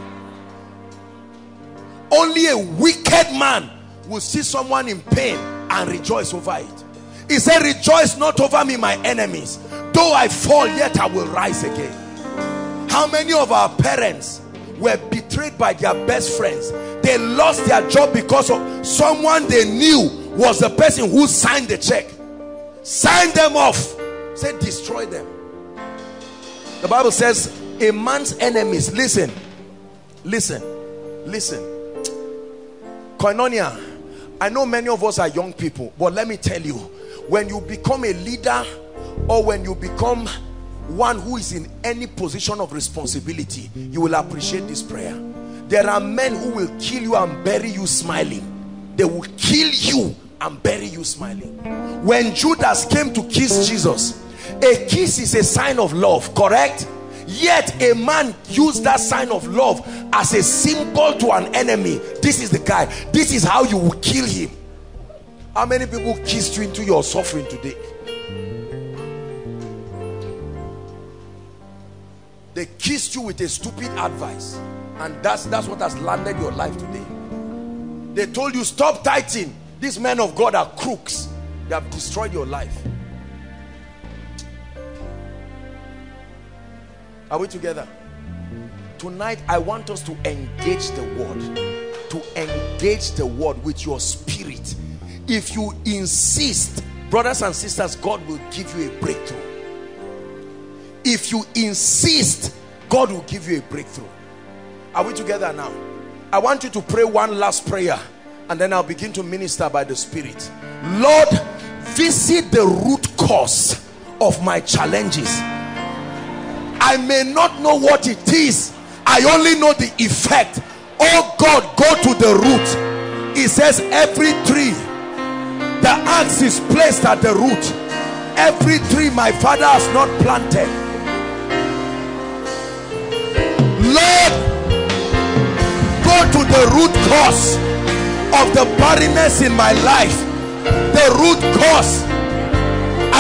only a wicked man will see someone in pain and rejoice over it. He said rejoice not over me my enemies. Though i fall yet i will rise again. How many of our parents were betrayed by their best friends. They lost their job because of someone they knew was the person who signed the check. Sign them off. Say destroy them. The bible says a man's enemies listen listen listen. Koinonia i know many of us are young people but let me tell you when you become a leader or when you become one who is in any position of responsibility you will appreciate this prayer. There are men who will kill you and bury you smiling. They will kill you and bury you smiling. When judas came to kiss jesus a kiss is a sign of love correct? Yet a man used that sign of love as a symbol to an enemy. This is the guy. This is how you will kill him. How many people kissed you into your suffering today they kissed you with a stupid advice. And that's that's what has landed your life today. They told you stop tithing. These men of god are crooks. They have destroyed your life. Are we together? Tonight i want us to engage the word. To engage the word with your spirit. If you insist brothers and sisters god will give you a breakthrough if you insist God will give you a breakthrough. Are we together now? I want you to pray one last prayer and then I'll begin to minister by the spirit. Lord visit the root cause of my challenges. I may not know what it is. I only know the effect. Oh God go to the root. It says every tree the axe is placed at the root. Every tree my father has not planted Lord, go to the root cause of the barrenness in my life. The root cause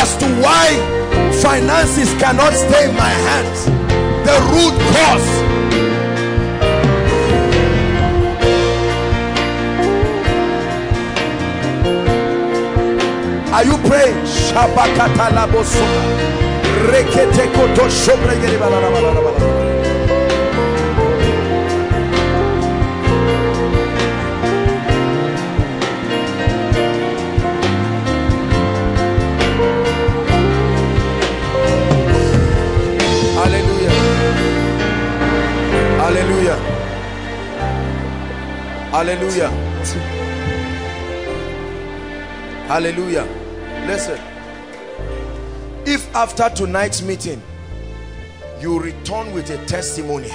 as to why finances cannot stay in my hands. The root cause. Are you praying? Shabakata. Rekete koto shobre Hallelujah. Hallelujah. Listen. If after tonight's meeting you return with a testimony,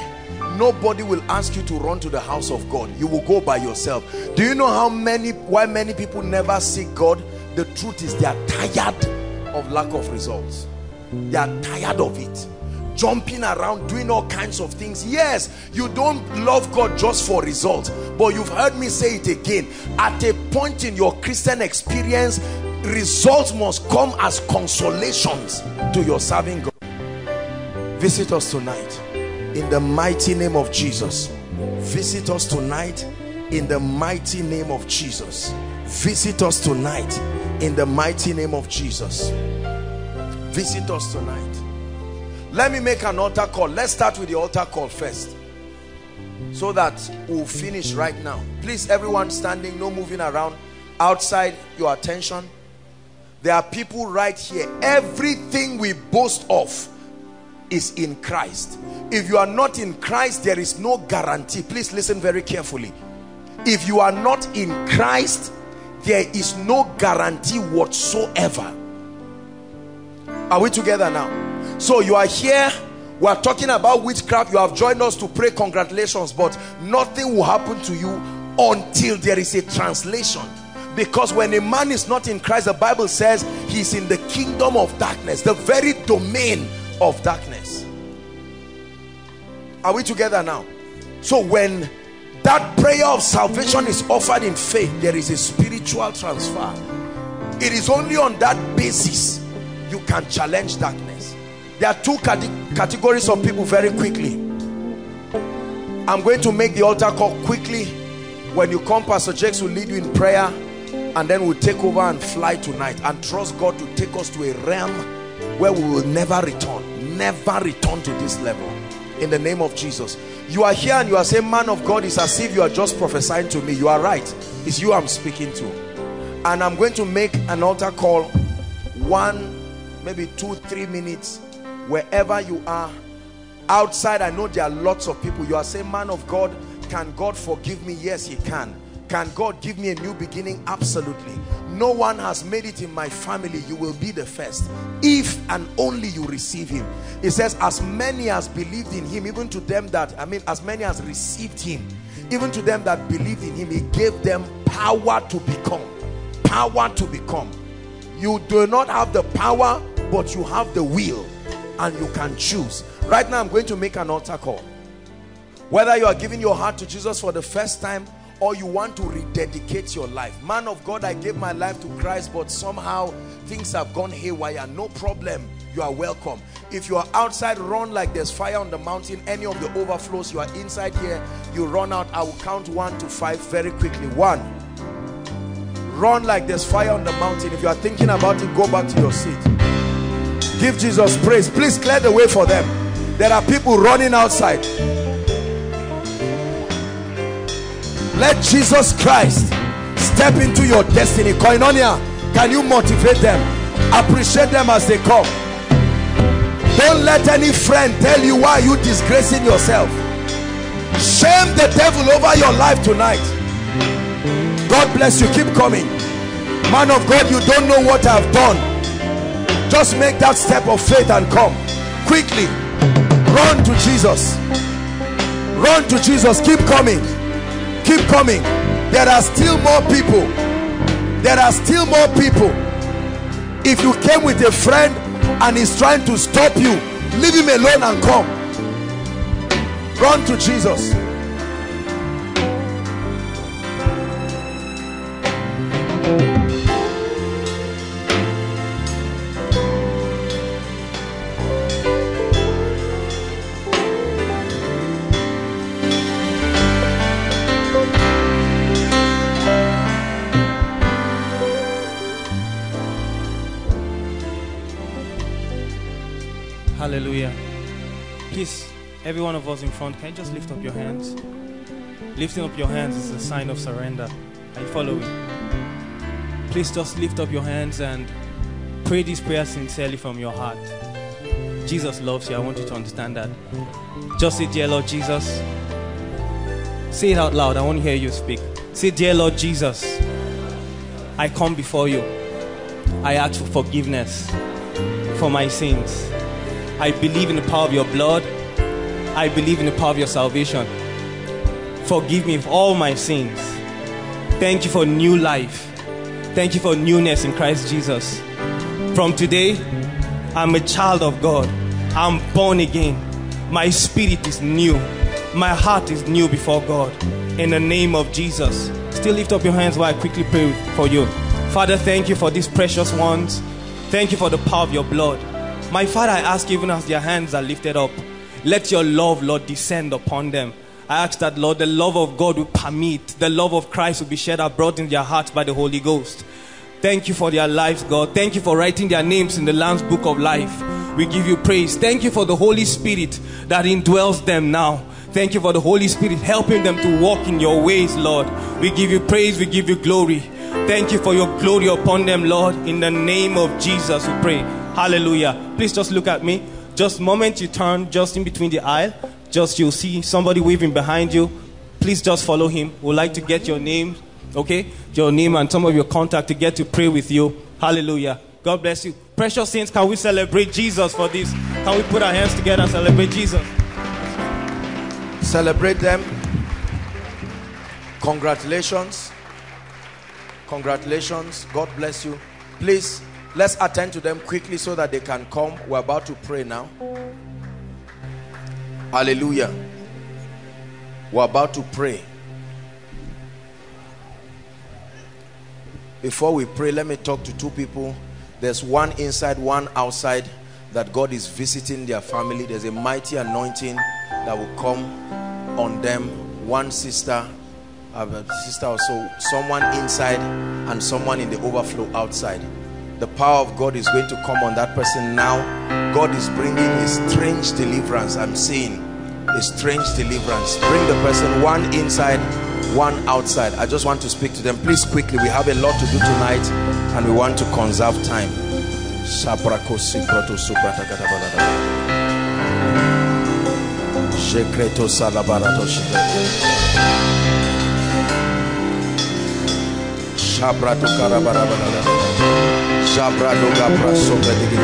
nobody will ask you to run to the house of God. You will go by yourself. Do you know how many why many people never seek God? The truth is they are tired of lack of results. They are tired of it jumping around doing all kinds of things yes you don't love god just for results but you've heard me say it again at a point in your christian experience results must come as consolations to your serving God. Visit us tonight in the mighty name of Jesus. Visit us tonight in the mighty name of Jesus. Visit us tonight in the mighty name of Jesus. Visit us tonight. Let me make an altar call. Let's start with the altar call first so that we'll finish right now. Please, everyone standing, no moving around. Outside, your attention. There are people right here. Everything we boast of is in Christ. If you are not in Christ, there is no guarantee. Please listen very carefully. If you are not in Christ, there is no guarantee whatsoever. Are we together now? So you are here we are talking about witchcraft you have joined us to pray congratulations but nothing will happen to you until there is a translation. Because when a man is not in Christ the Bible says he's in the kingdom of darkness the very domain of darkness. Are we together now? So when that prayer of salvation is offered in faith there is a spiritual transfer. It is only on that basis you can challenge darkness there are two categories of people very quickly. I'm going to make the altar call quickly. When you come pastor jakes will lead you in prayer and then we'll take over and fly tonight. And trust god to take us to a realm where we will never return never return to this level. In the name of jesus. You are here and you are saying man of god it's as if you are just prophesying to me. You are right. It's you i'm speaking to. And i'm going to make an altar call one maybe two three minutes wherever you are outside i know there are lots of people. You are saying man of god can god forgive me? Yes he can. Can god give me a new beginning? Absolutely. No one has made it in my family. You will be the first if and only you receive him. It says as many as believed in him even to them that i mean as many as received him even to them that believed in him he gave them power to become. Power to become. You do not have the power but you have the will and you can choose. Right now i'm going to make an altar call. Whether you are giving your heart to jesus for the first time or you want to rededicate your life. Man of god i gave my life to christ but somehow things have gone haywire. No problem. You are welcome. If you are outside run like there's fire on the mountain. Any of the overflows you are inside here. You run out. I will count one to five very quickly. One. Run like there's fire on the mountain. If you are thinking about it go back to your seat Give Jesus praise. Please clear the way for them. There are people running outside. Let Jesus Christ step into your destiny. Koinonia, can you motivate them? Appreciate them as they come. Don't let any friend tell you why you disgracing yourself. Shame the devil over your life tonight. God bless you. Keep coming. Man of God, you don't know what I've done just make that step of faith and come. Quickly. Run to jesus. Run to jesus. Keep coming. Keep coming. There are still more people. There are still more people. If you came with a friend and he's trying to stop you leave him alone and come. Run to jesus Hallelujah. Please, every one of us in front, can you just lift up your hands? Lifting up your hands is a sign of surrender. Are you following? Please just lift up your hands and pray this prayer sincerely from your heart. Jesus loves you. I want you to understand that. Just say, Dear Lord Jesus. Say it out loud. I want to hear you speak. Say, Dear Lord Jesus, I come before you. I ask for forgiveness for my sins. I believe in the power of your blood. I believe in the power of your salvation. Forgive me of all my sins. Thank you for new life. Thank you for newness in Christ Jesus. From today, I'm a child of God. I'm born again. My spirit is new. My heart is new before God. In the name of Jesus. Still lift up your hands while I quickly pray for you. Father, thank you for these precious ones. Thank you for the power of your blood. My Father, I ask even as their hands are lifted up, let your love, Lord, descend upon them. I ask that, Lord, the love of God will permit, the love of Christ will be shed abroad in their hearts by the Holy Ghost. Thank you for their lives, God. Thank you for writing their names in the Lamb's book of life. We give you praise. Thank you for the Holy Spirit that indwells them now. Thank you for the Holy Spirit helping them to walk in your ways, Lord. We give you praise, we give you glory. Thank you for your glory upon them, Lord. In the name of Jesus, we pray. Hallelujah. Please just look at me. Just moment you turn just in between the aisle, just you'll see somebody waving behind you. Please just follow him. We'd like to get your name, okay? Your name and some of your contact to get to pray with you. Hallelujah. God bless you. Precious saints, can we celebrate Jesus for this? Can we put our hands together and celebrate Jesus? Celebrate them. Congratulations. Congratulations. God bless you. Please, let's attend to them quickly so that they can come. We're about to pray now. Hallelujah. We're about to pray. Before we pray, let me talk to two people. There's one inside, one outside that God is visiting their family. There's a mighty anointing that will come on them. One sister, a sister or so, someone inside and someone in the overflow outside. The power of God is going to come on that person now. God is bringing a strange deliverance. I'm seeing a strange deliverance. Bring the person one inside, one outside. I just want to speak to them. Please quickly, we have a lot to do tonight and we want to conserve time. Gabra sobre Jesus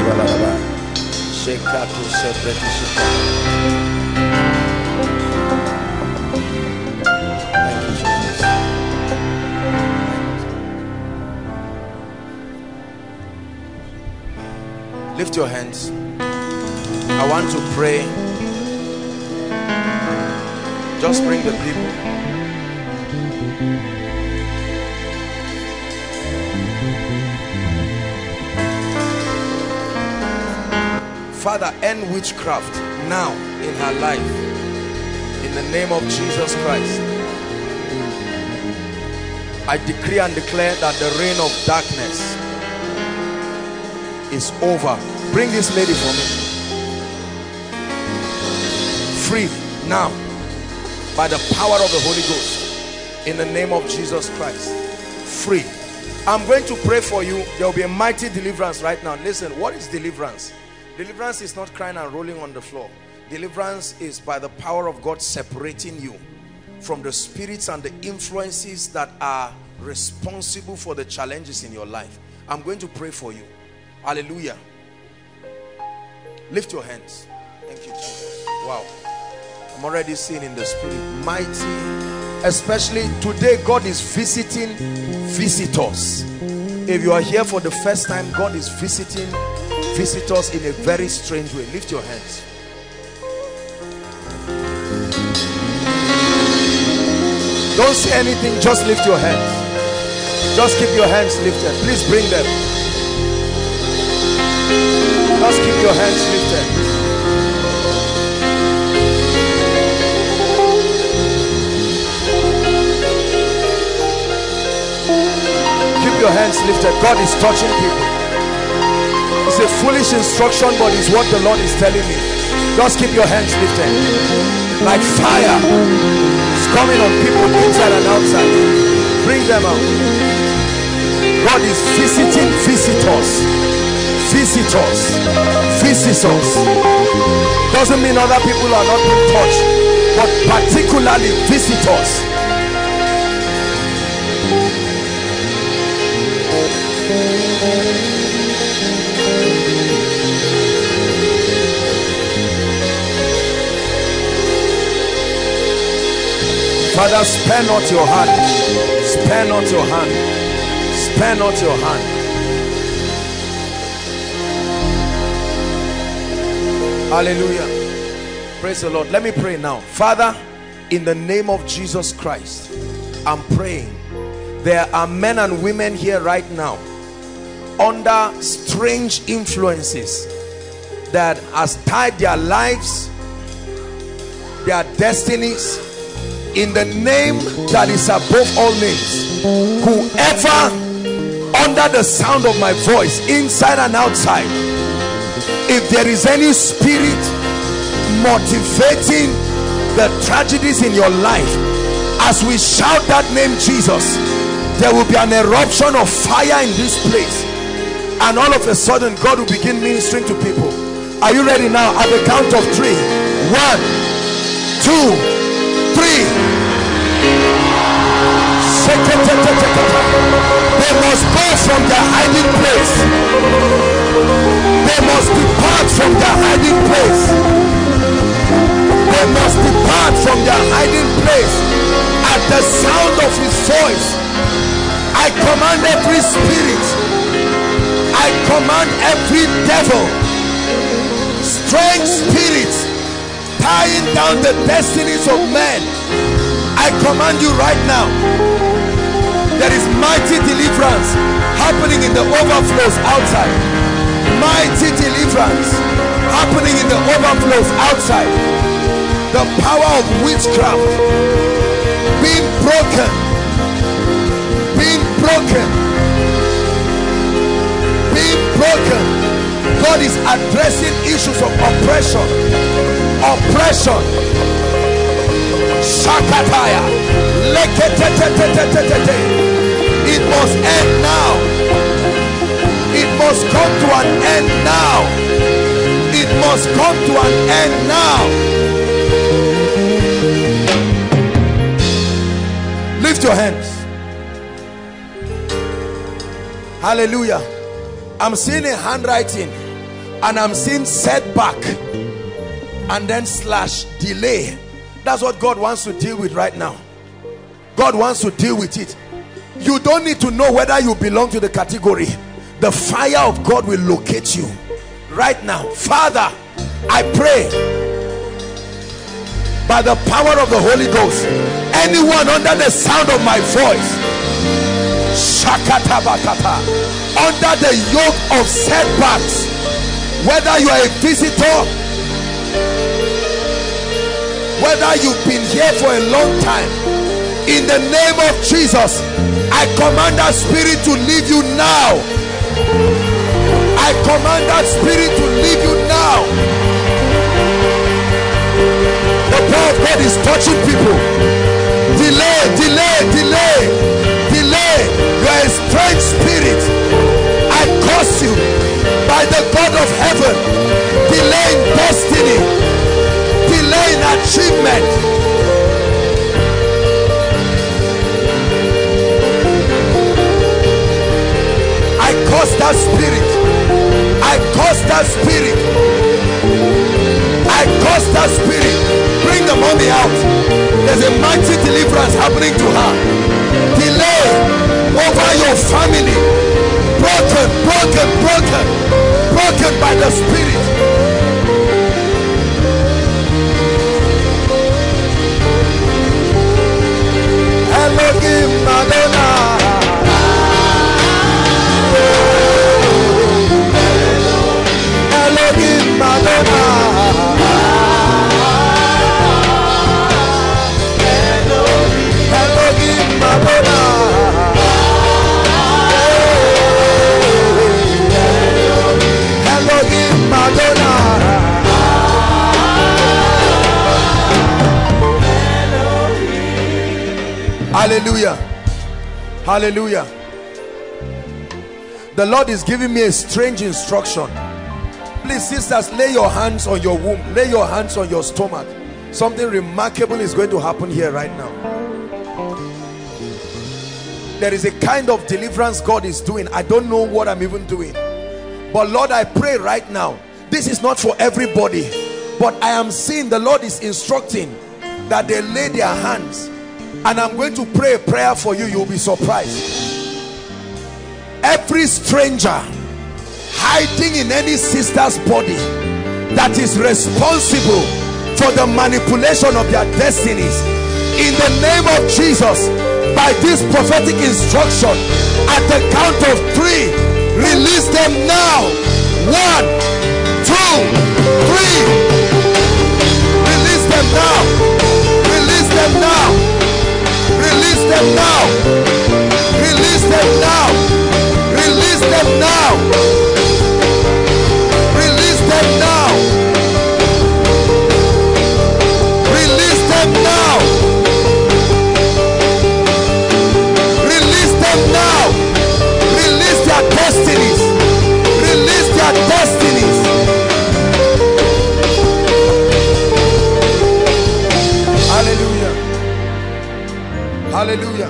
Lift your hands. I want to pray. Just bring the people Father, end witchcraft now in her life. In the name of Jesus Christ. I decree and declare that the reign of darkness is over. Bring this lady for me. Free now by the power of the Holy Ghost. In the name of Jesus Christ. Free. I'm going to pray for you. There will be a mighty deliverance right now. Listen, what is deliverance? Deliverance is not crying and rolling on the floor. Deliverance is by the power of God separating you from the spirits and the influences that are responsible for the challenges in your life. I'm going to pray for you. Hallelujah. Lift your hands. Thank you, Jesus. Wow. I'm already seeing in the spirit mighty, especially today God is visiting visitors. If you are here for the first time, God is visiting visitors in a very strange way. Lift your hands. Don't say anything, just lift your hands. Just keep your hands lifted. Please bring them. Just keep your hands lifted. Keep your hands lifted. God is touching people. A foolish instruction, but it's what the Lord is telling me. Just keep your hands lifted. Like fire. It's coming on people inside and outside. Bring them out. God is visiting visitors. Visitors. Visitors. Doesn't mean other people are not being touched, but particularly visitors. Father, spare not your hand. Spare not your hand. Spare not your hand. Hallelujah. Praise the Lord. Let me pray now. Father, in the name of Jesus Christ, I'm praying there are men and women here right now under strange influences that has tied their lives their destinies in the name that is above all names. Whoever under the sound of my voice inside and outside if there is any spirit motivating the tragedies in your life as we shout that name Jesus there will be an eruption of fire in this place. And all of a sudden God will begin ministering to people. Are you ready now? At the count of three. One two they must go from their hiding place. They must depart from their hiding place. They must depart from their hiding place. At the sound of his voice I command every spirit. I command every devil. Strange spirits tying down the destinies of men. I command you right now there is mighty deliverance happening in the overflows outside. Mighty deliverance happening in the overflows outside. The power of witchcraft being broken. Being broken. Being broken. God is addressing issues of oppression. Oppression shakataya. It must end now. It must come to an end now. It must come to an end now. Lift your hands. Hallelujah. I'm seeing a handwriting and i'm seeing setback and then slash delay that's what god wants to deal with right now. God wants to deal with it. You don't need to know whether you belong to the category. The fire of god will locate you. Right now. Father i pray. By the power of the holy ghost anyone under the sound of my voice shakatabakata under the yoke of setbacks whether you are a visitor whether you've been here for a long time in the name of jesus i command that spirit to leave you now. I command that spirit to leave you now. The power of god is touching people. Delay delay delay delay. You are a strange spirit. I curse you by the god of heaven. Delay in destiny achievement. I curse that spirit. I curse that spirit. I curse that spirit. Bring the mommy out. There's a mighty deliverance happening to her. Delay over your family. Broken broken broken broken by the spirit Elohim Adonai Hallelujah. Hallelujah. The Lord is giving me a strange instruction. Please sisters lay your hands on your womb. Lay your hands on your stomach. Something remarkable is going to happen here right now. There is a kind of deliverance God is doing. I don't know what I'm even doing. But Lord I pray right now. This is not for everybody but I am seeing the Lord is instructing that they lay their hands and I'm going to pray a prayer for you. You'll be surprised. Every stranger hiding in any sister's body that is responsible for the manipulation of their destinies. In the name of Jesus by this prophetic instruction at the count of three release them now. One two three. Release them now. Release them now them now. Release them now. Release them now. Release them now. Release them now. Release them now. Release their destinies. Release their destinies hallelujah.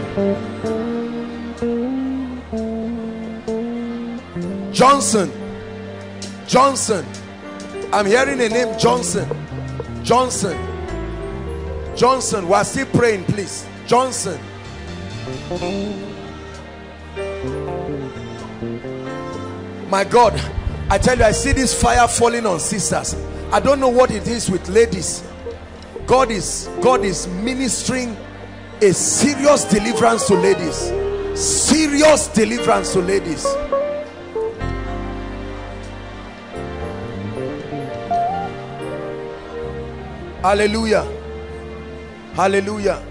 Johnson. Johnson. I'm hearing a name johnson. Johnson. Johnson we're still praying please. Johnson. My god i tell you i see this fire falling on sisters. I don't know what it is with ladies. God is god is ministering a serious deliverance to ladies. Serious deliverance to ladies. Hallelujah. Hallelujah.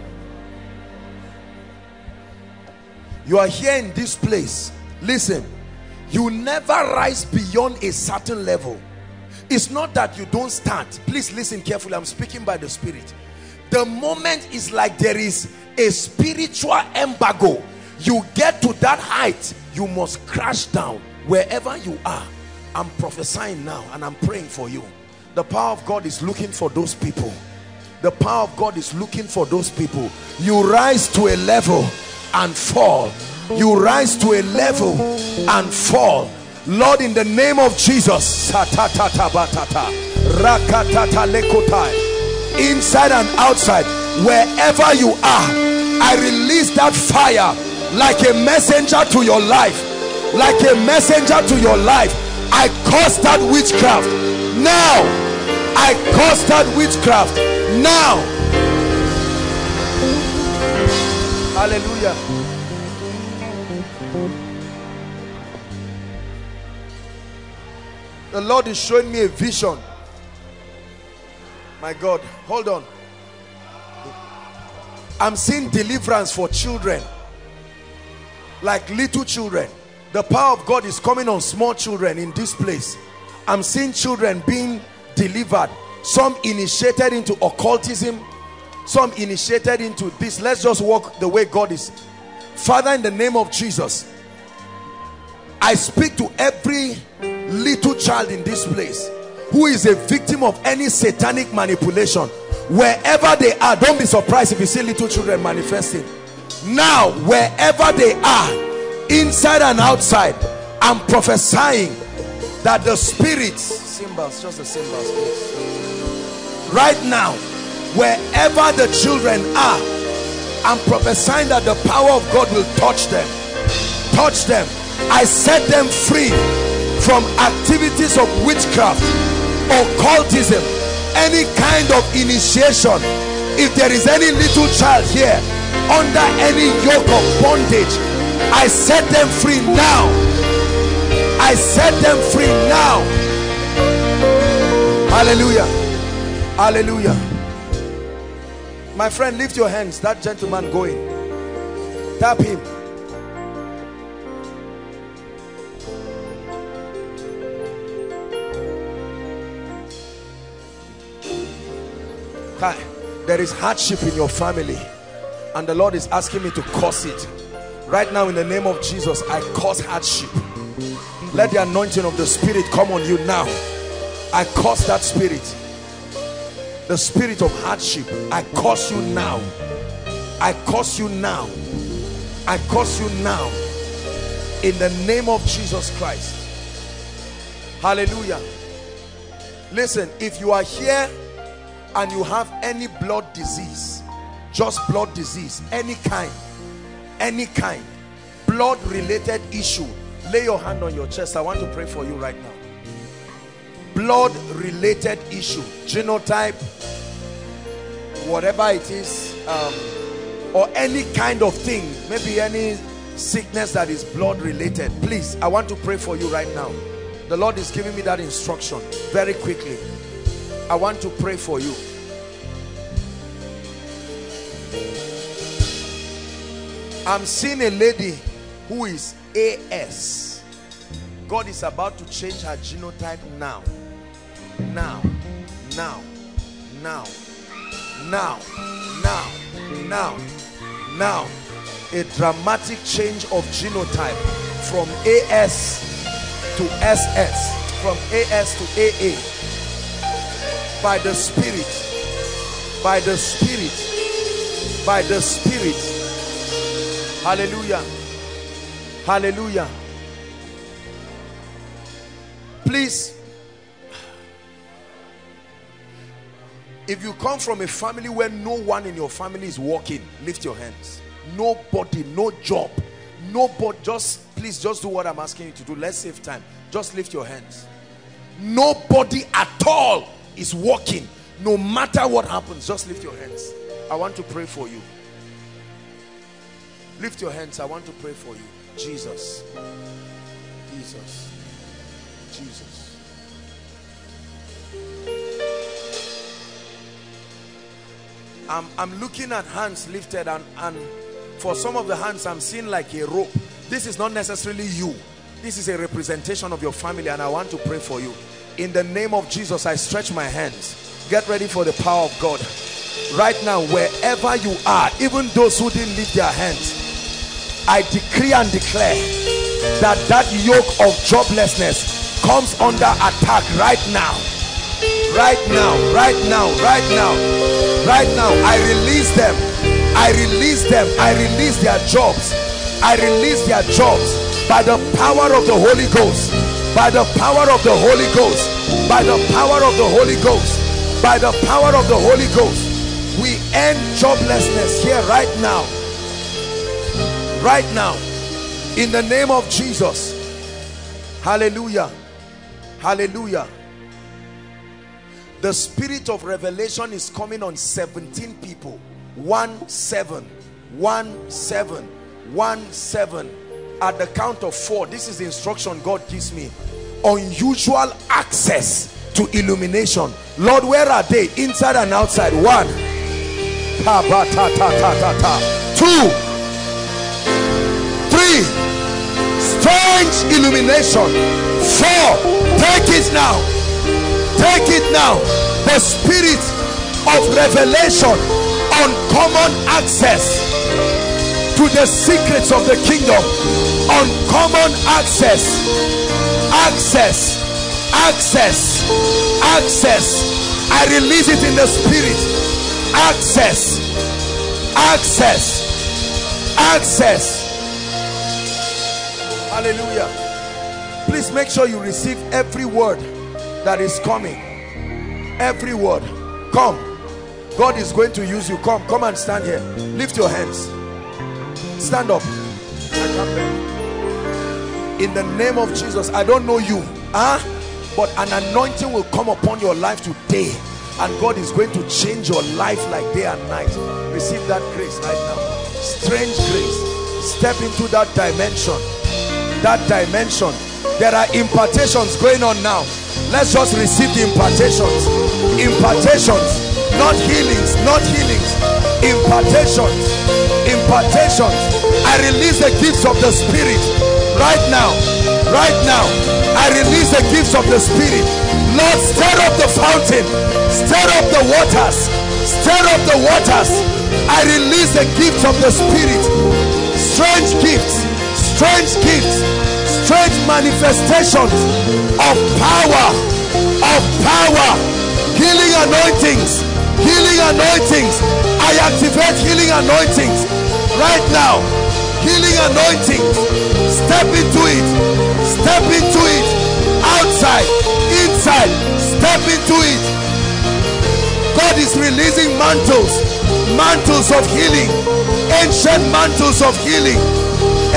You are here in this place. Listen you never rise beyond a certain level. It's not that you don't start please listen carefully. I'm speaking by the spirit the moment is like there is a spiritual embargo. You get to that height you must crash down wherever you are. I'm prophesying now and i'm praying for you. The power of god is looking for those people. The power of god is looking for those people. You rise to a level and fall. You rise to a level and fall. Lord in the name of jesus inside and outside wherever you are i release that fire like a messenger to your life. Like a messenger to your life. I curse that witchcraft. Now i curse that witchcraft. Now. Hallelujah. The lord is showing me a vision my god hold on. I'm seeing deliverance for children. Like little children. The power of god is coming on small children in this place. I'm seeing children being delivered. Some initiated into occultism. Some initiated into this. Let's just walk the way god is. Father in the name of jesus i speak to every little child in this place who is a victim of any satanic manipulation. Wherever they are don't be surprised if you see little children manifesting. Now wherever they are inside and outside i'm prophesying that the spirits symbols just the symbols please. right now wherever the children are i'm prophesying that the power of god will touch them. Touch them. I set them free from activities of witchcraft occultism any kind of initiation. If there is any little child here under any yoke of bondage i set them free now. I set them free now. Hallelujah. Hallelujah. My friend lift your hands. That gentleman going. Tap him There is hardship in your family and the Lord is asking me to curse it. Right now in the name of Jesus I curse hardship. Let the anointing of the spirit come on you now. I curse that spirit. The spirit of hardship I curse you now. I curse you now. I curse you now. In the name of Jesus Christ. Hallelujah. Listen if you are here and you have any blood disease just blood disease any kind any kind blood related issue lay your hand on your chest i want to pray for you right now blood related issue genotype whatever it is um, or any kind of thing, maybe any sickness that is blood related, please, I want to pray for you right now. The Lord is giving me that instruction very quickly. I want to pray for you. I'm seeing a lady who is AS. God is about to change her genotype now. Now. Now. Now. Now. Now. Now. Now. A dramatic change of genotype from AS to SS. From AS to AA. By the Spirit. By the Spirit. By the Spirit Hallelujah. Hallelujah. Please, if you come from a family where no one in your family is working, lift your hands. Nobody, no job, nobody, just please just do what I'm asking you to do. Let's save time. Just lift your hands. Nobody at all is working. No matter what happens, just lift your hands. I want to pray for you. Lift your hands. I want to pray for you. Jesus. Jesus. Jesus. I'm, I'm looking at hands lifted and, and for some of the hands I'm seeing like a rope. This is not necessarily you. This is a representation of your family and I want to pray for you. In the name of Jesus, I stretch my hands. Get ready for the power of God. Right now, wherever you are, even those who didn't lift their hands, I decree and declare that that yoke of joblessness comes under attack right now. Right now right now right now right now. I release them. I release them. I release their jobs. I release their jobs by the power of the Holy Ghost by the power of the Holy Ghost. By the power of the Holy Ghost. By the power of the Holy Ghost. We end joblessness here right now. Right now. In the name of Jesus. Hallelujah. Hallelujah. The spirit of revelation is coming on 17 people. One seven. One seven. One seven at the count of four this is the instruction God gives me. Unusual access to illumination. Lord where are they? Inside and outside. One. Two. Three. Strange illumination. Four. Take it now. Take it now. The spirit of revelation uncommon access to the secrets of the kingdom uncommon access. Access. Access. Access. I release it in the spirit. Access. Access. Access. Hallelujah. Please make sure you receive every word that is coming. Every word. Come. God is going to use you. Come. Come and stand here. Lift your hands. Stand up in the name of Jesus I don't know you huh? but an anointing will come upon your life today and God is going to change your life like day and night. Receive that grace right now. Strange grace. Step into that dimension. That dimension. There are impartations going on now. Let's just receive the impartations. Impartations. Not healings not healings. Impartations. Impartations. I release the gifts of the spirit right now. Right now. I release the gifts of the spirit. Lord stir up the fountain. Stir up the waters. Stir up the waters. I release the gifts of the spirit. Strange gifts. Strange gifts. Strange manifestations of power. Of power. Healing anointings. Healing anointings. I activate healing anointings. Right now healing anointing. step into it. Step into it. Outside inside step into it. God is releasing mantles mantles of healing ancient mantles of healing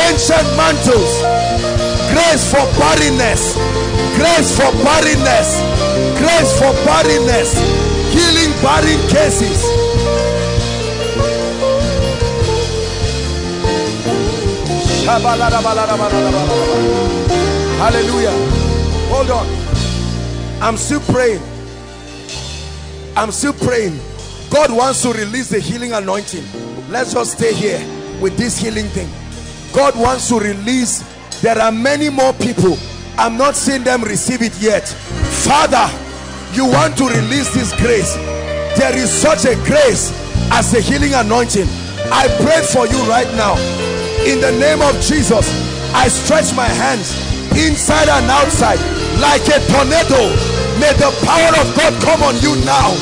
ancient mantles. Grace for barrenness grace for barrenness grace for barrenness. Healing barren cases Hallelujah. Hold on. I'm still praying. I'm still praying. God wants to release the healing anointing. Let's just stay here with this healing thing. God wants to release. There are many more people. I'm not seeing them receive it yet. Father, you want to release this grace. There is such a grace as the healing anointing. I pray for you right now. In the name of Jesus, I stretch my hands inside and outside like a tornado. May the power of God come on you now.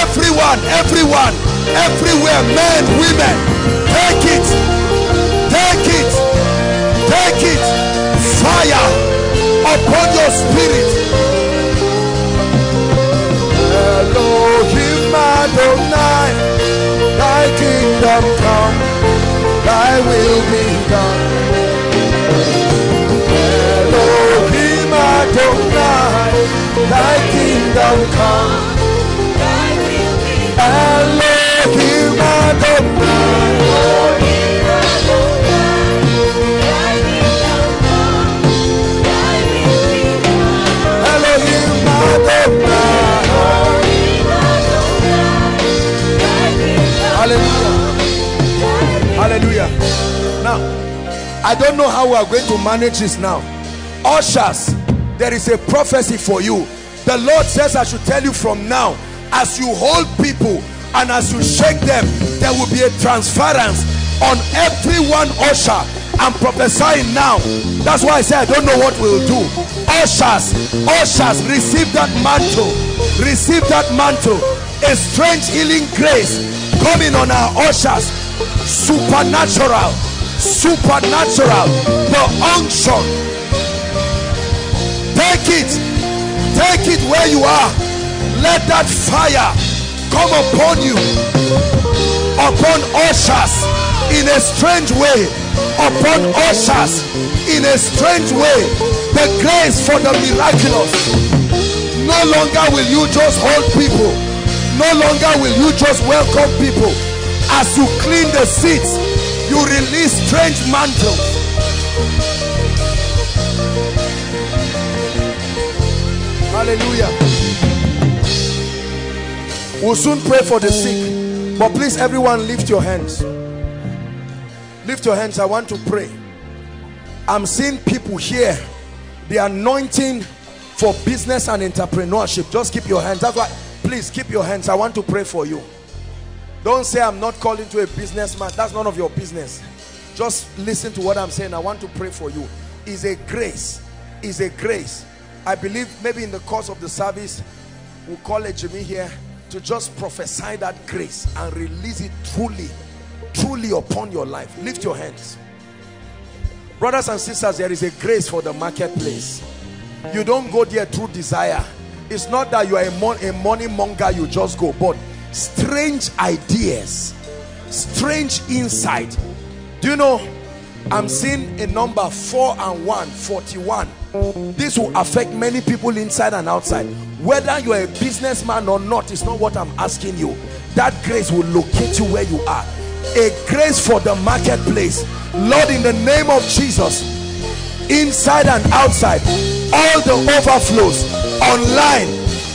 Everyone, everyone, everywhere, men, women, take it, take it, take it. Fire upon your spirit. Elohim Adonai, thy kingdom come, thy will be done. Thy kingdom come. Now, I don't know how we are going to manage this now. Ushers, there is a prophecy for you. The Lord says I should tell you from now, as you hold people and as you shake them, there will be a transference on every one usher. I'm prophesying now. That's why I say I don't know what we'll do. Ushers, ushers, receive that mantle. Receive that mantle. A strange healing grace coming on our ushers. Supernatural. Supernatural. The unction. Take it. Take it where you are. Let that fire come upon you. Upon ushers in a strange way. Upon ushers in a strange way. The grace for the miraculous. No longer will you just hold people. No longer will you just welcome people. As you clean the seats, you release strange mantles. Hallelujah. We'll soon pray for the sick. But please, everyone, lift your hands. Lift your hands. I want to pray. I'm seeing people here. The anointing for business and entrepreneurship. Just keep your hands. That's why, please keep your hands. I want to pray for you. Don't say I'm not calling to a businessman. That's none of your business. Just listen to what I'm saying. I want to pray for you. Is a grace. Is a grace. I believe maybe in the course of the service, we'll call a Jimmy here to just prophesy that grace and release it truly, truly upon your life. Lift your hands. Brothers and sisters, there is a grace for the marketplace. You don't go there through desire. It's not that you are a, mon a money monger, you just go. But strange ideas, strange insight. Do you know, I'm seeing a number 4 and 1, 41. This will affect many people inside and outside. Whether you're a businessman or not, it's not what I'm asking you. That grace will locate you where you are. A grace for the marketplace. Lord, in the name of Jesus, inside and outside, all the overflows, online,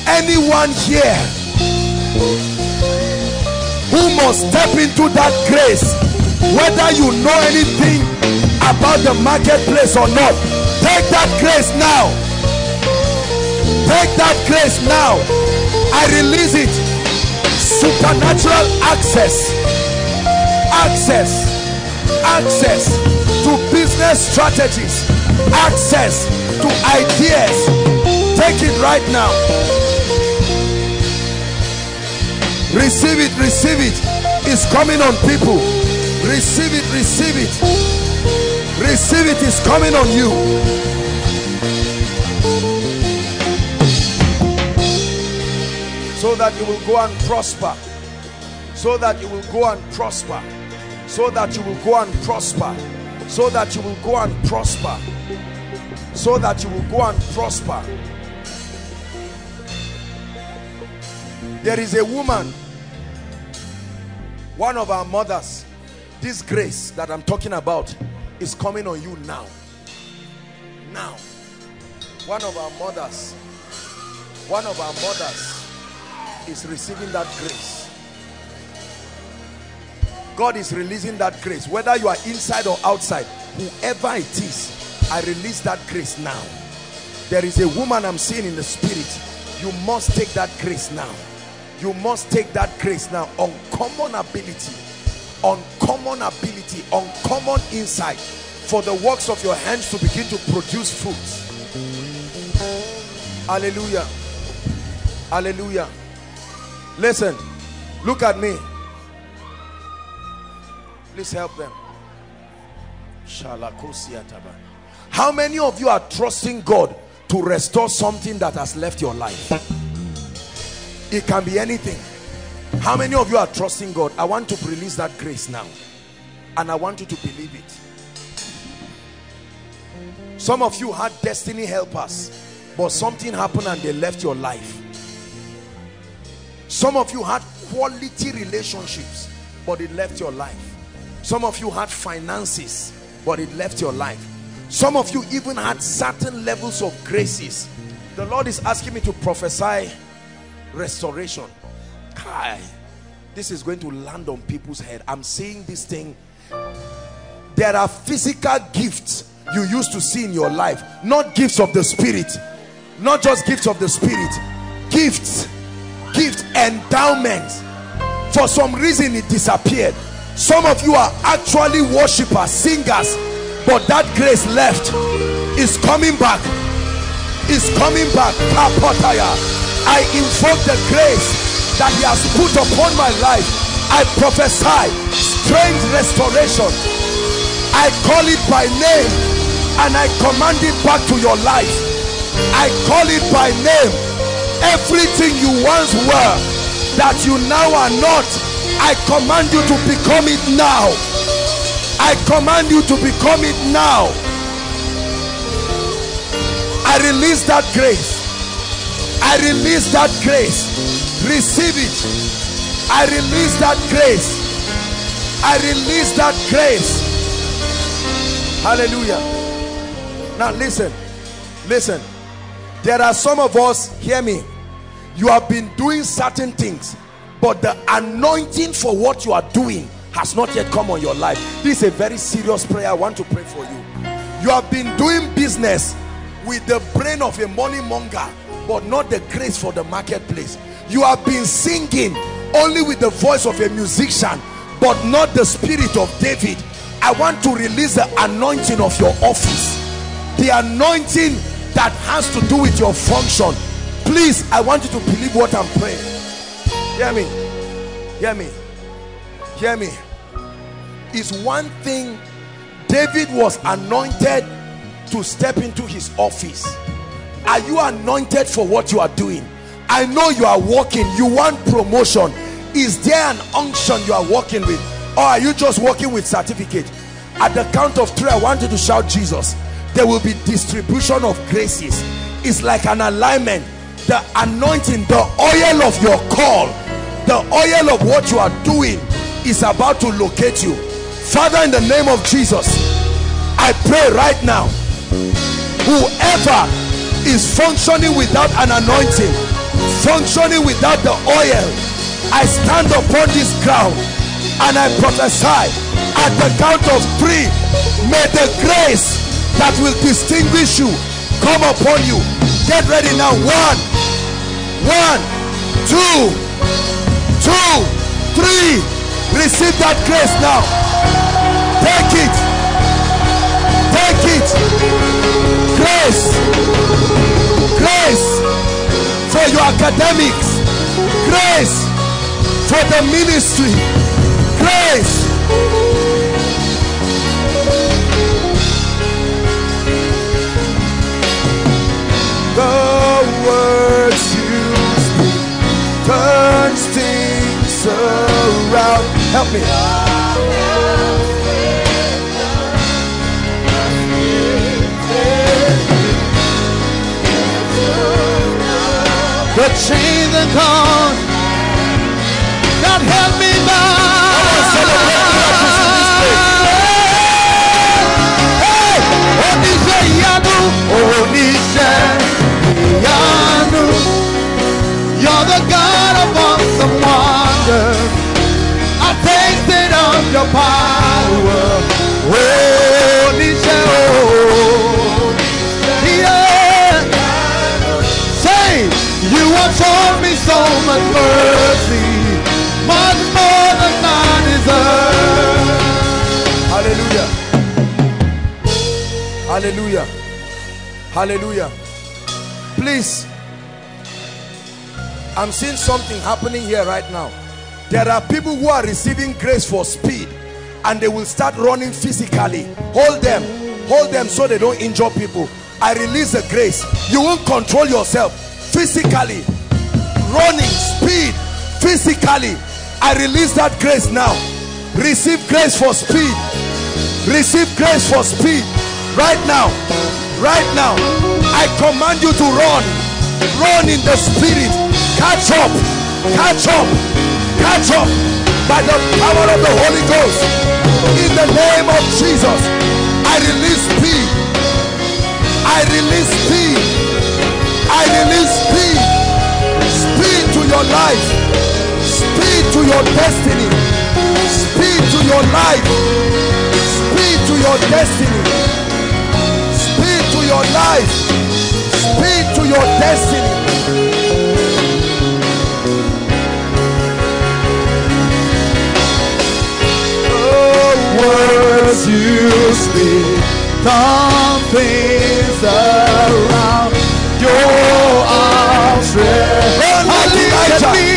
anyone here who must step into that grace, whether you know anything about the marketplace or not, take that grace now. Take that grace now. I release it. Supernatural access. Access. Access to business strategies. Access to ideas. Take it right now. Receive it, receive it. It's coming on people. Receive it, receive it. Receive it, it's coming on you. So that you will go and prosper. So that you will go and prosper. So that you will go and prosper. So that you will go and prosper. So that you will go and prosper. There is a woman, one of our mothers, this grace that I'm talking about, is coming on you now. Now. One of our mothers, one of our mothers is receiving that grace. God is releasing that grace. Whether you are inside or outside, whoever it is, I release that grace now. There is a woman I'm seeing in the spirit. You must take that grace now. You must take that grace now. Uncommon ability uncommon ability, uncommon insight for the works of your hands to begin to produce fruits. Hallelujah. Hallelujah. Listen, look at me. Please help them. How many of you are trusting God to restore something that has left your life? It can be anything. How many of you are trusting God? I want to release that grace now. And I want you to believe it. Some of you had destiny helpers, but something happened and they left your life. Some of you had quality relationships, but it left your life. Some of you had finances, but it left your life. Some of you even had certain levels of graces. The Lord is asking me to prophesy restoration. Kai, this is going to land on people's head. I'm saying this thing. There are physical gifts you used to see in your life, not gifts of the spirit, not just gifts of the spirit, gifts, gifts, endowments. For some reason, it disappeared. Some of you are actually worshippers, singers, but that grace left is coming back. Is coming back. I invoke the grace that he has put upon my life. I prophesy strange restoration. I call it by name and I command it back to your life. I call it by name. Everything you once were that you now are not I command you to become it now. I command you to become it now. I release that grace I release that grace. Receive it. I release that grace. I release that grace. Hallelujah. Now listen listen. There are some of us hear me you have been doing certain things but the anointing for what you are doing has not yet come on your life. This is a very serious prayer. I want to pray for you. You have been doing business with the brain of a money monger but not the grace for the marketplace. You have been singing only with the voice of a musician but not the spirit of David. I want to release the anointing of your office. The anointing that has to do with your function. Please I want you to believe what I'm praying. Hear me. Hear me. Hear me. Is one thing David was anointed to step into his office are you anointed for what you are doing? I know you are working you want promotion. Is there an unction you are working with? Or are you just working with certificate? At the count of three I want you to shout Jesus. There will be distribution of graces. It's like an alignment. The anointing the oil of your call the oil of what you are doing is about to locate you. Father in the name of Jesus I pray right now whoever is functioning without an anointing functioning without the oil. I stand upon this ground and I prophesy at the count of three may the grace that will distinguish you come upon you. Get ready now. One one two two three. Receive that grace now. Take it. Take it. Grace for your academics grace for the ministry grace. The words you speak turns things around. Help me the chains and cords that held me back. Oníṣẹ́ ìyanu, oníṣẹ́ ìyanu, you're the God of awesome wonder. I tasted of your power. Well, shown me so much mercy, much more than I deserve. Hallelujah. Hallelujah. Hallelujah. Please. I'm seeing something happening here right now. There are people who are receiving grace for speed and they will start running physically. Hold them. Hold them so they don't injure people. I release the grace. You won't control yourself physically Running, speed, physically. I release that grace now. Receive grace for speed. Receive grace for speed. Right now. Right now. I command you to run. Run in the spirit. Catch up. Catch up. Catch up. By the power of the Holy Ghost. In the name of Jesus. I release speed. I release speed. I release speed. To your life. Speed to your destiny. Speed to your life. Speed to your destiny. Speed to your life. Speed to your destiny. Oh, words you speak, turn things around. Your arms Elijah.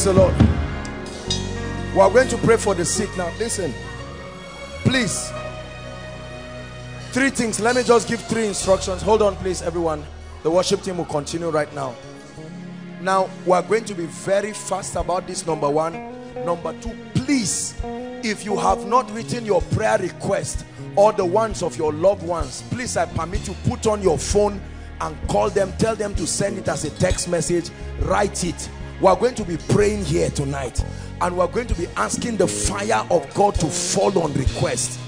Praise the Lord. We are going to pray for the sick now. Listen, please. Three things. Let me just give three instructions. Hold on, please, everyone. The worship team will continue right now. Now, we are going to be very fast about this. Number one. Number two, please, if you have not written your prayer request or the ones of your loved ones, please, I permit you put on your phone and call them. Tell them to send it as a text message. Write it. We are going to be praying here tonight and we are going to be asking the fire of God to fall on request.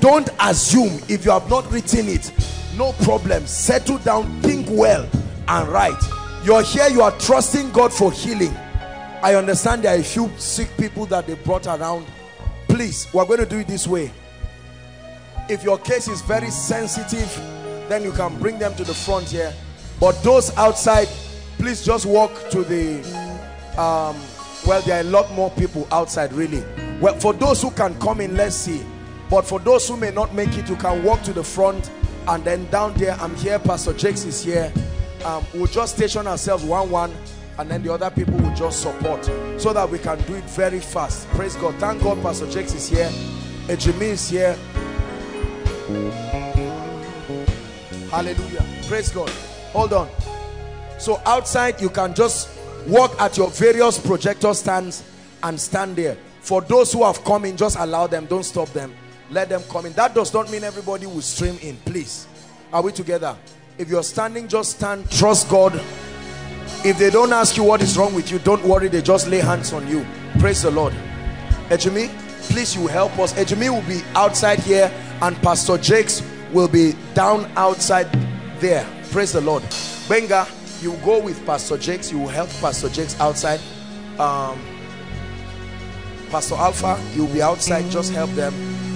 Don't assume if you have not written it, no problem. Settle down, think well, and write. You're here, you are trusting God for healing. I understand there are a few sick people that they brought around. Please, we're going to do it this way. If your case is very sensitive, then you can bring them to the front here. But those outside, please just walk to the um, well there are a lot more people outside really. Well for those who can come in let's see. But for those who may not make it you can walk to the front and then down there. I'm here pastor jakes is here. Um, we'll just station ourselves one one and then the other people will just support so that we can do it very fast. Praise god. Thank god pastor jakes is here. Ejimi is here. Hallelujah. Praise god. Hold on so outside you can just walk at your various projector stands and stand there. For those who have come in just allow them. Don't stop them. Let them come in. That does not mean everybody will stream in. Please. Are we together? If you're standing just stand. Trust god. If they don't ask you what is wrong with you don't worry. They just lay hands on you. Praise the lord. Ejimi please you help us. Ejimi will be outside here and pastor jakes will be down outside there. Praise the lord. Benga you go with pastor jakes you will help pastor jakes outside um pastor alpha you'll be outside just help them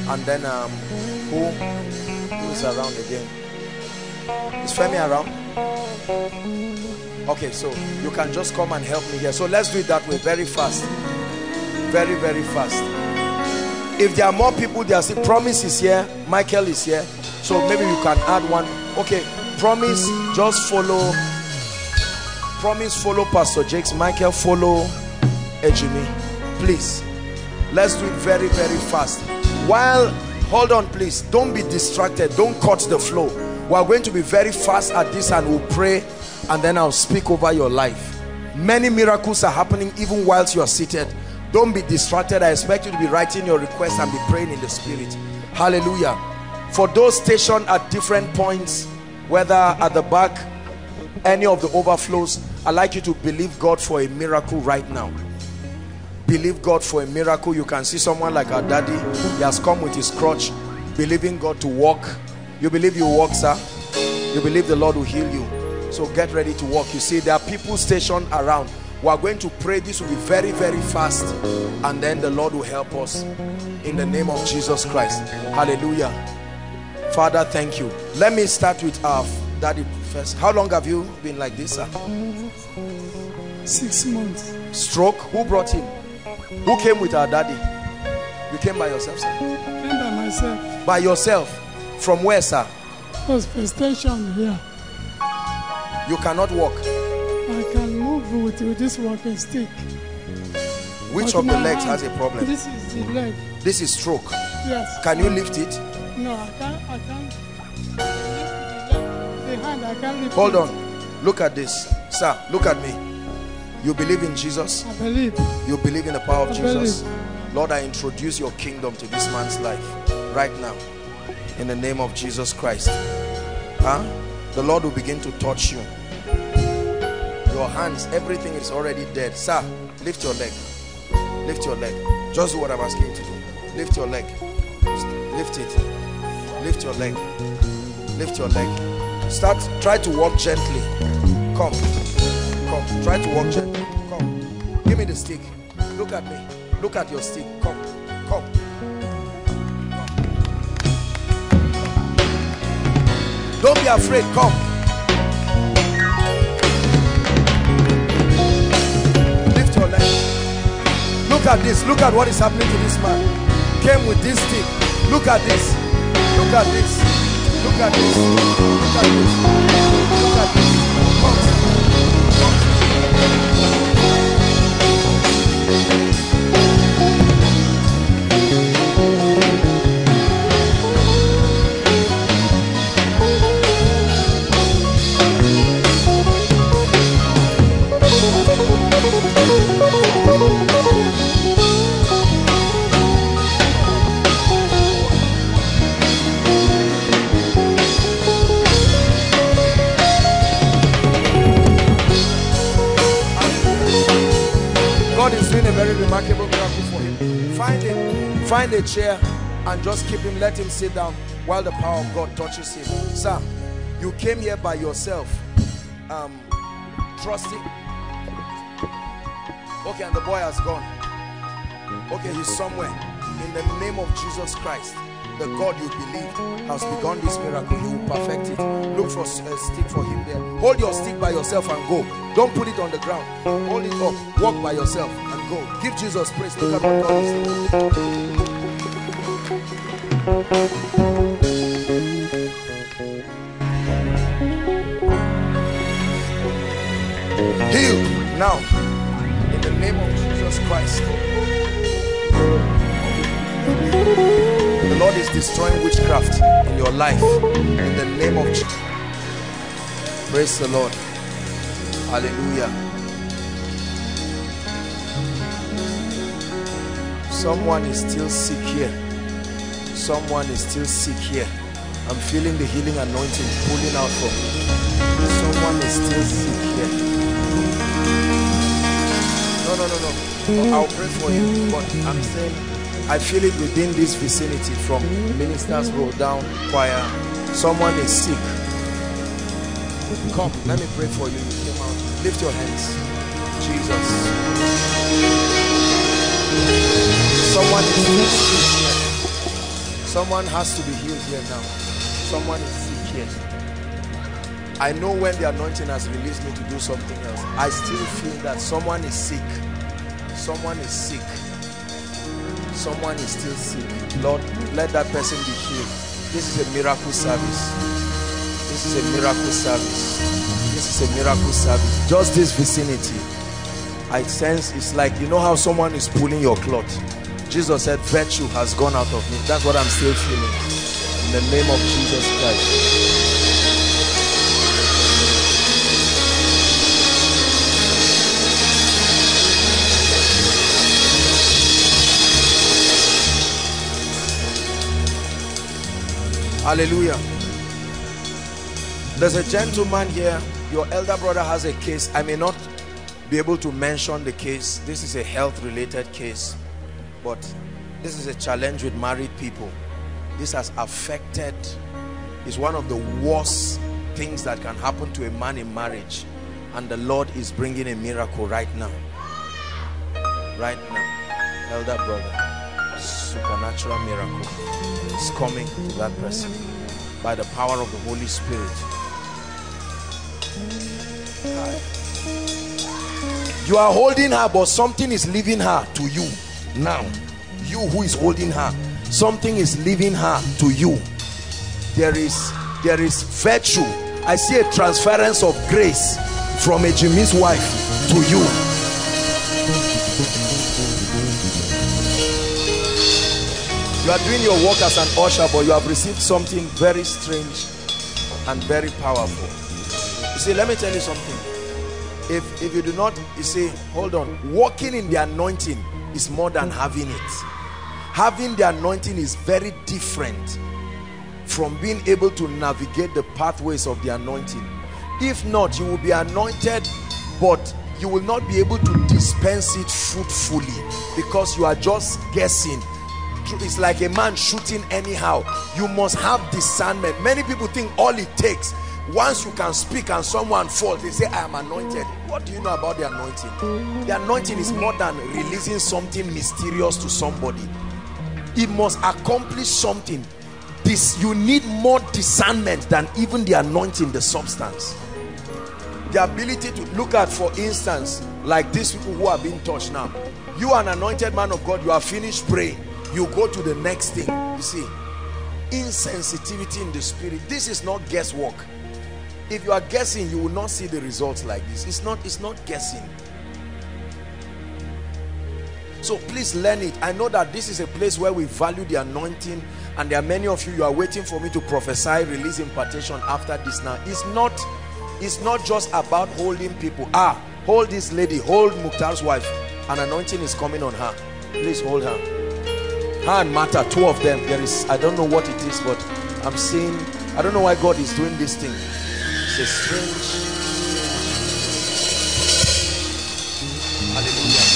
and then um who who is around again? Is femi around? Okay so you can just come and help me here. So let's do it that way very fast. Very very fast. If there are more people there see promise is here michael is here so maybe you can add one. Okay promise just follow promise follow pastor jakes michael follow ejimi. Please. Let's do it very very fast. While hold on please. Don't be distracted. Don't cut the flow. We are going to be very fast at this and we'll pray and then i'll speak over your life. Many miracles are happening even whilst you are seated. Don't be distracted. I expect you to be writing your request and be praying in the spirit. Hallelujah. For those stationed at different points whether at the back any of the overflows i'd like you to believe god for a miracle right now. Believe god for a miracle. You can see someone like our daddy. He has come with his crutch believing god to walk. You believe you walk sir? You believe the lord will heal you. So get ready to walk. You see there are people stationed around. We are going to pray. This will be very very fast. And then the lord will help us. In the name of jesus christ. Hallelujah. Father thank you. Let me start with our daddy first how long have you been like this sir Six months. stroke who brought him who came with our daddy you came by yourself sir Came by myself. by yourself from where sir Was station here. you cannot walk I can move with, with this walking stick. which But of the legs has a problem This is the leg. this is stroke Yes. can you lift it No, I can't. I can't. Hand, I can't lift hold on. Look at this. Sir look at me. You believe in jesus? I believe. you believe in the power of I jesus? believe. lord i introduce your kingdom to this man's life right now. In the name of jesus christ. Huh? The lord will begin to touch you. Your hands everything is already dead. Sir lift your leg. Lift your leg. Just do what i'm asking you to do. Lift your leg. Lift it. Lift your leg. Lift your leg start try to walk gently. Come come try to walk gently. Come. Give me the stick. Look at me. Look at your stick. Come come. Don't be afraid. Come. Lift your leg. Look at this. Look at what is happening to this man. Came with this stick. Look at this. Look at this look at this. Look at this doing a very remarkable miracle for him. Find him, find a chair and just keep him, let him sit down while the power of God touches him. Sir, you came here by yourself, um, trusting. Okay, and the boy has gone. Okay, he's somewhere. In the name of Jesus Christ, the God you believe has begun this miracle. He will perfect it. Look for a uh, stick for him there. Hold your stick by yourself and go. Don't put it on the ground. Hold it up. Walk by yourself and go. Give Jesus praise. Look at what God is doing. Heal now. In the name of Jesus Christ. Is destroying witchcraft in your life. In the name of Jesus. Praise the Lord. Hallelujah. Someone is still sick here. Someone is still sick here. I'm feeling the healing anointing pulling out from me. Someone is still sick here. No, no, no, no. I'll pray for you. But I'm saying I feel it within this vicinity from Ministers Road down choir. Someone is sick. Come, let me pray for you. You came out. Lift your hands. Jesus. Someone is sick here. Someone has to be healed here now. Someone is sick here. I know when the anointing has released me to do something else. I still feel that someone is sick. Someone is sick. Someone is still sick. Lord, let that person be healed. This is a miracle service. This is a miracle service. This is a miracle service. Just this vicinity. I sense it's like you know how someone is pulling your cloth. Jesus said, Virtue has gone out of me. That's what I'm still feeling. In the name of Jesus Christ. Hallelujah. There's a gentleman here. Your elder brother has a case. I may not be able to mention the case. This is a health related case. But this is a challenge with married people. This has affected, is one of the worst things that can happen to a man in marriage. And the Lord is bringing a miracle right now. Right now. Elder brother. Supernatural miracle is coming to that person by the power of the Holy Spirit. You are holding her, but something is leaving her to you now. You who is holding her, something is leaving her to you. There is there is virtue. I see a transference of grace from Ejimi's wife to you. You are doing your work as an usher, but you have received something very strange and very powerful. You see, let me tell you something. If if you do not, you see, hold on. Walking in the anointing is more than having it. Having the anointing is very different from being able to navigate the pathways of the anointing. If not, you will be anointed, but you will not be able to dispense it fruitfully because you are just guessing it's like a man shooting anyhow. You must have discernment. Many people think all it takes once you can speak and someone falls they say i am anointed. What do you know about the anointing? The anointing is more than releasing something mysterious to somebody. It must accomplish something. This you need more discernment than even the anointing the substance. The ability to look at for instance like these people who are being touched now. You an anointed man of god. You are finished praying you go to the next thing. You see insensitivity in the spirit. This is not guesswork. If you are guessing you will not see the results like this. It's not it's not guessing. So please learn it. I know that this is a place where we value the anointing and there are many of you you are waiting for me to prophesy release impartation after this now. It's not it's not just about holding people. Ah hold this lady hold Mukhtar's wife. An anointing is coming on her. Please hold her her and Martha two of them there is I don't know what it is but I'm seeing I don't know why God is doing this thing. It's a strange hallelujah.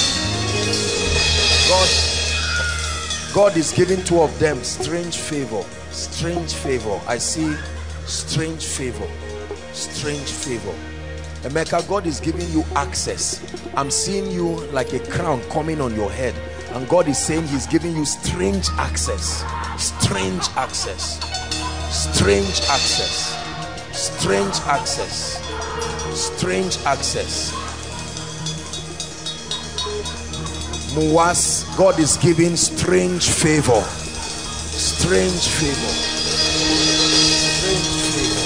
God God is giving two of them strange favor strange favor. I see strange favor strange favor. Emeka God is giving you access. I'm seeing you like a crown coming on your head and God is saying he's giving you strange access. Strange access. Strange access. Strange access. Strange access. Muwas God is giving strange favor. Strange favor. Strange favor.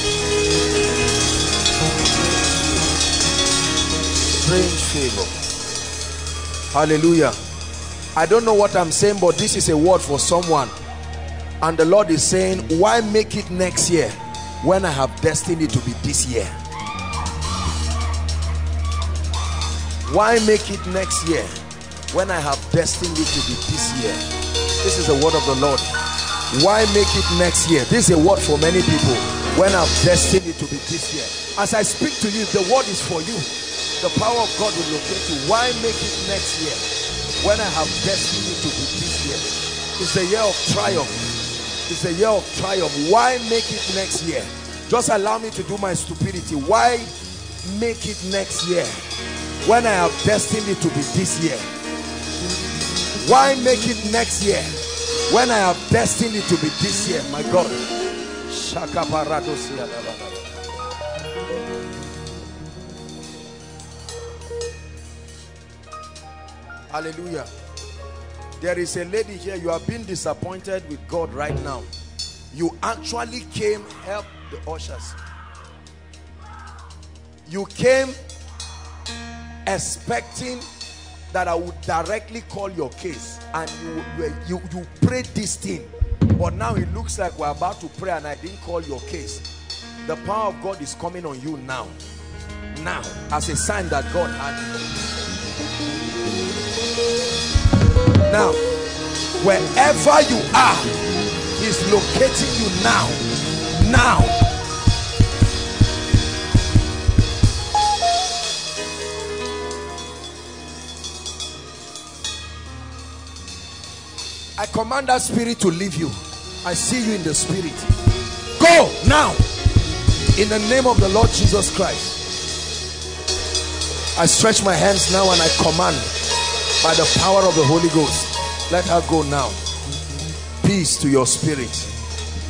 Strange favor. Hallelujah I don't know what I'm saying, but this is a word for someone. And the Lord is saying, why make it next year when I have destined it to be this year? Why make it next year when I have destined it to be this year? This is the word of the Lord. Why make it next year? This is a word for many people when I've destined it to be this year. As I speak to you, the word is for you. The power of God will locate you. Why make it next year? When I have destined it to be this year. It's a year of triumph. It's a year of triumph. Why make it next year? Just allow me to do my stupidity. Why make it next year when I have destined it to be this year? Why make it next year when I have destined it to be this year? My God. Hallelujah. There is a lady here, you have been disappointed with God right now. You actually came help the ushers. You came expecting that I would directly call your case and you, you, you prayed this thing. But now it looks like we're about to pray and I didn't call your case. The power of God is coming on you now. Now, as a sign that God had now, wherever you are, He's locating you now. Now. I command that spirit to leave you. I see you in the spirit. Go now. In the name of the Lord Jesus Christ. I stretch my hands now and I command by the power of the Holy Ghost. Let her go now. Peace to your spirit.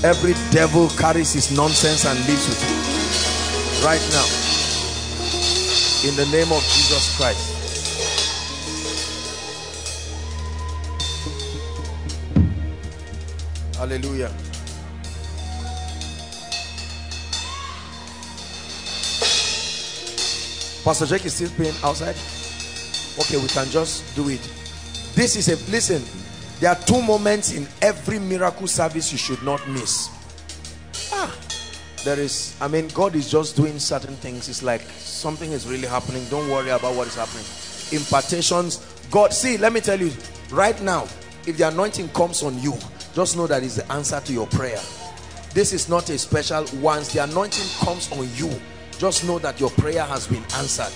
Every devil carries his nonsense and lives with you. Right now. In the name of Jesus Christ. Hallelujah. Pastor Jake is still praying outside. Okay, we can just do it. This is a listen. There are two moments in every miracle service you should not miss. Ah, there is, I mean, God is just doing certain things. It's like something is really happening. Don't worry about what is happening. Impartations. God, see, let me tell you, right now, if the anointing comes on you, just know that is the answer to your prayer. This is not a special, once the anointing comes on you, just know that your prayer has been answered.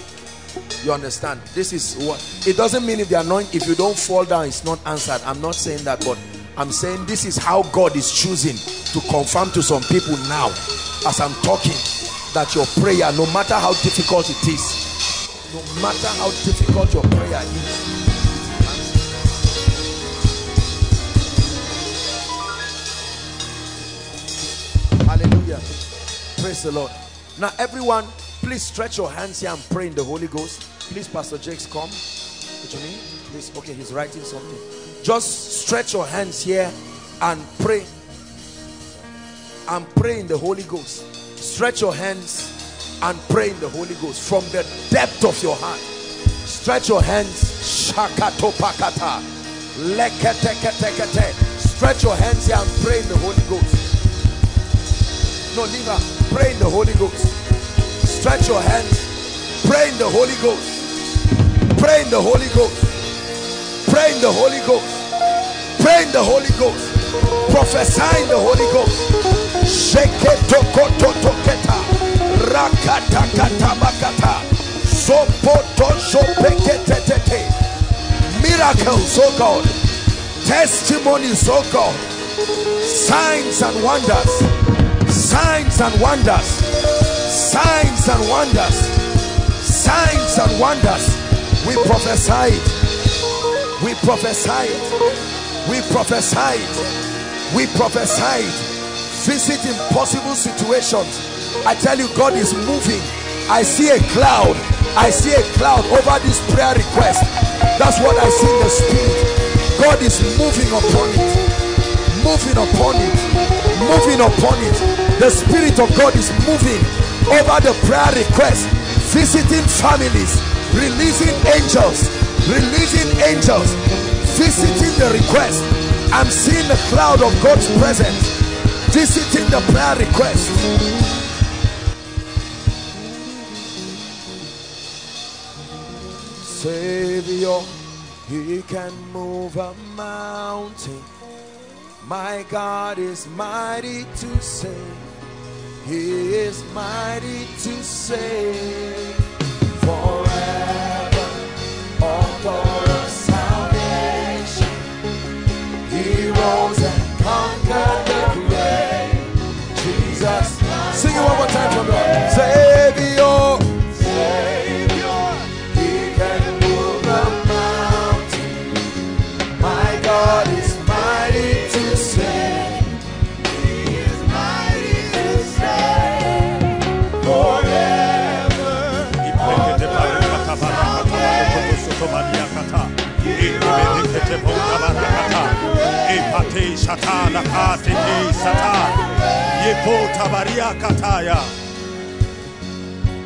You understand? This is what, it doesn't mean if the anointing, if you don't fall down, it's not answered. I'm not saying that, but I'm saying this is how God is choosing to confirm to some people now, as I'm talking, that your prayer, no matter how difficult it is, no matter how difficult your prayer is, Hallelujah. Praise the Lord. Now, everyone, please stretch your hands here and pray in the Holy Ghost. Please, Pastor Jakes, come. What you mean? Please. Okay, he's writing something. Just stretch your hands here and pray. And pray in the Holy Ghost. Stretch your hands and pray in the Holy Ghost from the depth of your heart. Stretch your hands. Shakatopakata. Leketeketekete. Stretch your hands here and pray in the Holy Ghost. No, leave her. Pray in the Holy Ghost. Stretch your hands. Pray in the Holy Ghost. Pray in the Holy Ghost. Pray in the Holy Ghost. Pray in the Holy Ghost. Prophesy in the Holy Ghost. Sheketokotoketa. Rakatakatabakata. Sopoto sopeketete. Miracles, oh God. Testimonies, oh God. Signs and wonders signs and wonders. Signs and wonders. Signs and wonders. We prophesy it we prophesy it we prophesy it we prophesy it visit impossible situations. I tell you god is moving. I see a cloud. I see a cloud over this prayer request. That's what i see in the spirit. God is moving upon it. Moving upon it. Moving upon it the spirit of god is moving over the prayer request visiting families releasing angels releasing angels visiting the request. I'm seeing the cloud of god's presence visiting the prayer request. Savior he can move a mountain. My God is mighty to save. He is mighty to save forever. Author of salvation. He rose and conquered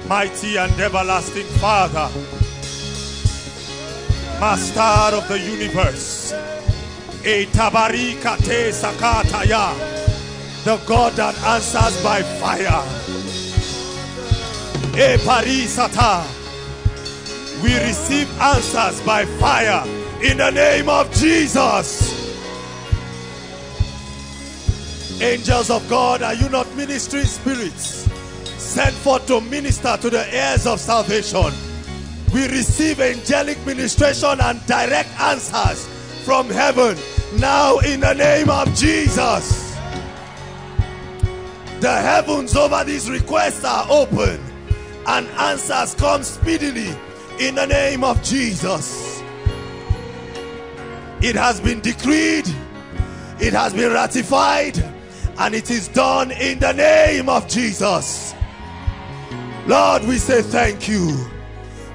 Mighty and everlasting Father, Master of the universe, E tabarikate sakataya, the God that answers by fire. E parisata, we receive answers by fire. In the name of Jesus. Angels of God, are you not ministering spirits sent forth to minister to the heirs of salvation? We receive angelic ministration and direct answers from heaven Now, in the name of Jesus, the heavens over these requests are open and answers come speedily in the name of Jesus. It has been decreed, it has been ratified, and it is done in the name of Jesus. Lord, we say thank you.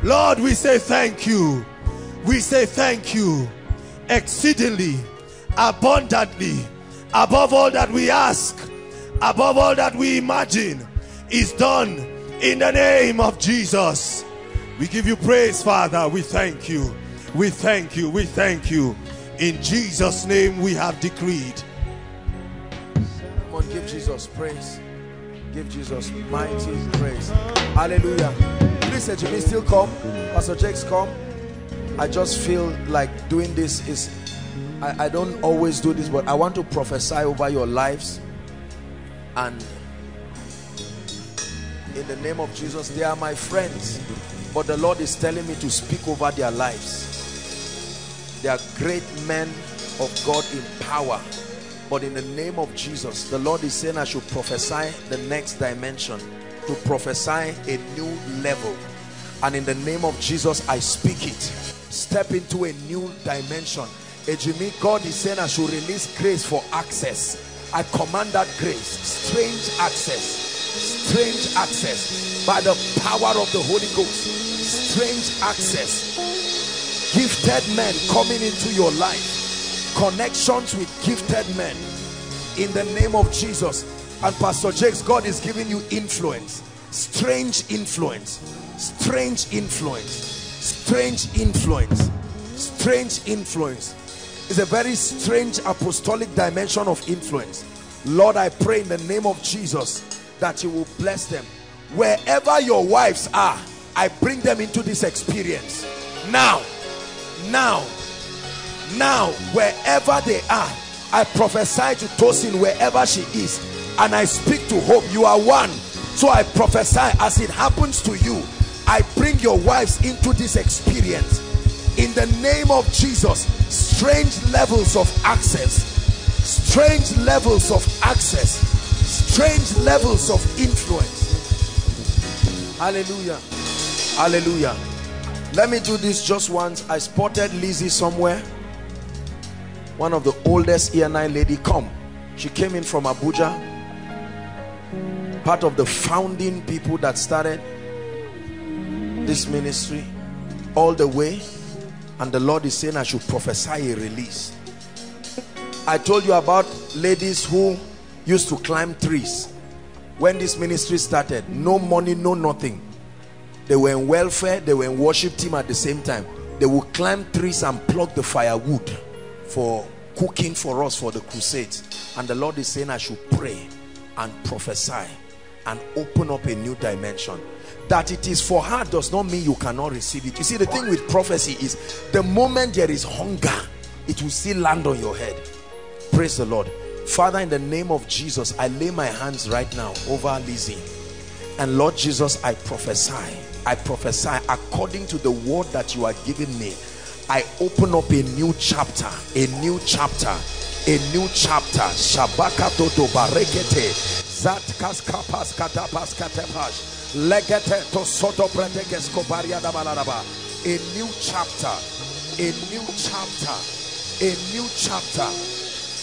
Lord, we say thank you. We say thank you exceedingly, abundantly, above all that we ask, above all that we imagine, is done in the name of Jesus. We give you praise, Father. We thank you. We thank you. We thank you. In Jesus' name we have decreed. Jesus praise. Give Jesus mighty praise. Hallelujah. Please, Jimmy, still come. Pastor Jakes, come. I just feel like doing this is, I, I don't always do this, but I want to prophesy over your lives. And in the name of Jesus, they are my friends. But the Lord is telling me to speak over their lives. They are great men of God in power. But in the name of Jesus, the Lord is saying I should prophesy the next dimension, to prophesy a new level. And in the name of Jesus, I speak it. Step into a new dimension. Ejimi, God is saying I should release grace for access. I command that grace, strange access, strange access by the power of the Holy Ghost. Strange access gifted men coming into your life connections with gifted men in the name of Jesus. And Pastor Jakes God is giving you influence. Strange influence. Strange influence. Strange influence. Strange influence. Is a very strange apostolic dimension of influence. Lord I pray in the name of Jesus that you will bless them. Wherever your wives are I bring them into this experience. Now now now wherever they are i prophesy to tosin wherever she is and i speak to hope. You are one. So i prophesy as it happens to you i bring your wives into this experience. In the name of jesus strange levels of access strange levels of access strange levels of influence. Hallelujah. Hallelujah. Let me do this just once. I spotted lizzie somewhere one of the oldest ENI lady come. She came in from Abuja part of the founding people that started this ministry all the way. And the Lord is saying I should prophesy a release. I told you about ladies who used to climb trees. When this ministry started no money no nothing. They were in welfare they were in worship team at the same time. They would climb trees and pluck the firewood for cooking for us for the crusades and the Lord is saying I should pray and prophesy and open up a new dimension. That it is for her does not mean you cannot receive it. You see the thing with prophecy is the moment there is hunger it will still land on your head. Praise the Lord. Father in the name of Jesus I lay my hands right now over Lizzie. And Lord Jesus I prophesy I prophesy according to the word that you are giving me I open up a new chapter, a new chapter, a new chapter. Shabaka toto barekete. Zat kaskapas katapas katepash. Legete to soto preteges kobaria da balaraba. A new chapter, a new chapter, a new chapter,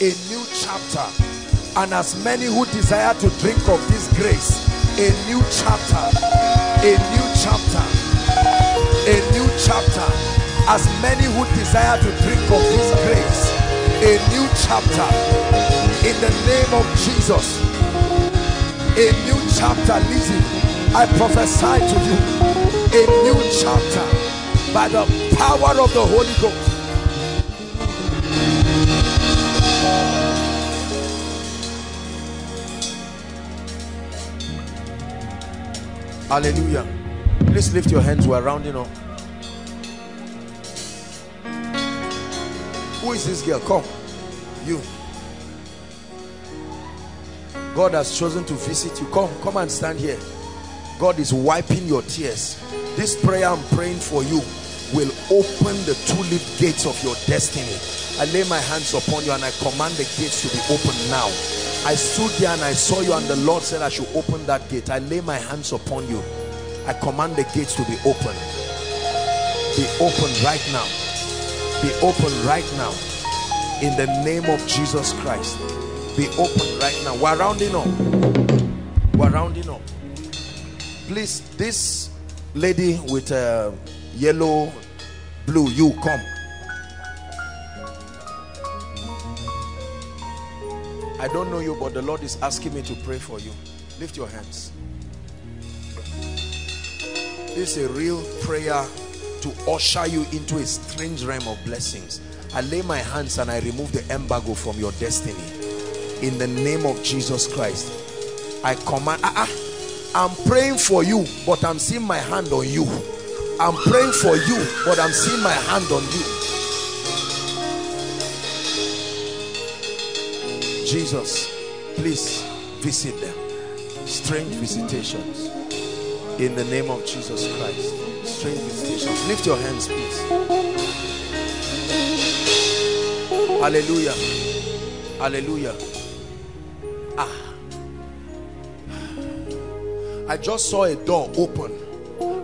a new chapter. And as many who desire to drink of this grace, a new chapter, a new chapter, a new chapter as many who desire to drink of his grace a new chapter. In the name of Jesus. A new chapter. Listen I prophesy to you. A new chapter. By the power of the Holy Ghost. Hallelujah. Please lift your hands. We're rounding up Who is this girl? Come. You. God has chosen to visit you. Come, come and stand here. God is wiping your tears. This prayer I'm praying for you will open the two-leaved gates of your destiny. I lay my hands upon you and I command the gates to be opened now. I stood there and I saw you and the Lord said I should open that gate. I lay my hands upon you. I command the gates to be open. Be open right now. Be open right now. In the name of Jesus Christ. Be open right now. We're rounding up. We're rounding up. Please, this lady with uh, yellow, blue, you come. I don't know you, but the Lord is asking me to pray for you. Lift your hands. This is a real prayer to usher you into a strange realm of blessings. I lay my hands and I remove the embargo from your destiny. In the name of Jesus Christ. I command. Ah, ah, I'm praying for you, but I'm seeing my hand on you. I'm praying for you, but I'm seeing my hand on you. Jesus, please visit them. Strange visitations. In the name of Jesus Christ. Strange visitations. Lift your hands, please. Hallelujah. Hallelujah. Ah. I just saw a door open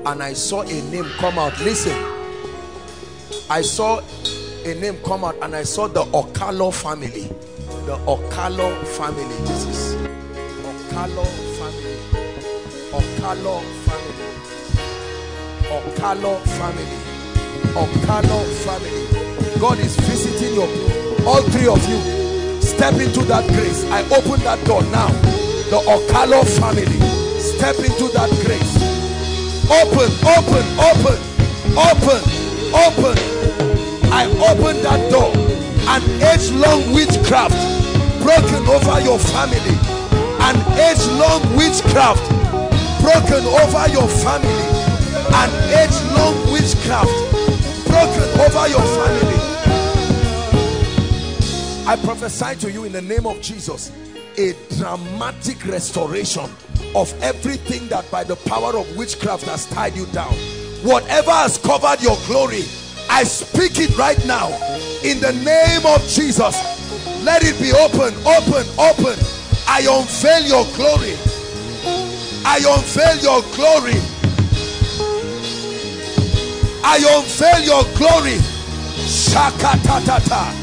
and I saw a name come out. Listen. I saw a name come out and I saw the Okalo family. The Okalo family. This is Okalo family. Okalo family. Okalo family. Okalo family. God is visiting your. All three of you. Step into that grace. I open that door now. The Okalo family. Step into that grace. Open, open, open, open, open. I open that door. An age-long witchcraft broken over your family. An age-long witchcraft broken over your family. An age-long witchcraft broken over your family. I prophesy to you in the name of Jesus a dramatic restoration of everything that by the power of witchcraft has tied you down. Whatever has covered your glory, I speak it right now in the name of Jesus. Let it be open, open, open. I unveil your glory. I unveil your glory. I unveil your glory. Shakatatata.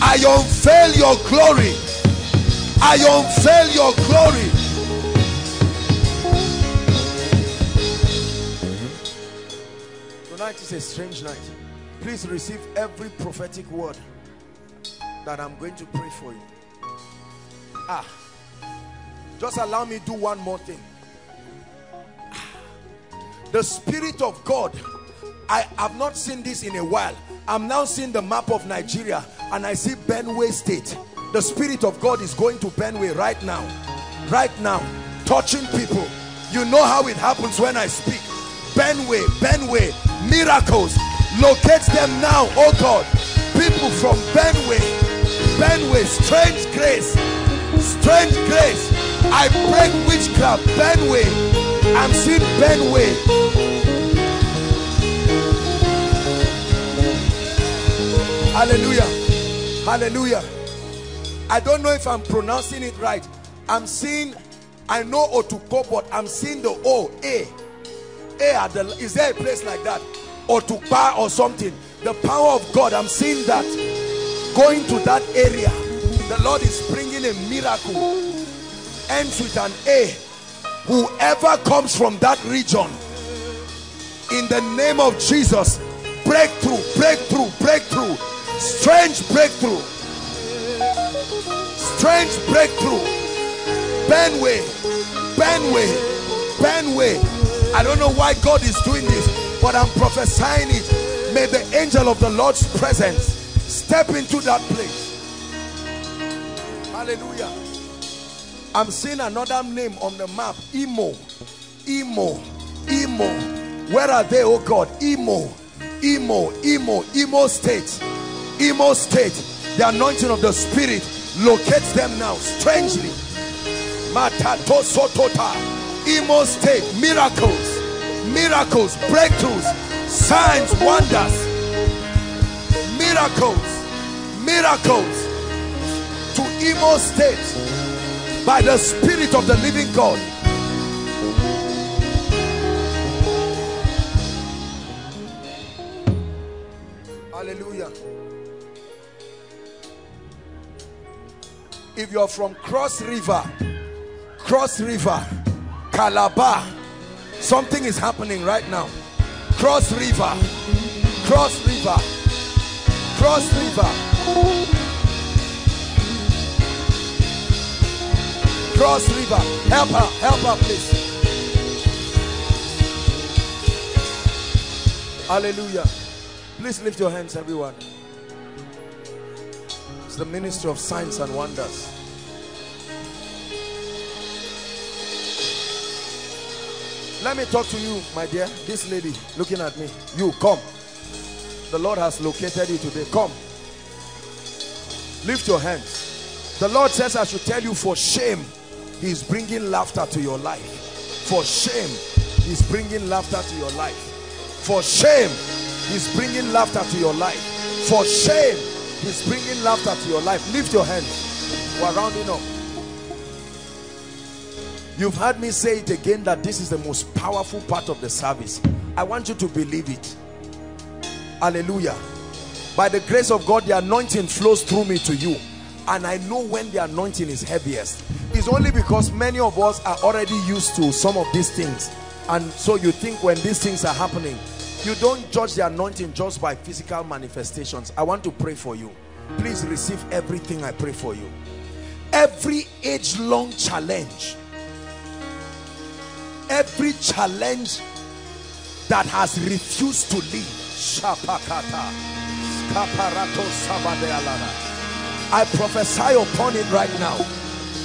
I unveil your glory. I unveil your glory. Tonight is a strange night. Please receive every prophetic word that I'm going to pray for you. Ah, just allow me do one more thing. The Spirit of God, I have not seen this in a while. I'm now seeing the map of Nigeria and I see Benue State. The Spirit of God is going to Benue right now. Right now, touching people. You know how it happens when I speak. Benue, Benue, miracles. Locate them now, oh God. People from Benue, Benue, strange grace, strange grace. I break witchcraft, Benue. I'm seeing Benue. Hallelujah. Hallelujah. I don't know if I'm pronouncing it right. I'm seeing, I know Otukpo, but I'm seeing the O, A. A the, is there a place like that? Otukpa or something. The power of God, I'm seeing that going to that area. The Lord is bringing a miracle. Ends with an A. Whoever comes from that region, in the name of Jesus, breakthrough, breakthrough, breakthrough, strange breakthrough, strange breakthrough. Benue, Benue, Benue. I don't know why God is doing this, but I'm prophesying it. May the angel of the Lord's presence step into that place. Hallelujah. I'm seeing another name on the map. Imo. Imo. Imo. Where are they, oh God? Imo. Imo. Imo. Imo State. Imo State. The anointing of the Spirit locates them now strangely. Matato Sotota. Imo State. Miracles. Miracles. Breakthroughs. signs, wonders, miracles, miracles to Imo State by the Spirit of the living God. Hallelujah. If you're from Cross River, Cross River, Calabar, something is happening right now. Cross River, Cross River, Cross River, Cross River. Help her, help her, please. Hallelujah. Please lift your hands, everyone. The ministry of signs and wonders. Let me talk to you, my dear. This lady looking at me. You, come. The Lord has located you today. Come. Lift your hands. The Lord says, I should tell you for shame, He is bringing laughter to your life. For shame, He's bringing laughter to your life. For shame, He's bringing laughter to your life. For shame, He's bringing laughter to your life. Lift your hands. We're rounding up. You've heard me say it again that this is the most powerful part of the service. I want you to believe it. Hallelujah. By the grace of God, the anointing flows through me to you. And I know when the anointing is heaviest. It's only because many of us are already used to some of these things. And so you think when these things are happening, you don't judge the anointing just by physical manifestations. I want to pray for you. Please receive everything I pray for you. Every age-long challenge every challenge that has refused to leave. I prophesy upon it right now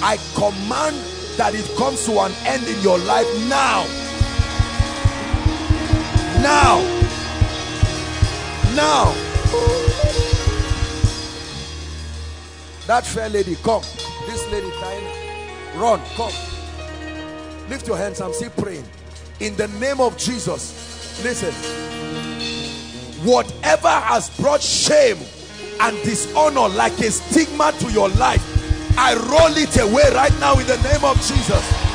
I command that it comes to an end in your life now now. Now. That fair lady come. This lady tiny run come. Lift your hands i'm still praying. In the name of jesus listen. Whatever has brought shame and dishonor like a stigma to your life i roll it away right now in the name of jesus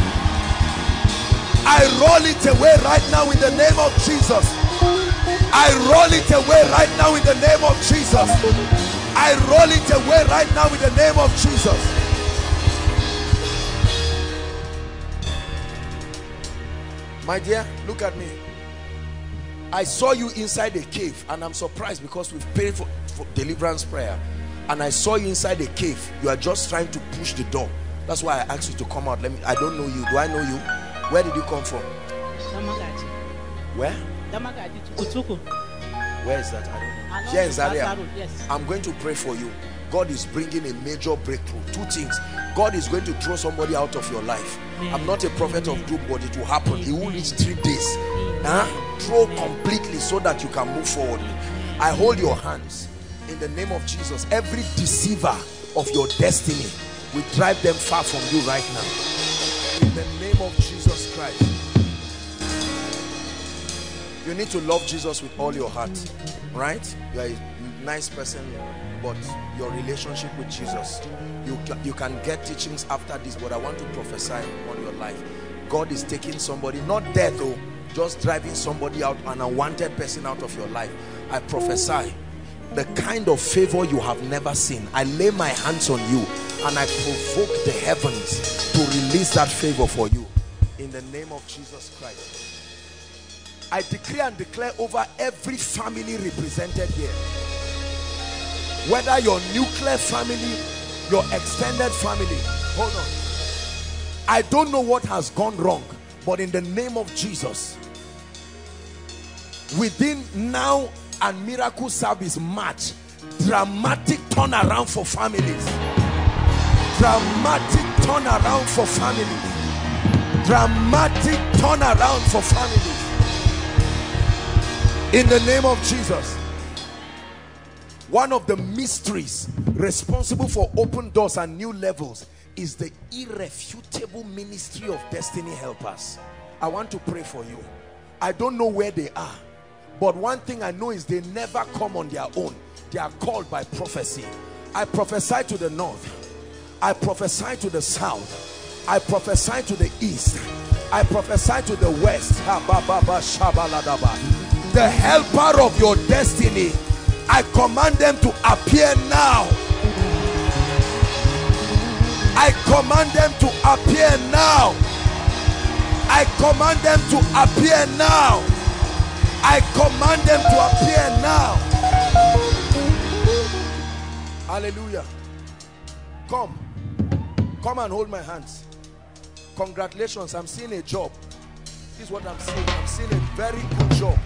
i roll it away right now in the name of jesus i roll it away right now in the name of jesus i roll it away right now in the name of jesus My dear, look at me. I saw you inside a cave and I'm surprised because we've prayed for, for, deliverance prayer and I saw you inside a cave. You are just trying to push the door. That's why I asked you to come out. Let me. I don't know you. Do I know you? Where did you come from? Damagaji. Where? Damagaji to Kotoko. Where is that? I don't know. Here in Zaria. Yes. I'm going to pray for you. God is bringing a major breakthrough. Two things. God is going to throw somebody out of your life. I'm not a prophet of doom, but it will happen. He will reach three days. Huh? Throw completely so that you can move forward. I hold your hands in the name of Jesus. Every deceiver of your destiny, we drive them far from you right now. Name of Jesus Christ. You need to love Jesus with all your heart, right? You are a nice person, but your relationship with Jesus, you, you can get teachings after this, but I want to prophesy on your life. God is taking somebody, not death, oh, just driving somebody out, an unwanted person out of your life. I prophesy the kind of favor you have never seen. I lay my hands on you and I provoke the heavens to release that favor for you. In the name of Jesus Christ. I decree and declare over every family represented here. Whether your nuclear family, your extended family. Hold on. I don't know what has gone wrong, but in the name of Jesus, within now and miracle service match, dramatic turnaround for families. Dramatic turnaround for families. Dramatic turnaround for families. In the name of Jesus. One of the mysteries responsible for open doors and new levels is the irrefutable ministry of destiny helpers. I want to pray for you. I don't know where they are But one thing I know is they never come on their own. They are called by prophecy. I prophesy to the north. I prophesy to the south. I prophesy to the east. I prophesy to the west. The helper of your destiny. I command them to appear now. I command them to appear now. I command them to appear now. I command them to appear now. Hallelujah. Come. Come and hold my hands. Congratulations. I'm seeing a job. This is what I'm seeing. I'm seeing a very good job.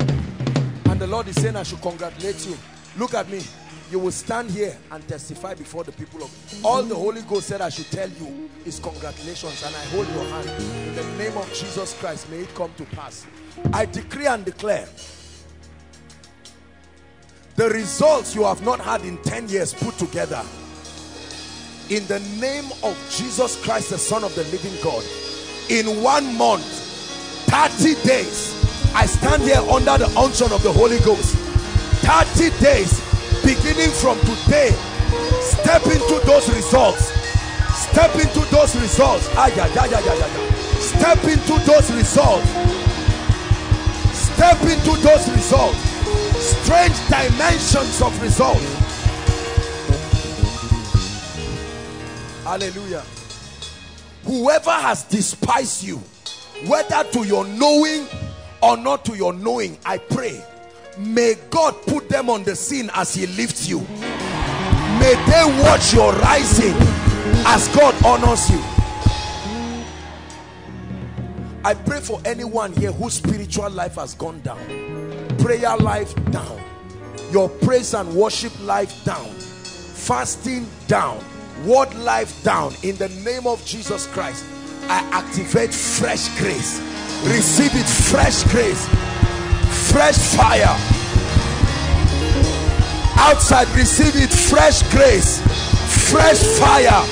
And the Lord is saying I should congratulate you. Look at me. You will stand here and testify before the people of all the Holy Ghost said I should tell you is congratulations and I hold your hand in the name of Jesus Christ may it come to pass I decree and declare the results you have not had in 10 years put together in the name of Jesus Christ the son of the living God in one month 30 days I stand here under the unction of the Holy Ghost. 30 days beginning from today step into those results. Step into those results. Step into those results step into those results. Strange dimensions of results. Hallelujah. Whoever has despised you whether to your knowing or not to your knowing i pray may god put them on the scene as he lifts you. May they watch your rising as god honors you i pray for anyone here whose spiritual life has gone down. Prayer life down. Your praise and worship life down. Fasting down. Word life down. In the name of jesus christ i activate fresh grace. Receive it fresh grace. Fresh fire. Outside receive it fresh grace. Fresh fire.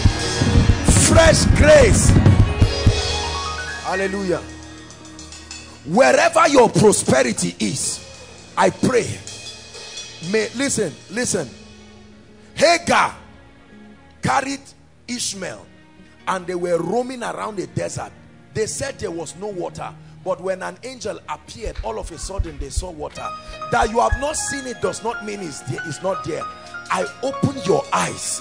Fresh grace hallelujah. Wherever your prosperity is i pray. May listen listen. Hagar carried ishmael and they were roaming around the desert. They said there was no water but when an angel appeared all of a sudden they saw water. That you have not seen it does not mean it's, there, it's not there. I open your eyes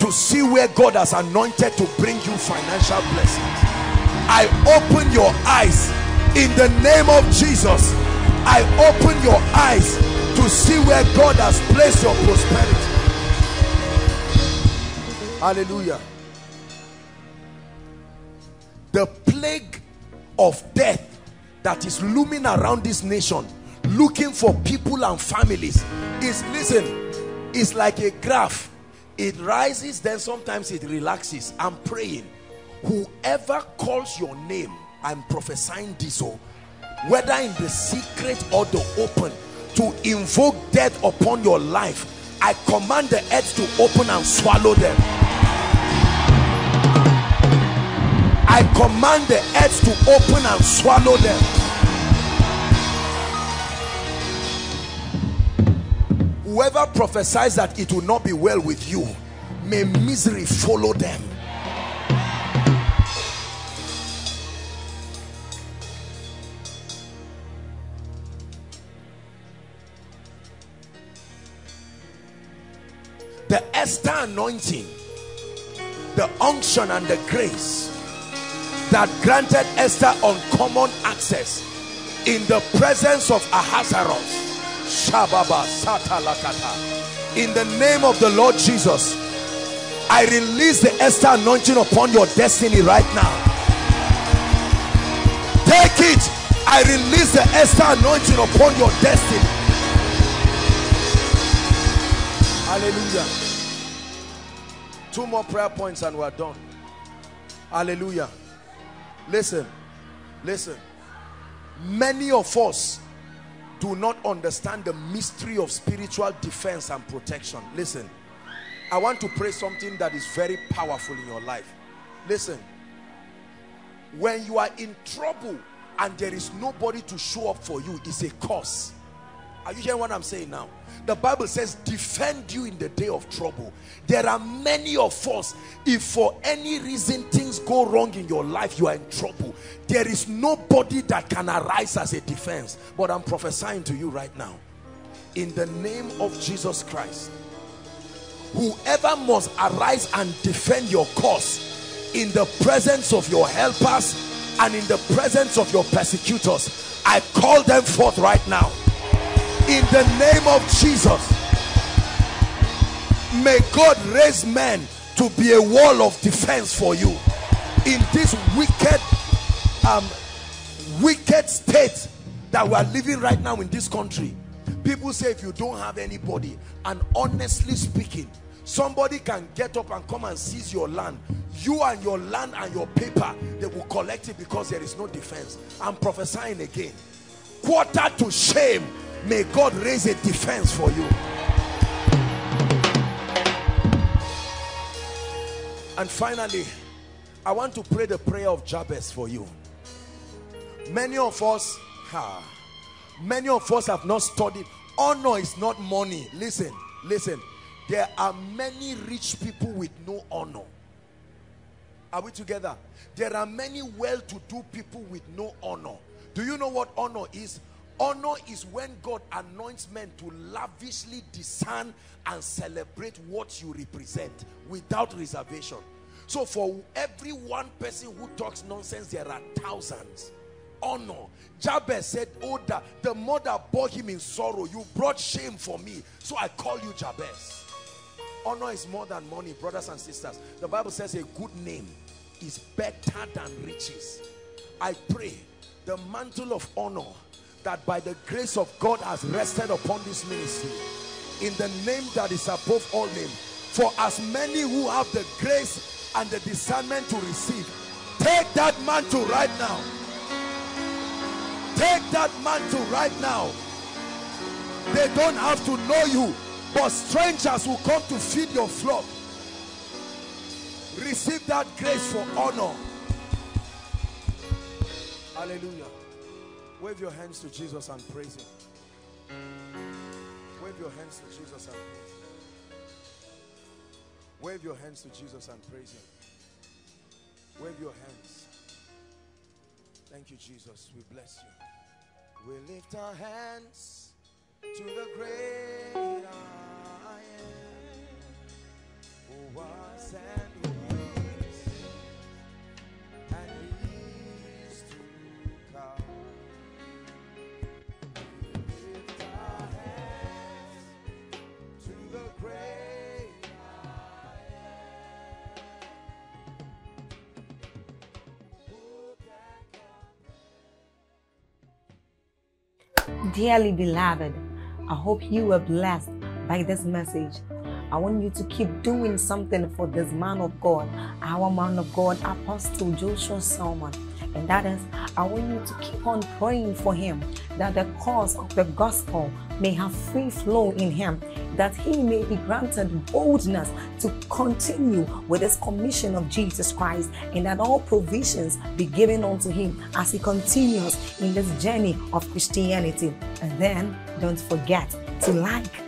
to see where god has anointed to bring you financial blessings i open your eyes in the name of jesus. I open your eyes to see where god has placed your prosperity. Hallelujah. The plague of death that is looming around this nation looking for people and families is listen it's like a graph. It rises then sometimes it relaxes. I'm praying whoever calls your name i'm prophesying this oh whether in the secret or the open to invoke death upon your life i command the earth to open and swallow them I command the earth to open and swallow them. Whoever prophesies that it will not be well with you, may misery follow them. The Esther anointing, the unction and the grace that granted Esther uncommon access in the presence of Ahasuerus. Shababa Satalakata. In the name of the Lord Jesus, I release the Esther anointing upon your destiny right now. Take it. I release the Esther anointing upon your destiny. Hallelujah. Two more prayer points and we're done. Hallelujah. Listen, listen. Many of us do not understand the mystery of spiritual defense and protection. Listen, I want to pray something that is very powerful in your life. Listen, when you are in trouble and there is nobody to show up for you, it's a curse. Are you hearing what I'm saying now? The Bible says, defend you in the day of trouble. There are many of us, if for any reason things go wrong in your life, you are in trouble. There is nobody that can arise as a defense. But I'm prophesying to you right now. In the name of Jesus Christ, whoever must arise and defend your cause in the presence of your helpers and in the presence of your persecutors, I call them forth right now in the name of Jesus. May God raise men to be a wall of defense for you. In this wicked um wicked state that we are living right now in this country people say if you don't have anybody and honestly speaking somebody can get up and come and seize your land. You and your land and your paper they will collect it because there is no defense. I'm prophesying again. Quarter to shame May God raise a defense for you. And finally, I want to pray the prayer of Jabez for you. Many of us, ha, many of us have not studied. Honor is not money. Listen, listen. There are many rich people with no honor. Are we together? There are many well-to-do people with no honor. Do you know what honor is? Honor is when God anoints men to lavishly discern and celebrate what you represent without reservation. So for every one person who talks nonsense, there are thousands. Honor. Jabez said, Oh, the, the mother bore him in sorrow. You brought shame for me. So I call you Jabez. Honor is more than money, brothers and sisters. The Bible says a good name is better than riches. I pray the mantle of honor that by the grace of God has rested upon this ministry. In the name that is above all name. For as many who have the grace and the discernment to receive take that mantle right now. Take that mantle right now. They don't have to know you but strangers will come to feed your flock. Receive that grace for honor. Hallelujah Wave your hands to Jesus and praise him. Wave your hands to Jesus and praise him. Wave your hands to Jesus and praise him. Wave your hands. Thank you, Jesus. We bless you. We lift our hands to the great I am, who was and who Dearly beloved, I hope you were blessed by this message. I want you to keep doing something for this man of God, our man of God, Apostle Joshua Selman. And that is, I want you to keep on praying for him that the cause of the gospel may have free flow in him, that he may be granted boldness to continue with this commission of Jesus Christ, and that all provisions be given unto him as he continues in this journey of Christianity. And then don't forget to like